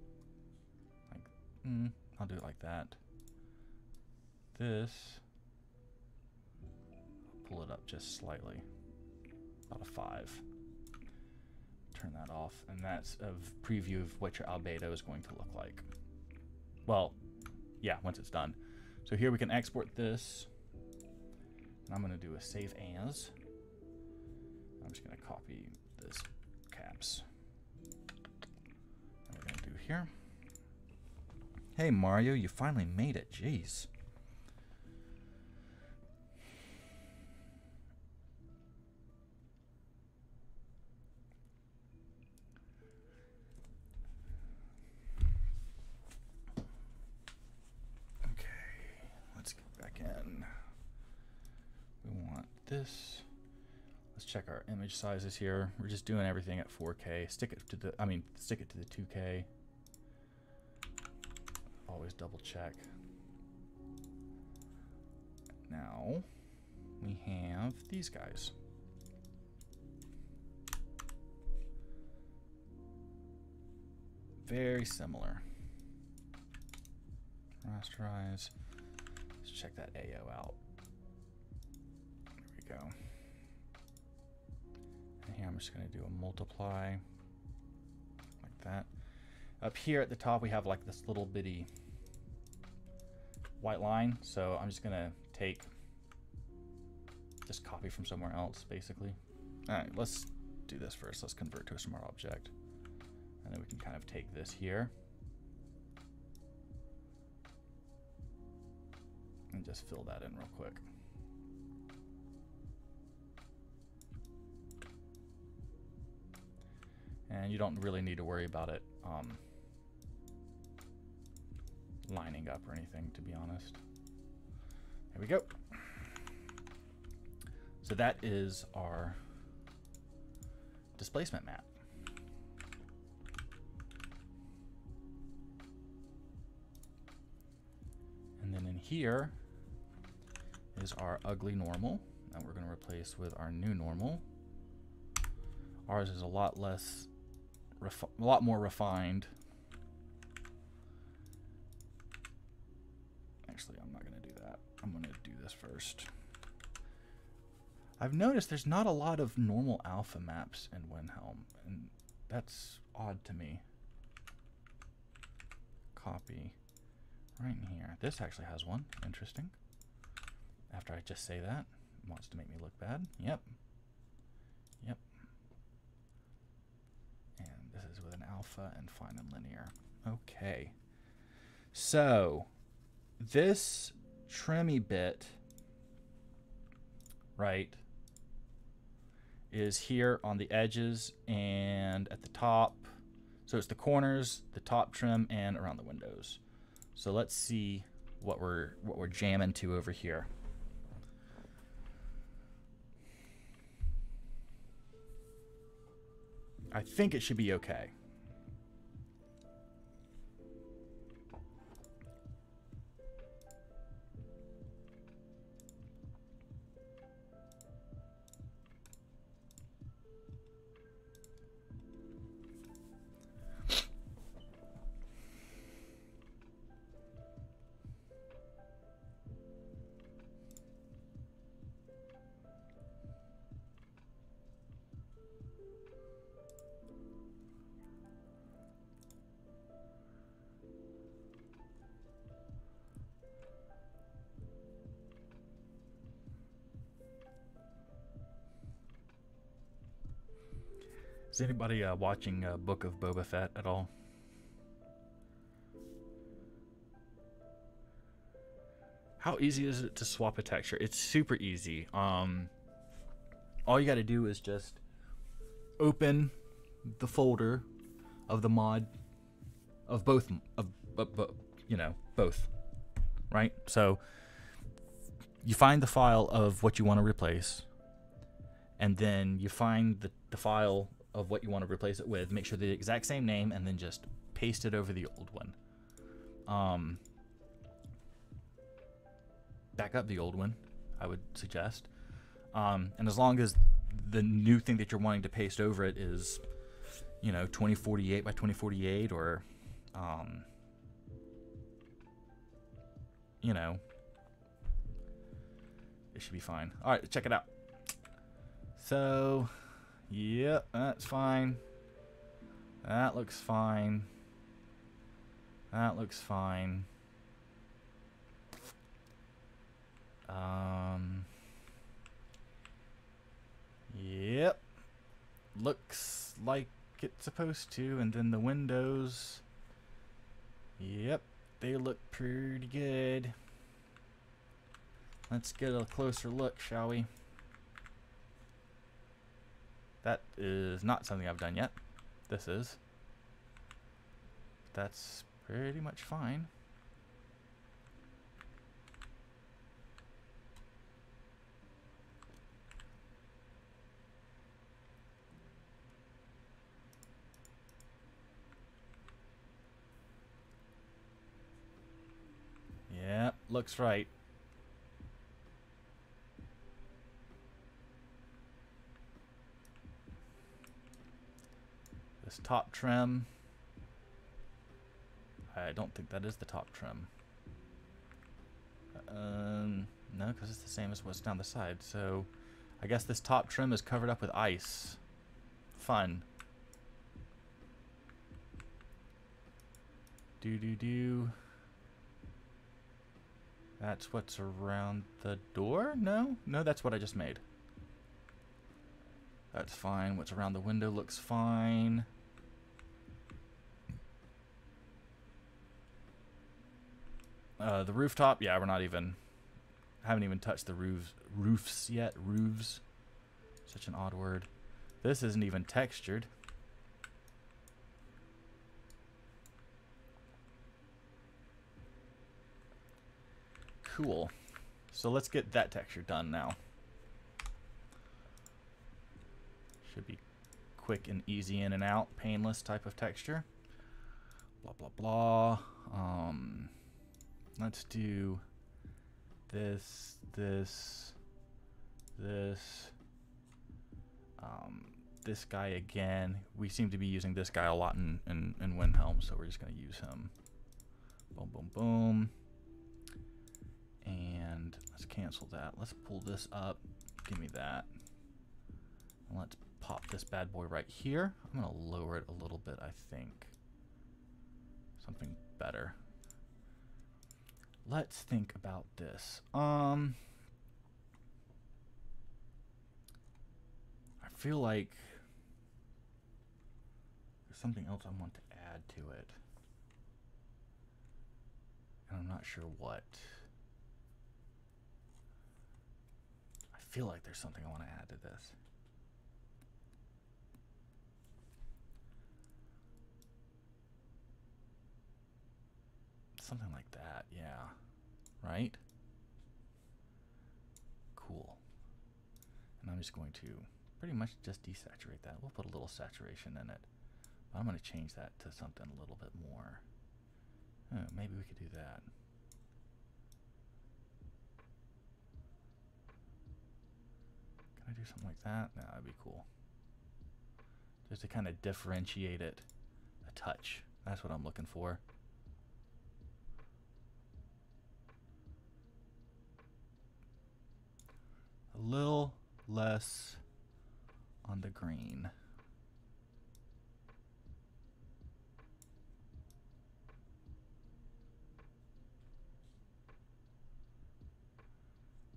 Like, mm, I'll do it like that. This, pull it up just slightly about a 5. Turn that off, and that's a preview of what your albedo is going to look like. Well, yeah, once it's done. So here we can export this. And I'm going to do a save as. I'm just going to copy this caps. And we're going to do here. Hey Mario, you finally made it. Jeez. This. Let's check our image sizes here. We're just doing everything at 4K. Stick it to the, I mean, stick it to the 2K. Always double check. Now, we have these guys. Very similar. Rasterize. Let's check that AO out go. And here I'm just going to do a multiply like that. Up here at the top we have like this little bitty white line. So I'm just going to take, just copy from somewhere else basically. All right, let's do this first. Let's convert to a smart object. And then we can kind of take this here. And just fill that in real quick. And you don't really need to worry about it um, lining up or anything, to be honest. There we go. So that is our displacement map. And then in here is our ugly normal that we're going to replace with our new normal. Ours is a lot less, a lot more refined. Actually, I'm not going to do that. I'm going to do this first. I've noticed there's not a lot of normal alpha maps in Windhelm, and that's odd to me. Copy. Right in here. This actually has one. Interesting. After I just say that. Wants to make me look bad. Yep. Yep. And this is with an alpha and fine and linear. Okay. So, this trimmy bit, right, is here on the edges and at the top. So it's the corners, the top trim, and around the windows. So let's see what we're what we're jamming to over here. I think it should be okay. Is anybody uh, watching uh, Book of Boba Fett at all? How easy is it to swap a texture? It's super easy. Um, all you got to do is just open the folder of the mod of both of, of, you know both right so you find the file of what you want to replace and then you find the, the file of what you want to replace it with. Make sure the exact same name, and then just paste it over the old one. Um, back up the old one, I would suggest. Um, and as long as the new thing that you're wanting to paste over it is, you know, 2048 by 2048 or, um, you know, it should be fine. All right, check it out. So Yep, that's fine. That looks fine. That looks fine. Um. Yep. Looks like it's supposed to. And then the windows. Yep. They look pretty good. Let's get a closer look, shall we? That is not something I've done yet. This is. That's pretty much fine. Yeah, looks right. This top trim. I don't think that is the top trim. Um, no, because it's the same as what's down the side. So I guess this top trim is covered up with ice. Fun. Do do do. That's what's around the door? No? No, that's what I just made. That's fine. What's around the window looks fine. Uh, the rooftop, yeah, we're not even, haven't even touched the roofs, roofs yet. Roofs, such an odd word. This isn't even textured. Cool. So let's get that texture done now. Should be quick and easy in and out, painless type of texture. Blah, blah, blah. Um, let's do this, this, this, um, this guy again. We seem to be using this guy a lot in, in, in Windhelm, so we're just going to use him. Boom, boom, boom. And let's cancel that. Let's pull this up. Give me that. And let's pop this bad boy right here. I'm going to lower it a little bit, I think. Something better. Let's think about this. Um, I feel like there's something else I want to add to it. And I'm not sure what. I feel like there's something I want to add to this. Something like that, yeah. Right? Cool. And I'm just going to pretty much just desaturate that. We'll put a little saturation in it. But I'm going to change that to something a little bit more. Oh, maybe we could do that. Can I do something like that? No, that'd be cool. Just to kind of differentiate it a touch. That's what I'm looking for. A little less on the green.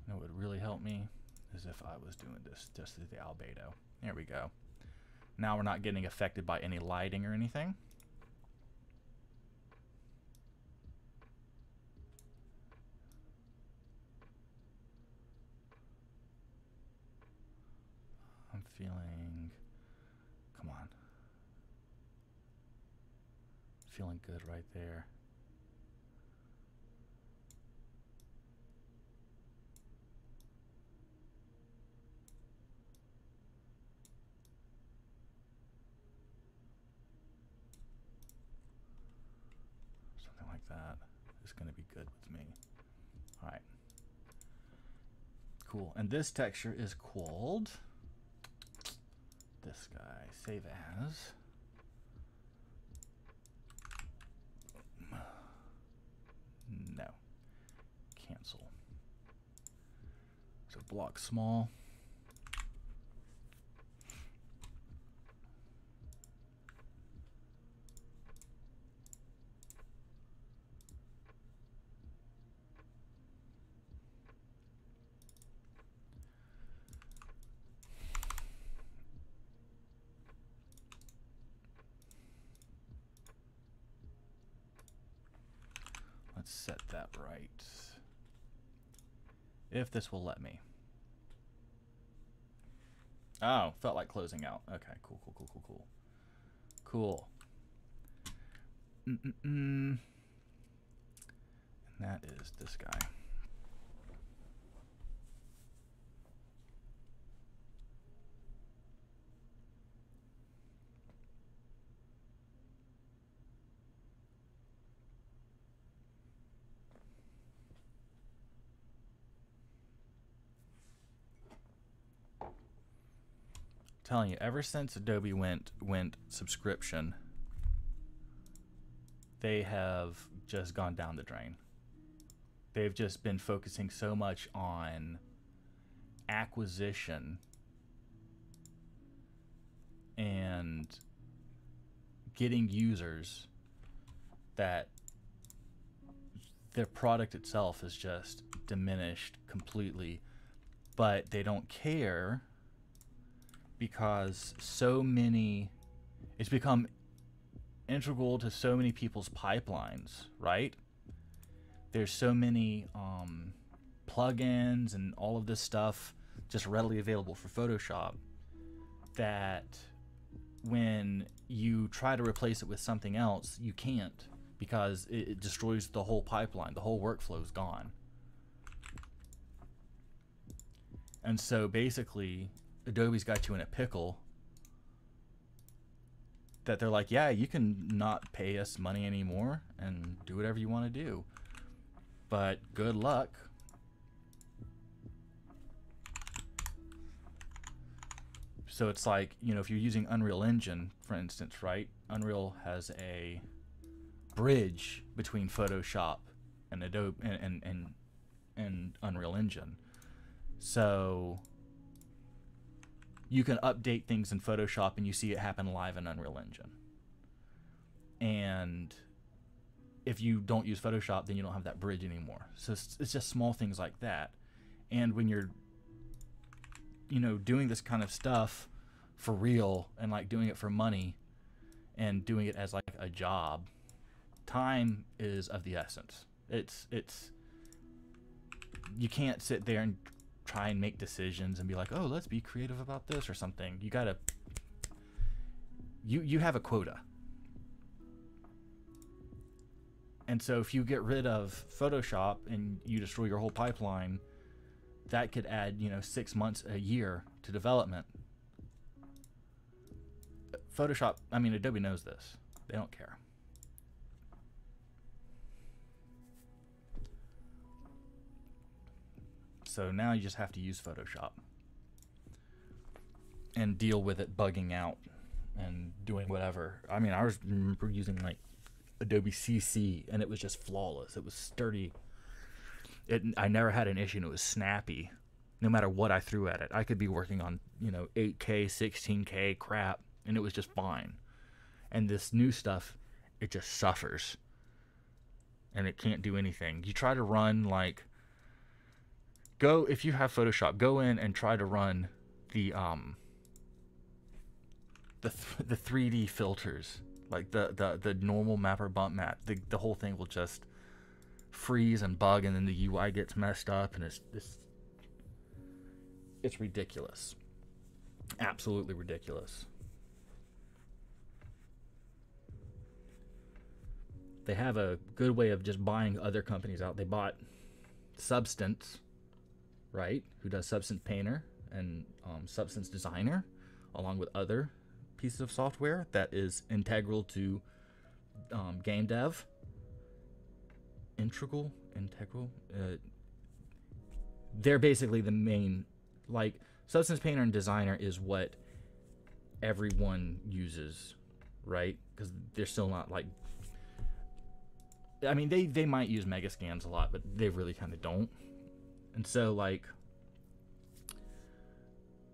What would really help me is if I was doing this just as the albedo. There we go. Now we're not getting affected by any lighting or anything. Feeling, come on, feeling good right there. Something like that is going to be good with me. All right. Cool. And this texture is called this guy. Save as. No. Cancel. So block small. Let's set that right. If this will let me. Oh, felt like closing out. Okay, cool, cool, cool, cool, cool. Cool. Mm -mm -mm. And that is this guy. Telling you, ever since Adobe went went subscription, they have just gone down the drain. They've just been focusing so much on acquisition and getting users that their product itself is just diminished completely, but they don't care because so many it's become integral to so many people's pipelines right? There's so many um, plugins and all of this stuff just readily available for photoshop that when you try to replace it with something else you can't because it, it destroys the whole pipeline. The whole workflow is gone. And so basically, Adobe's got you in a pickle that they're like, yeah, you can not pay us money anymore and do whatever you want to do. But good luck. So it's like, you know, if you're using Unreal Engine, for instance, right? Unreal has a bridge between Photoshop and Adobe and and, and, and Unreal Engine. So you can update things in Photoshop and you see it happen live in Unreal Engine. And if you don't use Photoshop, then you don't have that bridge anymore. So it's, it's just small things like that. And when you're, you know, doing this kind of stuff for real and like doing it for money and doing it as like a job, time is of the essence. It's, it's, you can't sit there and try and make decisions and be like, oh, let's be creative about this or something. You gotta, you you have a quota. And so if you get rid of Photoshop and you destroy your whole pipeline, that could add, you know, six months, a year to development. Photoshop, I mean, Adobe knows this. They don't care. So now you just have to use Photoshop and deal with it bugging out and doing whatever. I mean, I was using like Adobe CC and it was just flawless. It was sturdy. It I never had an issue and it was snappy. No matter what I threw at it. I could be working on, you know, 8K, 16K crap and it was just fine. And this new stuff, it just suffers. And it can't do anything. You try to run like go if you have Photoshop, go in and try to run the um the th- the 3D filters, like the the the normal map or bump map. The the whole thing will just freeze and bug, and then the UI gets messed up, and it's it's it's ridiculous, absolutely ridiculous. They have a good way of just buying other companies out. They bought Substance, right? Who does Substance Painter and um, Substance Designer, along with other pieces of software that is integral to um, game dev. Integral, integral. Uh, they're basically the main, like Substance Painter and Designer is what everyone uses, right? Because they're still not like. I mean, they they might use Megascans a lot, but they really kind of don't. And so like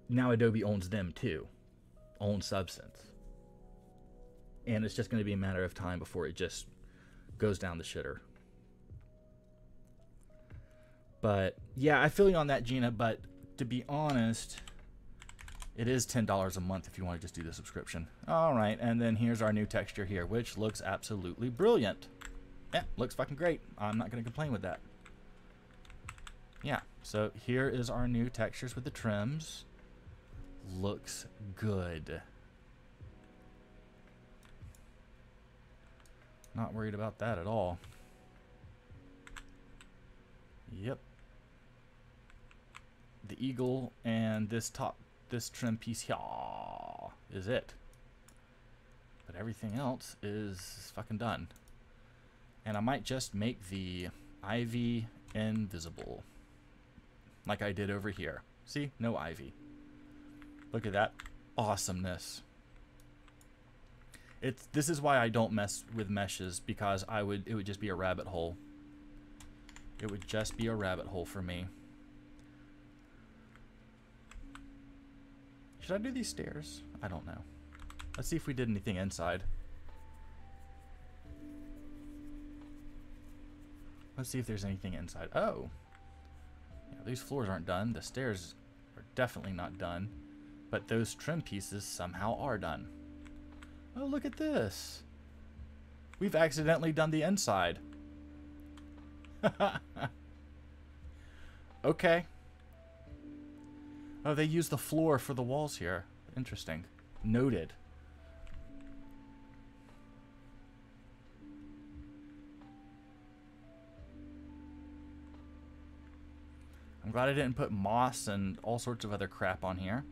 now Adobe owns them too. Owns Substance. And it's just going to be a matter of time before it just goes down the shitter. But yeah, I feel you on that, Gina. But to be honest, it is $10 a month if you want to just do the subscription. All right, and then here's our new texture here, which looks absolutely brilliant. Yeah, looks fucking great. I'm not going to complain with that yeah, so here is our new textures with the trims. Looks good. Not worried about that at all. Yep. The eagle and this top, this trim piece here is it. But everything else is fucking done. And I might just make the ivy invisible like I did over here. See? No ivy. Look at that awesomeness. It's this is why I don't mess with meshes because I would it would just be a rabbit hole. It would just be a rabbit hole for me. Should I do these stairs? I don't know. Let's see if we did anything inside. Let's see if there's anything inside. Oh, these floors aren't done. The stairs are definitely not done. But those trim pieces somehow are done. Oh, look at this. We've accidentally done the inside. okay. Oh, they use the floor for the walls here. Interesting. Noted. I'm glad I didn't put moss and all sorts of other crap on here.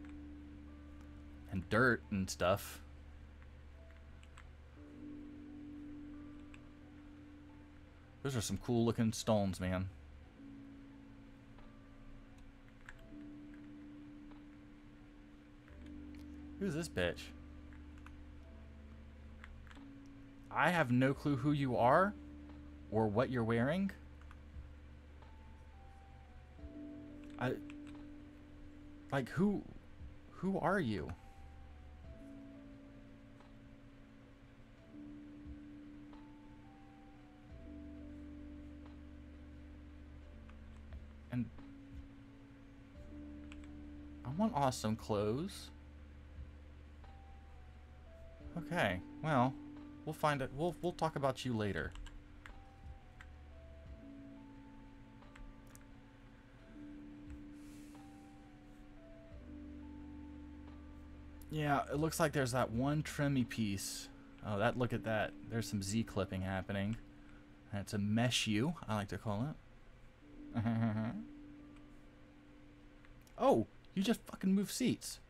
And dirt and stuff. Those are some cool looking stones, man. Who's this bitch? I have no clue who you are or what you're wearing. I like who who are you? And I want awesome clothes. Okay, well, we'll find it. We'll we'll talk about you later. Yeah, it looks like there's that one trimmy piece. Oh, that look at that. There's some Z clipping happening. It's a mesh U, I like to call it. oh, you just fucking move seats.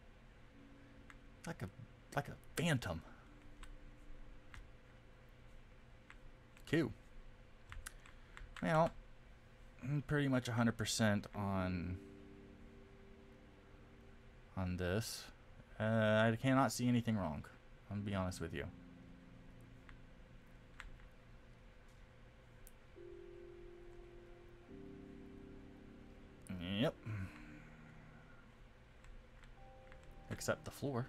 Like a like a phantom. Q. Well, I'm pretty much 100% on on this. Uh, I cannot see anything wrong. I'm gonna be honest with you. Yep. Except the floor.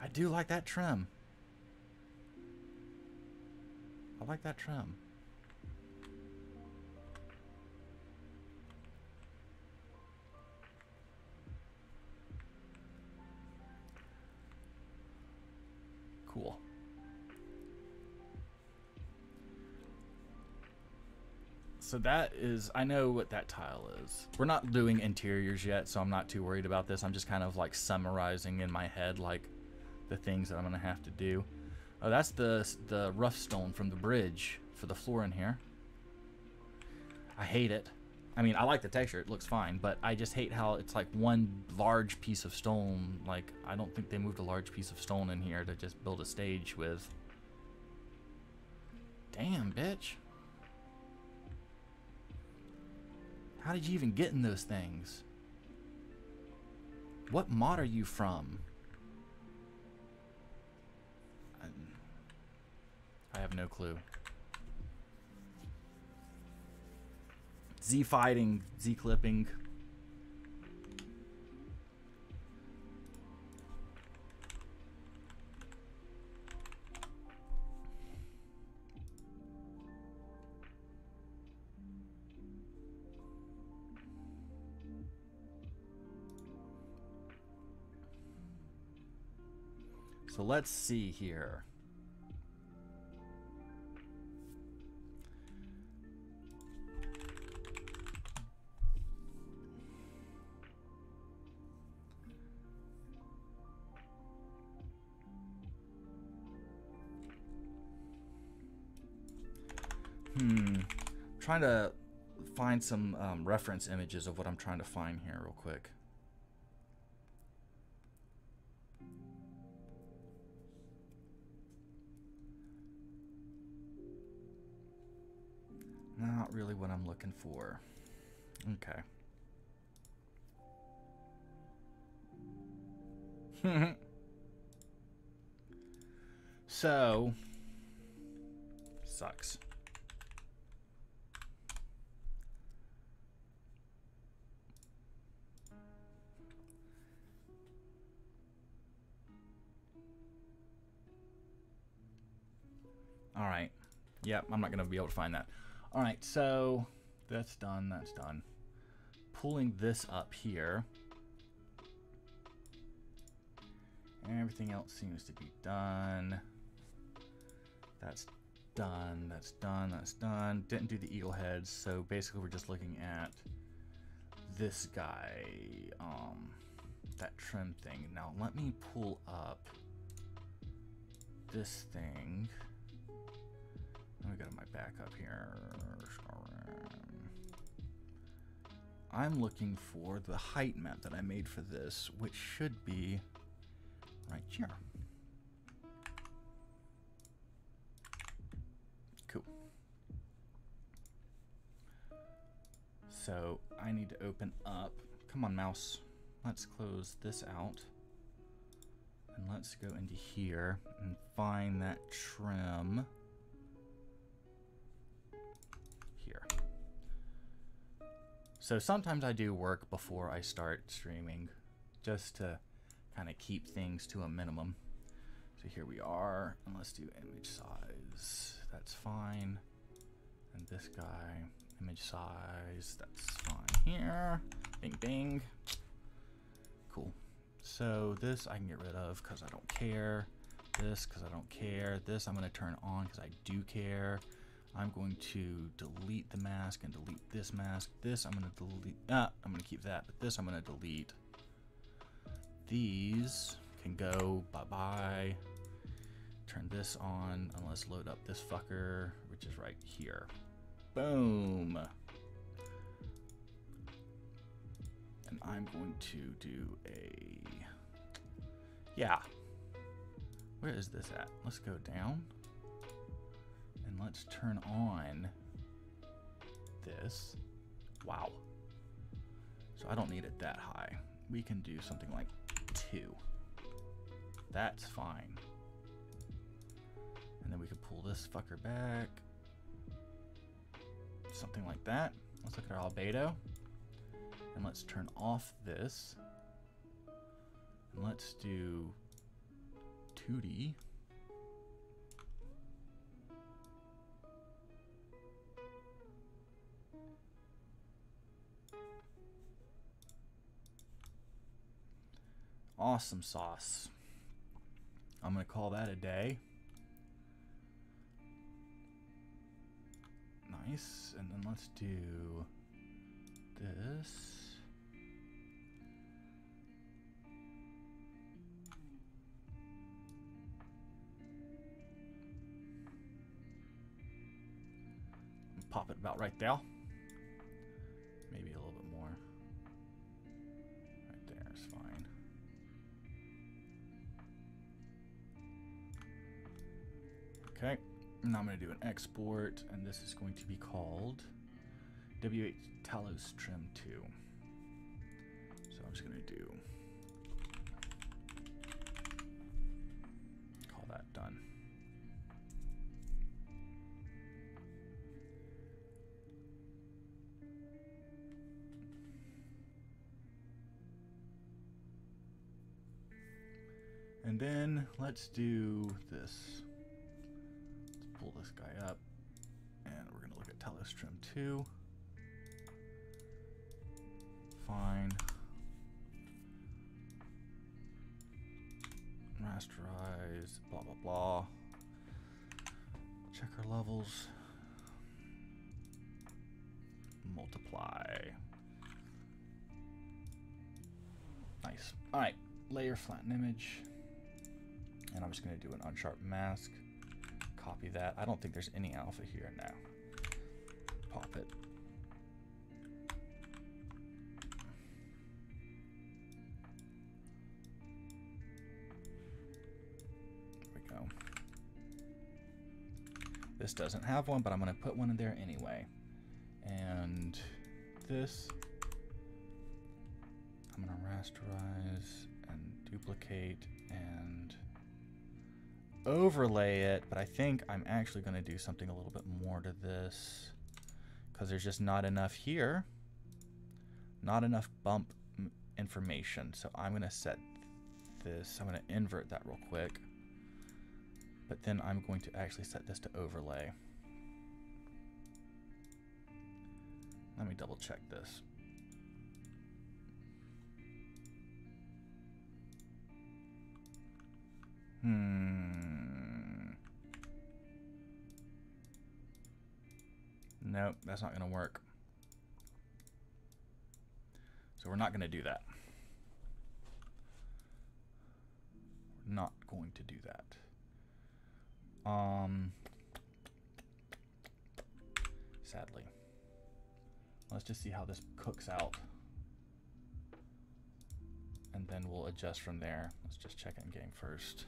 I do like that trim. I like that trim. Cool. So that is, I know what that tile is. We're not doing interiors yet, so I'm not too worried about this. I'm just kind of like summarizing in my head like the things that I'm gonna have to do. Oh, that's the the rough stone from the bridge for the floor in here. I hate it. I mean, I like the texture; it looks fine, but I just hate how it's like one large piece of stone. Like, I don't think they moved a large piece of stone in here to just build a stage with. Damn, bitch. How did you even get in those things? What mod are you from? I have no clue. Z fighting, Z clipping. So let's see here. Trying to find some um, reference images of what I'm trying to find here real quick. Not really what I'm looking for. Okay. so, sucks. Yep, I'm not going to be able to find that. All right, so that's done. That's done. Pulling this up here. Everything else seems to be done. That's done. That's done. That's done. Didn't do the eagle heads, so basically we're just looking at this guy, um, that trim thing. Now let me pull up this thing. Let me go to my backup here. I'm looking for the height map that I made for this, which should be right here. Cool. So I need to open up. Come on, mouse. Let's close this out. And let's go into here and find that trim. So sometimes I do work before I start streaming just to kind of keep things to a minimum. So here we are, and let's do image size. That's fine. And this guy, image size, that's fine here. Bing, bing. Cool. So this I can get rid of because I don't care. This because I don't care. This I'm going to turn on because I do care. I'm going to delete the mask and delete this mask. This I'm going to delete. Ah, I'm going to keep that, but this I'm going to delete. These can go bye-bye. Turn this on and let's load up this fucker, which is right here. Boom. And I'm going to do a yeah. Where is this at? Let's go down. And let's turn on this. Wow. So I don't need it that high. We can do something like two. That's fine. And then we can pull this fucker back. Something like that. Let's look at our albedo. And let's turn off this. And let's do 2D. Awesome sauce. I'm going to call that a day. Nice. And then let's do this. pop it about right there. Okay, now I'm going to do an export, and this is going to be called W8 Talos Trim 2. So I'm just going to do call that done. And then let's do this. This guy up. And we're going to look at Talos Trim 2. Fine. Rasterize, blah, blah, blah. Check our levels. Multiply. Nice. All right, layer flatten image and I'm just to do an unsharp mask. Copy that. I don't think there's any alpha here now. Pop it. There we go. This doesn't have one, but I'm going to put one in there anyway. And this, I'm going to rasterize and duplicate and overlay it, but I think I'm actually going to do something a little bit more to this because there's just not enough here. Not enough bump information. So I'm going to set this. I'm going to invert that real quick. But then I'm going to actually set this to overlay. Let me double check this. Hmm. Nope, that's not going to work. So we're not going to do that. We're not going to do that. Um, sadly. Let's just see how this cooks out. And then we'll adjust from there. Let's just check in game first.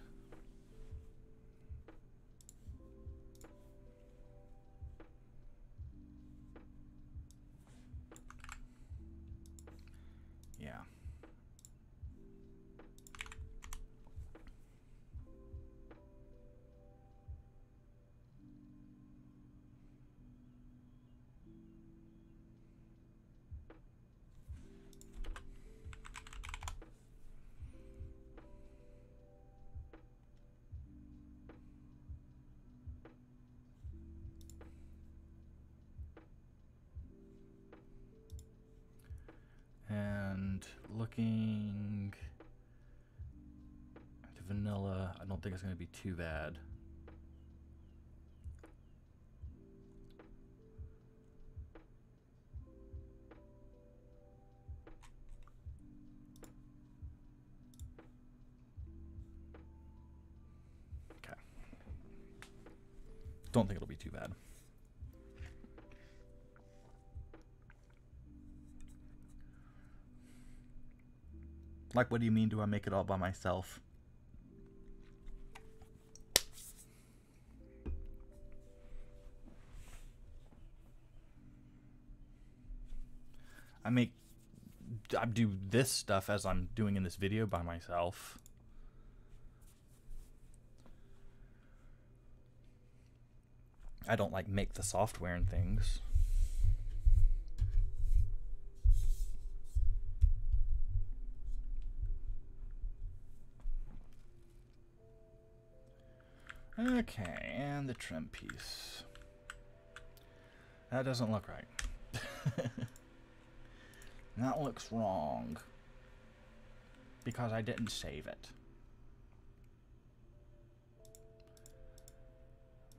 Think it's going to be too bad. Okay. Don't think it'll be too bad. Like, what do you mean? Do I make it all by myself? I make, I do this stuff as I'm doing in this video by myself. I don't like make the software and things. Okay, and the trim piece. That doesn't look right. that looks wrong. Because I didn't save it.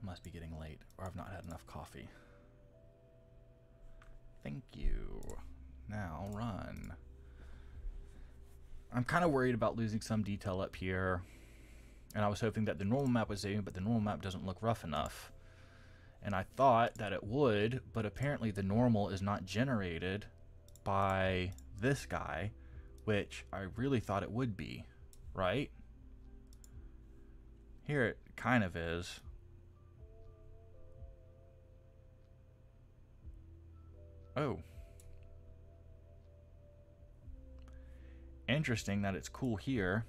Must be getting late, or I've not had enough coffee. Thank you. Now run. I'm kind of worried about losing some detail up here. And I was hoping that the normal map was saving, but the normal map doesn't look rough enough. And I thought that it would, but apparently the normal is not generated by this guy, which I really thought it would be, right? Here it kind of is. Oh. Interesting that it's cool here.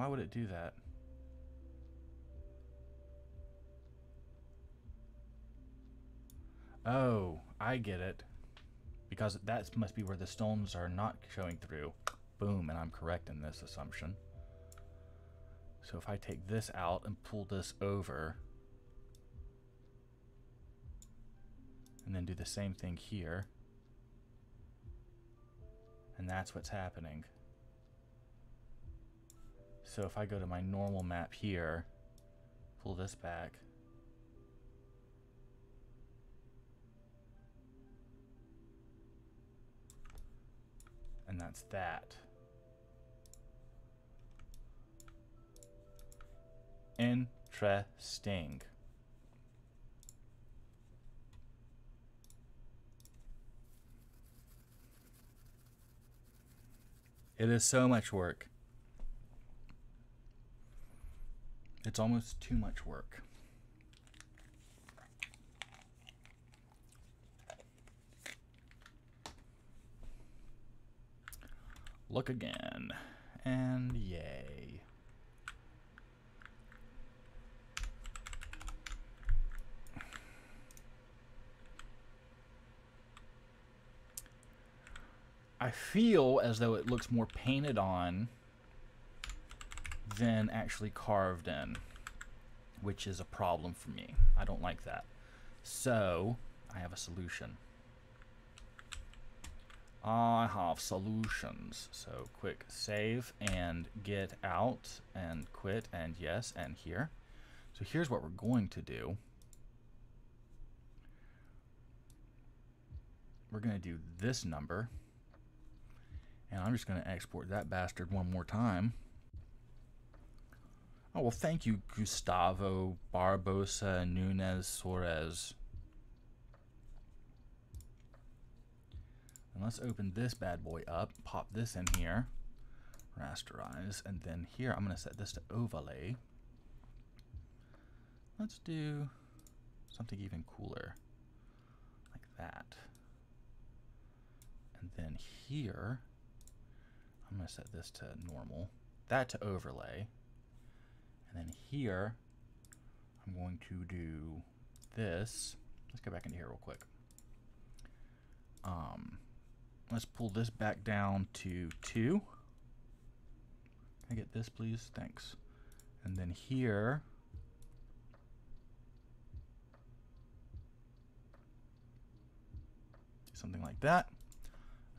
Why would it do that? Oh, I get it. Because that must be where the stones are not showing through. Boom, and I'm correct in this assumption. So if I take this out and pull this over, and then do the same thing here, and that's what's happening. So if I go to my normal map here, pull this back, and that's that. Interesting. It is so much work. It's almost too much work. Look again. And yay. I feel as though it looks more painted on than actually carved in, which is a problem for me. I don't like that. So, I have a solution. I have solutions. So quick save and get out and quit and yes and here. So here's what we're going to do. We're going to do this number And I'm just going to export that bastard one more time. Oh, well, thank you, Gustavo Barbosa Nunez Suarez. And let's open this bad boy up, pop this in here, rasterize, and then here I'm going to set this to overlay. Let's do something even cooler, like that. And then here, I'm going to set this to normal, that to overlay. And then here, I'm going to do this. Let's go back into here real quick. Um, let's pull this back down to 2. Can I get this, please? Thanks. And then here, something like that.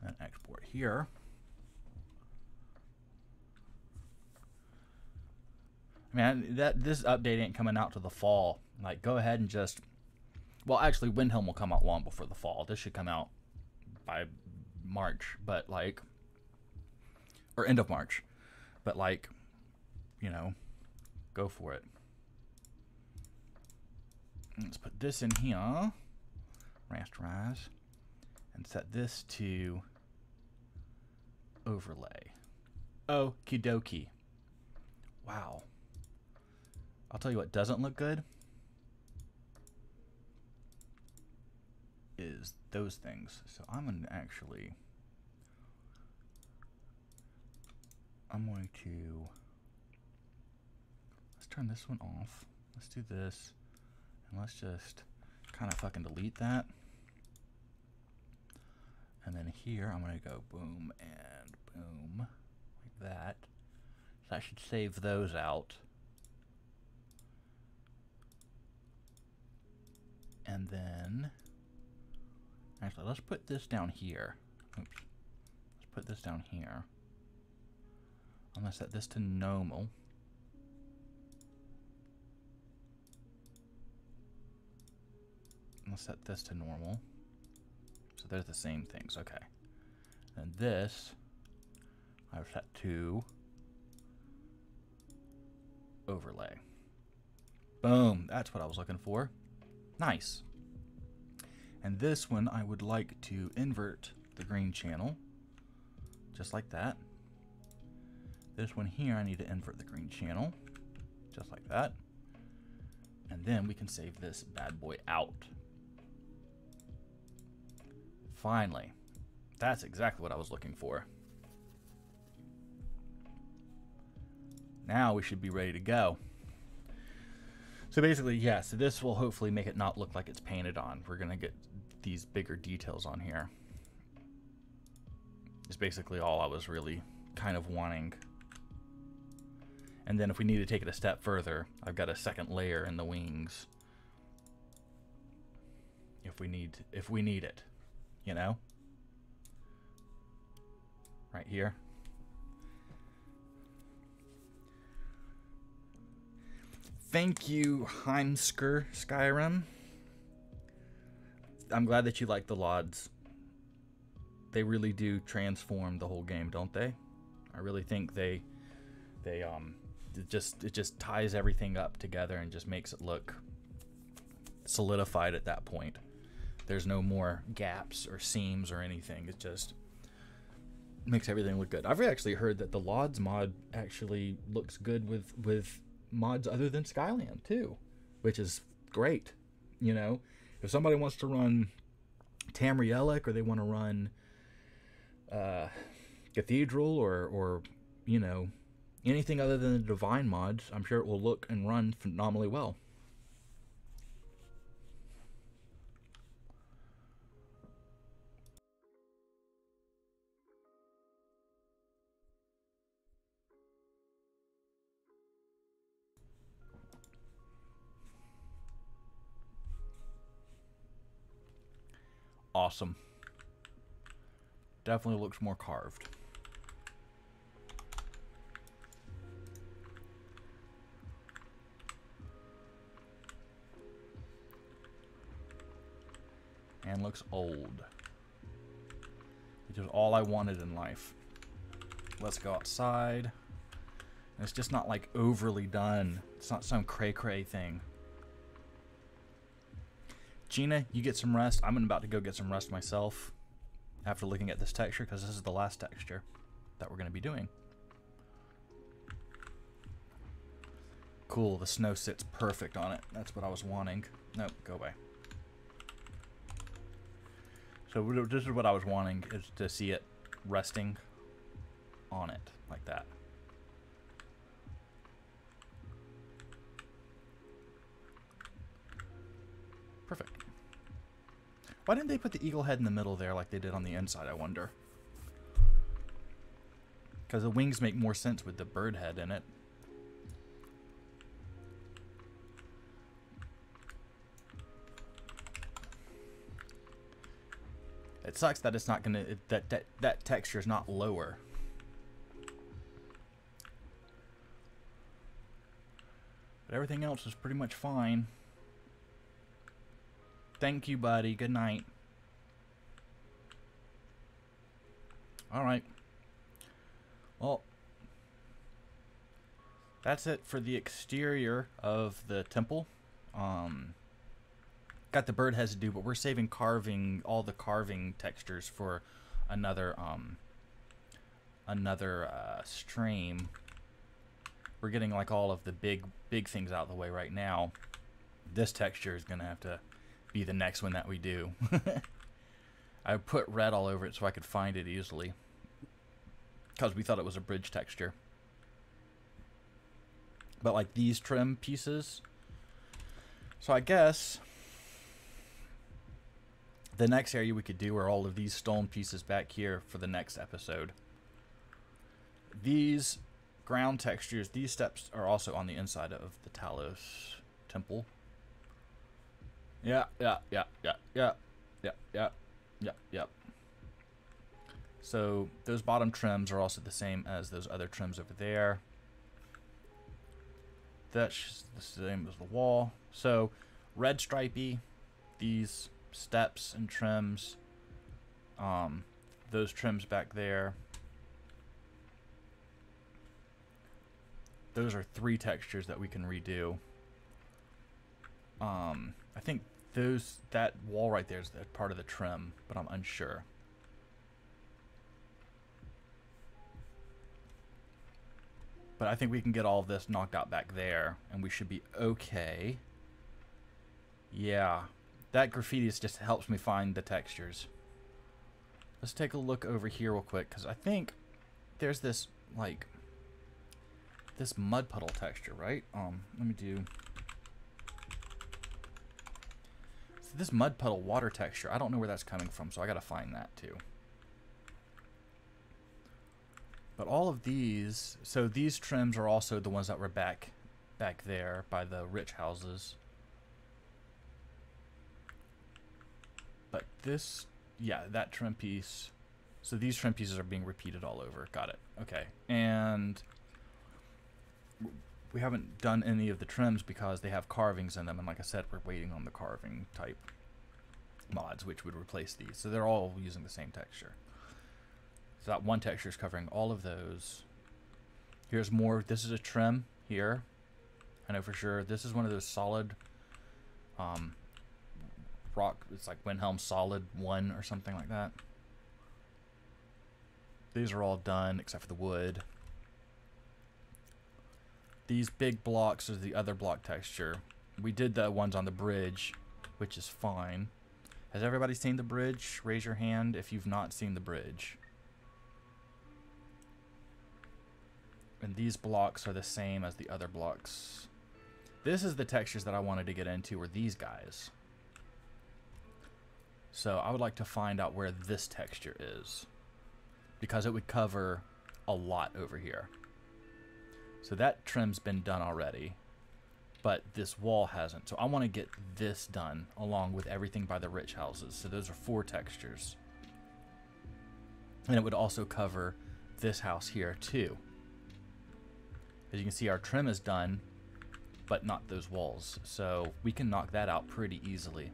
And export here. Man, that this update ain't coming out to the fall. Like, go ahead and just. Well, actually, Windhelm will come out long before the fall. This should come out by March, but like, or end of March. But like, you know, go for it. Let's put this in here, rasterize, and set this to overlay. Oh. Okie dokie. Wow. I'll tell you what doesn't look good is those things. So I'm going to actually I'm going to let's turn this one off. Let's do this and let's just kind of fucking delete that. And then here I'm going to go boom and boom like that. So I should save those out. And then, actually, let's put this down here. Oops. Let's put this down here. I'm to set this to normal. Let's set this to normal. So they're the same things. Okay. And this, I've set to overlay. Boom. That's what I was looking for. Nice. And this one, I would like to invert the green channel, just like that. This one here, I need to invert the green channel, just like that. And then we can save this bad boy out. Finally. That's exactly what I was looking for. Now we should be ready to go. So basically, yeah, so this will hopefully make it not look like it's painted on. We're to get these bigger details on here. Is basically all I was really kind of wanting. And then if we need to take it a step further, I've got a second layer in the wings. If we need if we need it, you know? Right here. Thank you, Heimsker Skyrim. I'm glad that you like the LODs. They really do transform the whole game, don't they? I really think they they um it just it just ties everything up together and just makes it look solidified at that point. There's no more gaps or seams or anything. It just makes everything look good. I've actually heard that the LODs mod actually looks good with with mods other than Skyland too, which is great. You know, if somebody wants to run Tamrielic or they want to run uh, Cathedral or or you know anything other than the Divine mods, I'm sure it will look and run phenomenally well. Awesome. Definitely looks more carved. And looks old. Which is all I wanted in life. Let's go outside. And it's just not like overly done. It's not some cray cray thing. Gina, you get some rest. I'm about to go get some rest myself after looking at this texture because this is the last texture that we're going to be doing. Cool, the snow sits perfect on it. That's what I was wanting. Nope, go away. So this is what I was wanting, is to see it resting on it, like that. Perfect. Why didn't they put the eagle head in the middle there like they did on the inside, I wonder? Because the wings make more sense with the bird head in it. It sucks that it's not gonna that that that texture is not lower. But everything else is pretty much fine. Thank you, buddy. Good night. All right. Well, that's it for the exterior of the temple. Um, got the bird has to do, but we're saving carving all the carving textures for another um another uh, stream. We're getting like all of the big big things out of the way right now. This texture is gonna have to be the next one that we do. I put red all over it so I could find it easily. Because we thought it was a bridge texture. But like these trim pieces. So I guess the next area we could do are all of these stone pieces back here for the next episode. These ground textures, these steps are also on the inside of the Talos temple. Yeah, yeah, yeah, yeah, yeah, yeah, yeah, yeah, yeah. So those bottom trims are also the same as those other trims over there. That's the same as the wall. So red stripey, these steps and trims, um, those trims back there. Those are three textures that we can redo. Um, I think those that wall right there is part of the trim, but I'm unsure. But I think we can get all of this knocked out back there, and we should be okay. Yeah, that graffiti just helps me find the textures. Let's take a look over here real quick, because I think there's this, like, this mud puddle texture, right? Um, let me do this mud puddle water texture, I don't know where that's coming from, so I gotta find that too. But all of these, so these trims are also the ones that were back back there by the rich houses. But this, yeah, that trim piece, so these trim pieces are being repeated all over. Got it. Okay. And we haven't done any of the trims because they have carvings in them, and like I said, we're waiting on the carving type mods, which would replace these. So they're all using the same texture. So that one texture is covering all of those. Here's more. This is a trim here. I know for sure. This is one of those solid um, rock. It's like Windhelm Solid 1 or something like that. These are all done except for the wood. These big blocks are the other block texture. We did the ones on the bridge, which is fine. Has everybody seen the bridge? Raise your hand if you've not seen the bridge. And these blocks are the same as the other blocks. This is the textures that I wanted to get into were these guys. So I would like to find out where this texture is. Because it would cover a lot over here. So that trim's been done already, but this wall hasn't. So I want to get this done along with everything by the rich houses. So those are four textures. And it would also cover this house here too. As you can see, our trim is done, but not those walls. So we can knock that out pretty easily.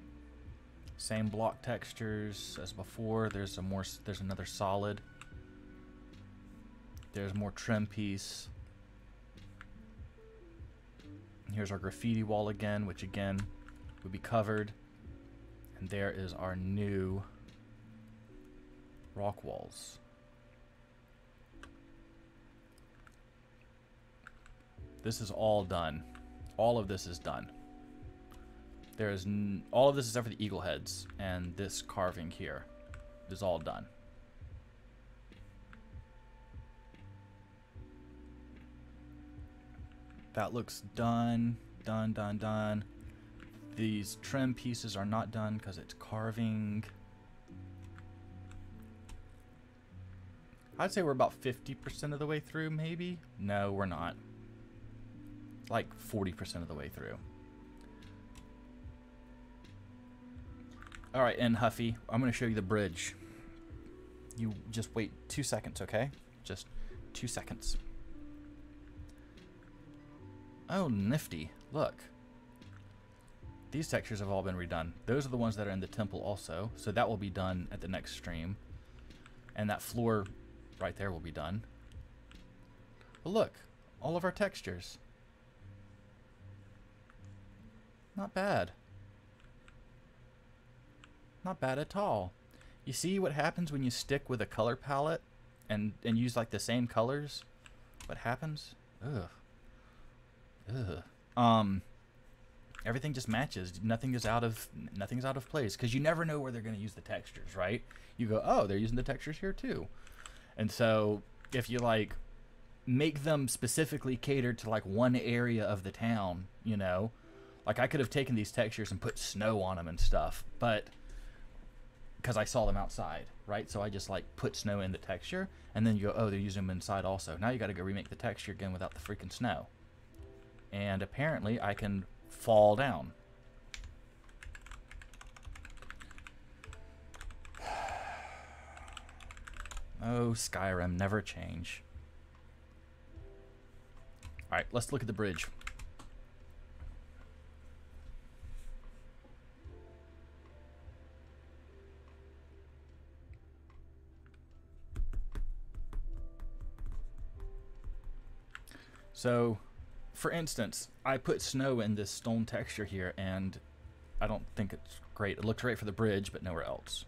Same block textures as before. There's a more. There's another solid. there's more trim piece. Here's our graffiti wall again, which again would be covered. And there is our new rock walls. This is all done. All of this is done. There is all of this except for the eagle heads and this carving here is all done. That looks done, done, done, done. These trim pieces are not done because it's carving. I'd say we're about 50% of the way through, maybe? No, we're not. Like 40% of the way through. Alright, and Huffy, I'm going to show you the bridge. You just wait two seconds, okay? Just two seconds. Oh, nifty. Look. These textures have all been redone. Those are the ones that are in the temple also. So that will be done at the next stream. And that floor right there will be done. But look. All of our textures. Not bad. Not bad at all. You see what happens when you stick with a color palette and, and use like the same colors? What happens? Ugh. Ugh. Um, everything just matches. Nothing is out of nothing's out of place because you never know where they're going to use the textures, right? You go, oh, they're using the textures here too, and so if you like make them specifically catered to like one area of the town, you know, like I could have taken these textures and put snow on them and stuff, but because I saw them outside, right? So I just like put snow in the texture, and then you go, oh, they're using them inside also. Now you got to go remake the texture again without the freaking snow and apparently I can fall down. Oh, Skyrim, never change. Alright, let's look at the bridge. So, for instance, I put snow in this stone texture here, and I don't think it's great. It looks great for the bridge, but nowhere else.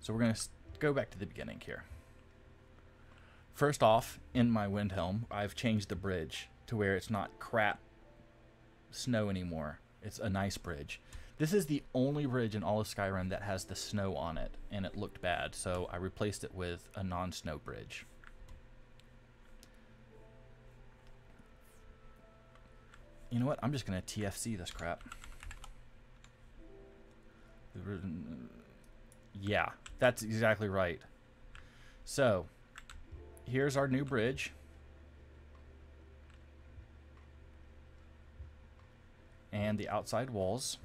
So we're going to go back to the beginning here. First off, in my Windhelm, I've changed the bridge to where it's not crap snow anymore. It's a nice bridge. This is the only bridge in all of Skyrim that has the snow on it, and it looked bad, so I replaced it with a non-snow bridge. You know what? I'm just going to TFC this crap. Yeah, that's exactly right. So, here's our new bridge. And the outside walls.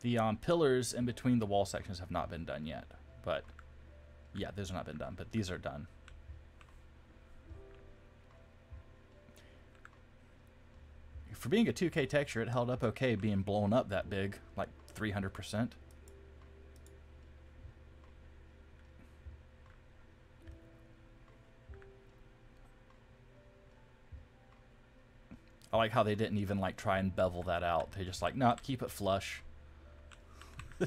The um, pillars in between the wall sections have not been done yet. But, yeah, those have not been done. But these are done. For being a 2K texture, it held up okay being blown up that big, like 300%. I like how they didn't even like try and bevel that out. They just like, no, nope, keep it flush.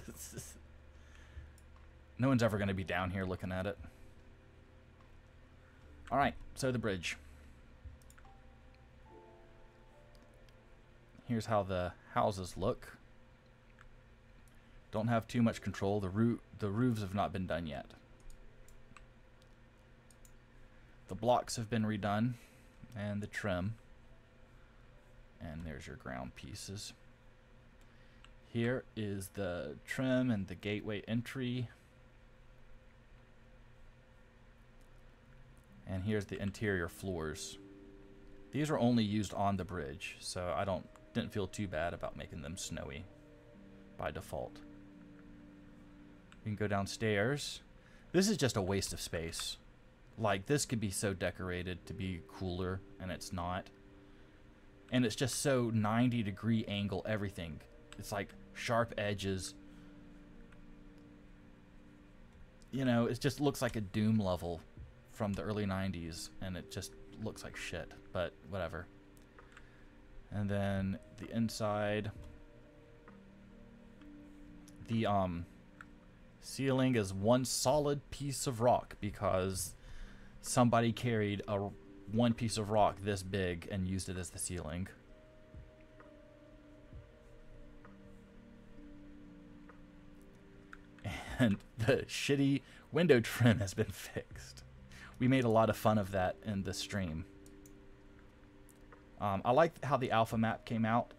no one's ever going to be down here looking at it. Alright, so the bridge. Here's how the houses look. Don't have too much control. The, roof, the roofs have not been done yet. The blocks have been redone and the trim. And there's your ground pieces. Here is the trim and the gateway entry. And here's the interior floors. These are only used on the bridge, so I don't didn't feel too bad about making them snowy by default. We can go downstairs. This is just a waste of space. Like, this could be so decorated to be cooler, and it's not. And it's just so 90 degree angle everything. It's like sharp edges. you know, it just looks like a Doom level from the early 90s, and it just looks like shit, but whatever. And then the inside, the um, ceiling is one solid piece of rock because somebody carried a one piece of rock this big and used it as the ceiling. And the shitty window trim has been fixed. We made a lot of fun of that in the stream. Um, I like how the alpha map came out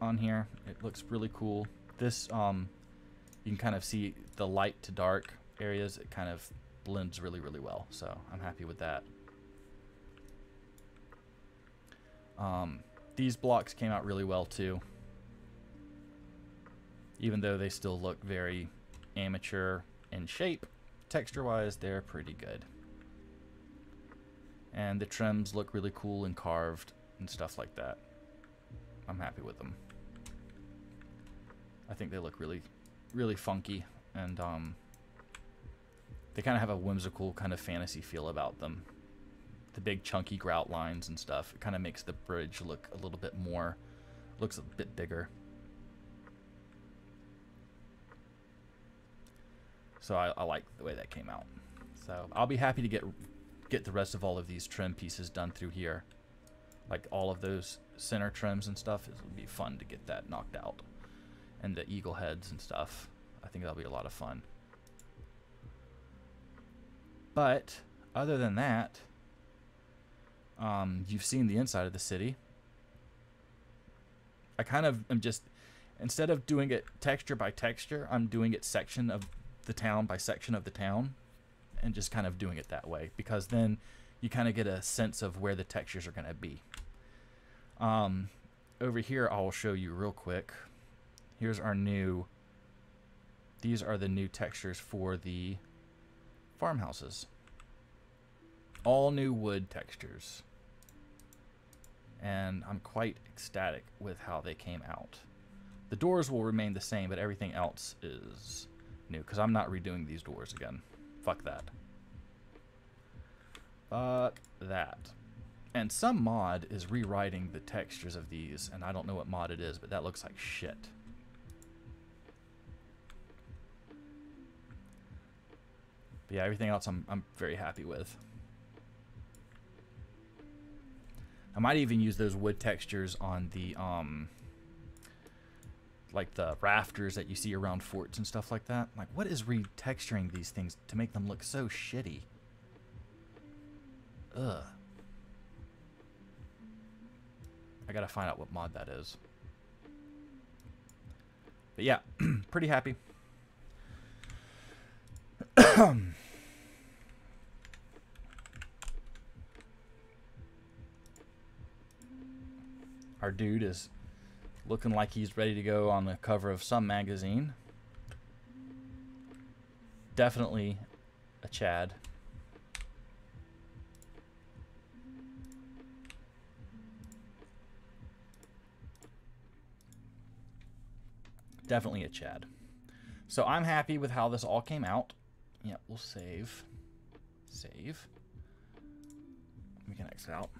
on here. It looks really cool. This, um, you can kind of see the light to dark areas. It kind of blends really, really well. So I'm happy with that. Um, these blocks came out really well too. Even though they still look very amateur in shape, texture-wise, they're pretty good. And the trims look really cool and carved and stuff like that. I'm happy with them. I think they look really, really funky and um, they kind of have a whimsical kind of fantasy feel about them. The big chunky grout lines and stuff. It kind of makes the bridge look a little bit more, looks a bit bigger. So I, I like the way that came out. So I'll be happy to get get the rest of all of these trim pieces done through here. Like all of those center trims and stuff. It would be fun to get that knocked out. And the eagle heads and stuff. I think that'll be a lot of fun. But other than that, um, you've seen the inside of the city. I kind of am just instead of doing it texture by texture, I'm doing it section of the town by section of the town and just kind of doing it that way because then you kind of get a sense of where the textures are going to be. Um, over here, I will show you real quick. Here's our new, these are the new textures for the farmhouses. All new wood textures. And I'm quite ecstatic with how they came out. The doors will remain the same, but everything else is new because I'm not redoing these doors again. Fuck that. Fuck that. And some mod is rewriting the textures of these, and I don't know what mod it is, but that looks like shit. But yeah, everything else I'm, I'm very happy with. I might even use those wood textures on the um, like the rafters that you see around forts and stuff like that. Like, what is retexturing these things to make them look so shitty? Ugh. I gotta find out what mod that is. But yeah, pretty happy. Our dude is looking like he's ready to go on the cover of some magazine. Definitely a Chad. Definitely a Chad. So I'm happy with how this all came out. Yeah, we'll save. Save. We can exit out.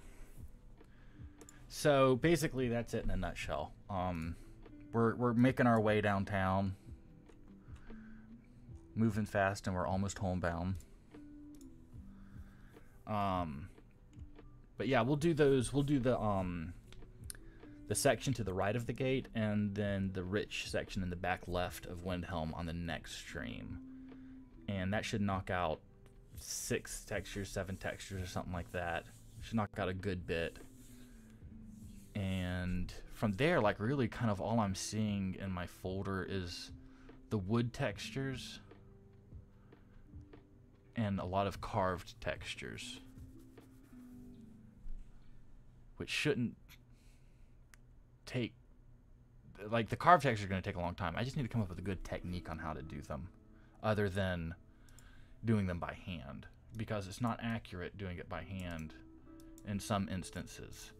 So basically, that's it in a nutshell. Um, we're we're making our way downtown, moving fast, and we're almost homebound. Um, but yeah, we'll do those. We'll do the um, the section to the right of the gate, and then the rich section in the back left of Windhelm on the next stream, and that should knock out six textures, seven textures, or something like that. Should knock out a good bit and from there like really kind of all I'm seeing in my folder is the wood textures and a lot of carved textures which shouldn't take like the carved textures are going to take a long time. I just need to come up with a good technique on how to do them other than doing them by hand because it's not accurate doing it by hand in some instances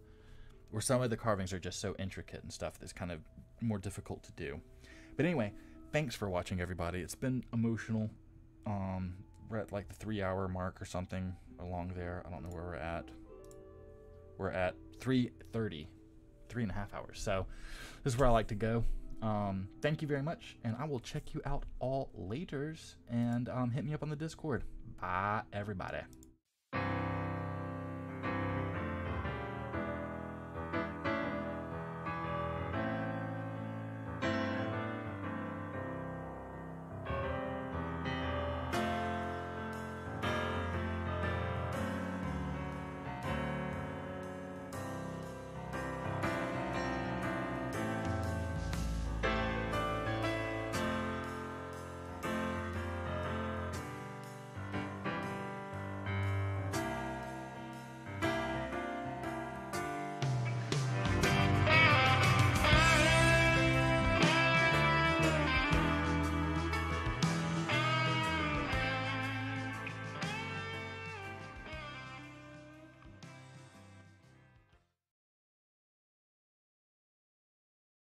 where some of the carvings are just so intricate and stuff that's kind of more difficult to do. But anyway, thanks for watching, everybody. It's been emotional Um, we're at like the three hour mark or something along there. I don't know where we're at. We're at 3:30, three and a half hours. So this is where I like to go. Um, thank you very much, and I will check you out all laters. And um, hit me up on the Discord. Bye, everybody.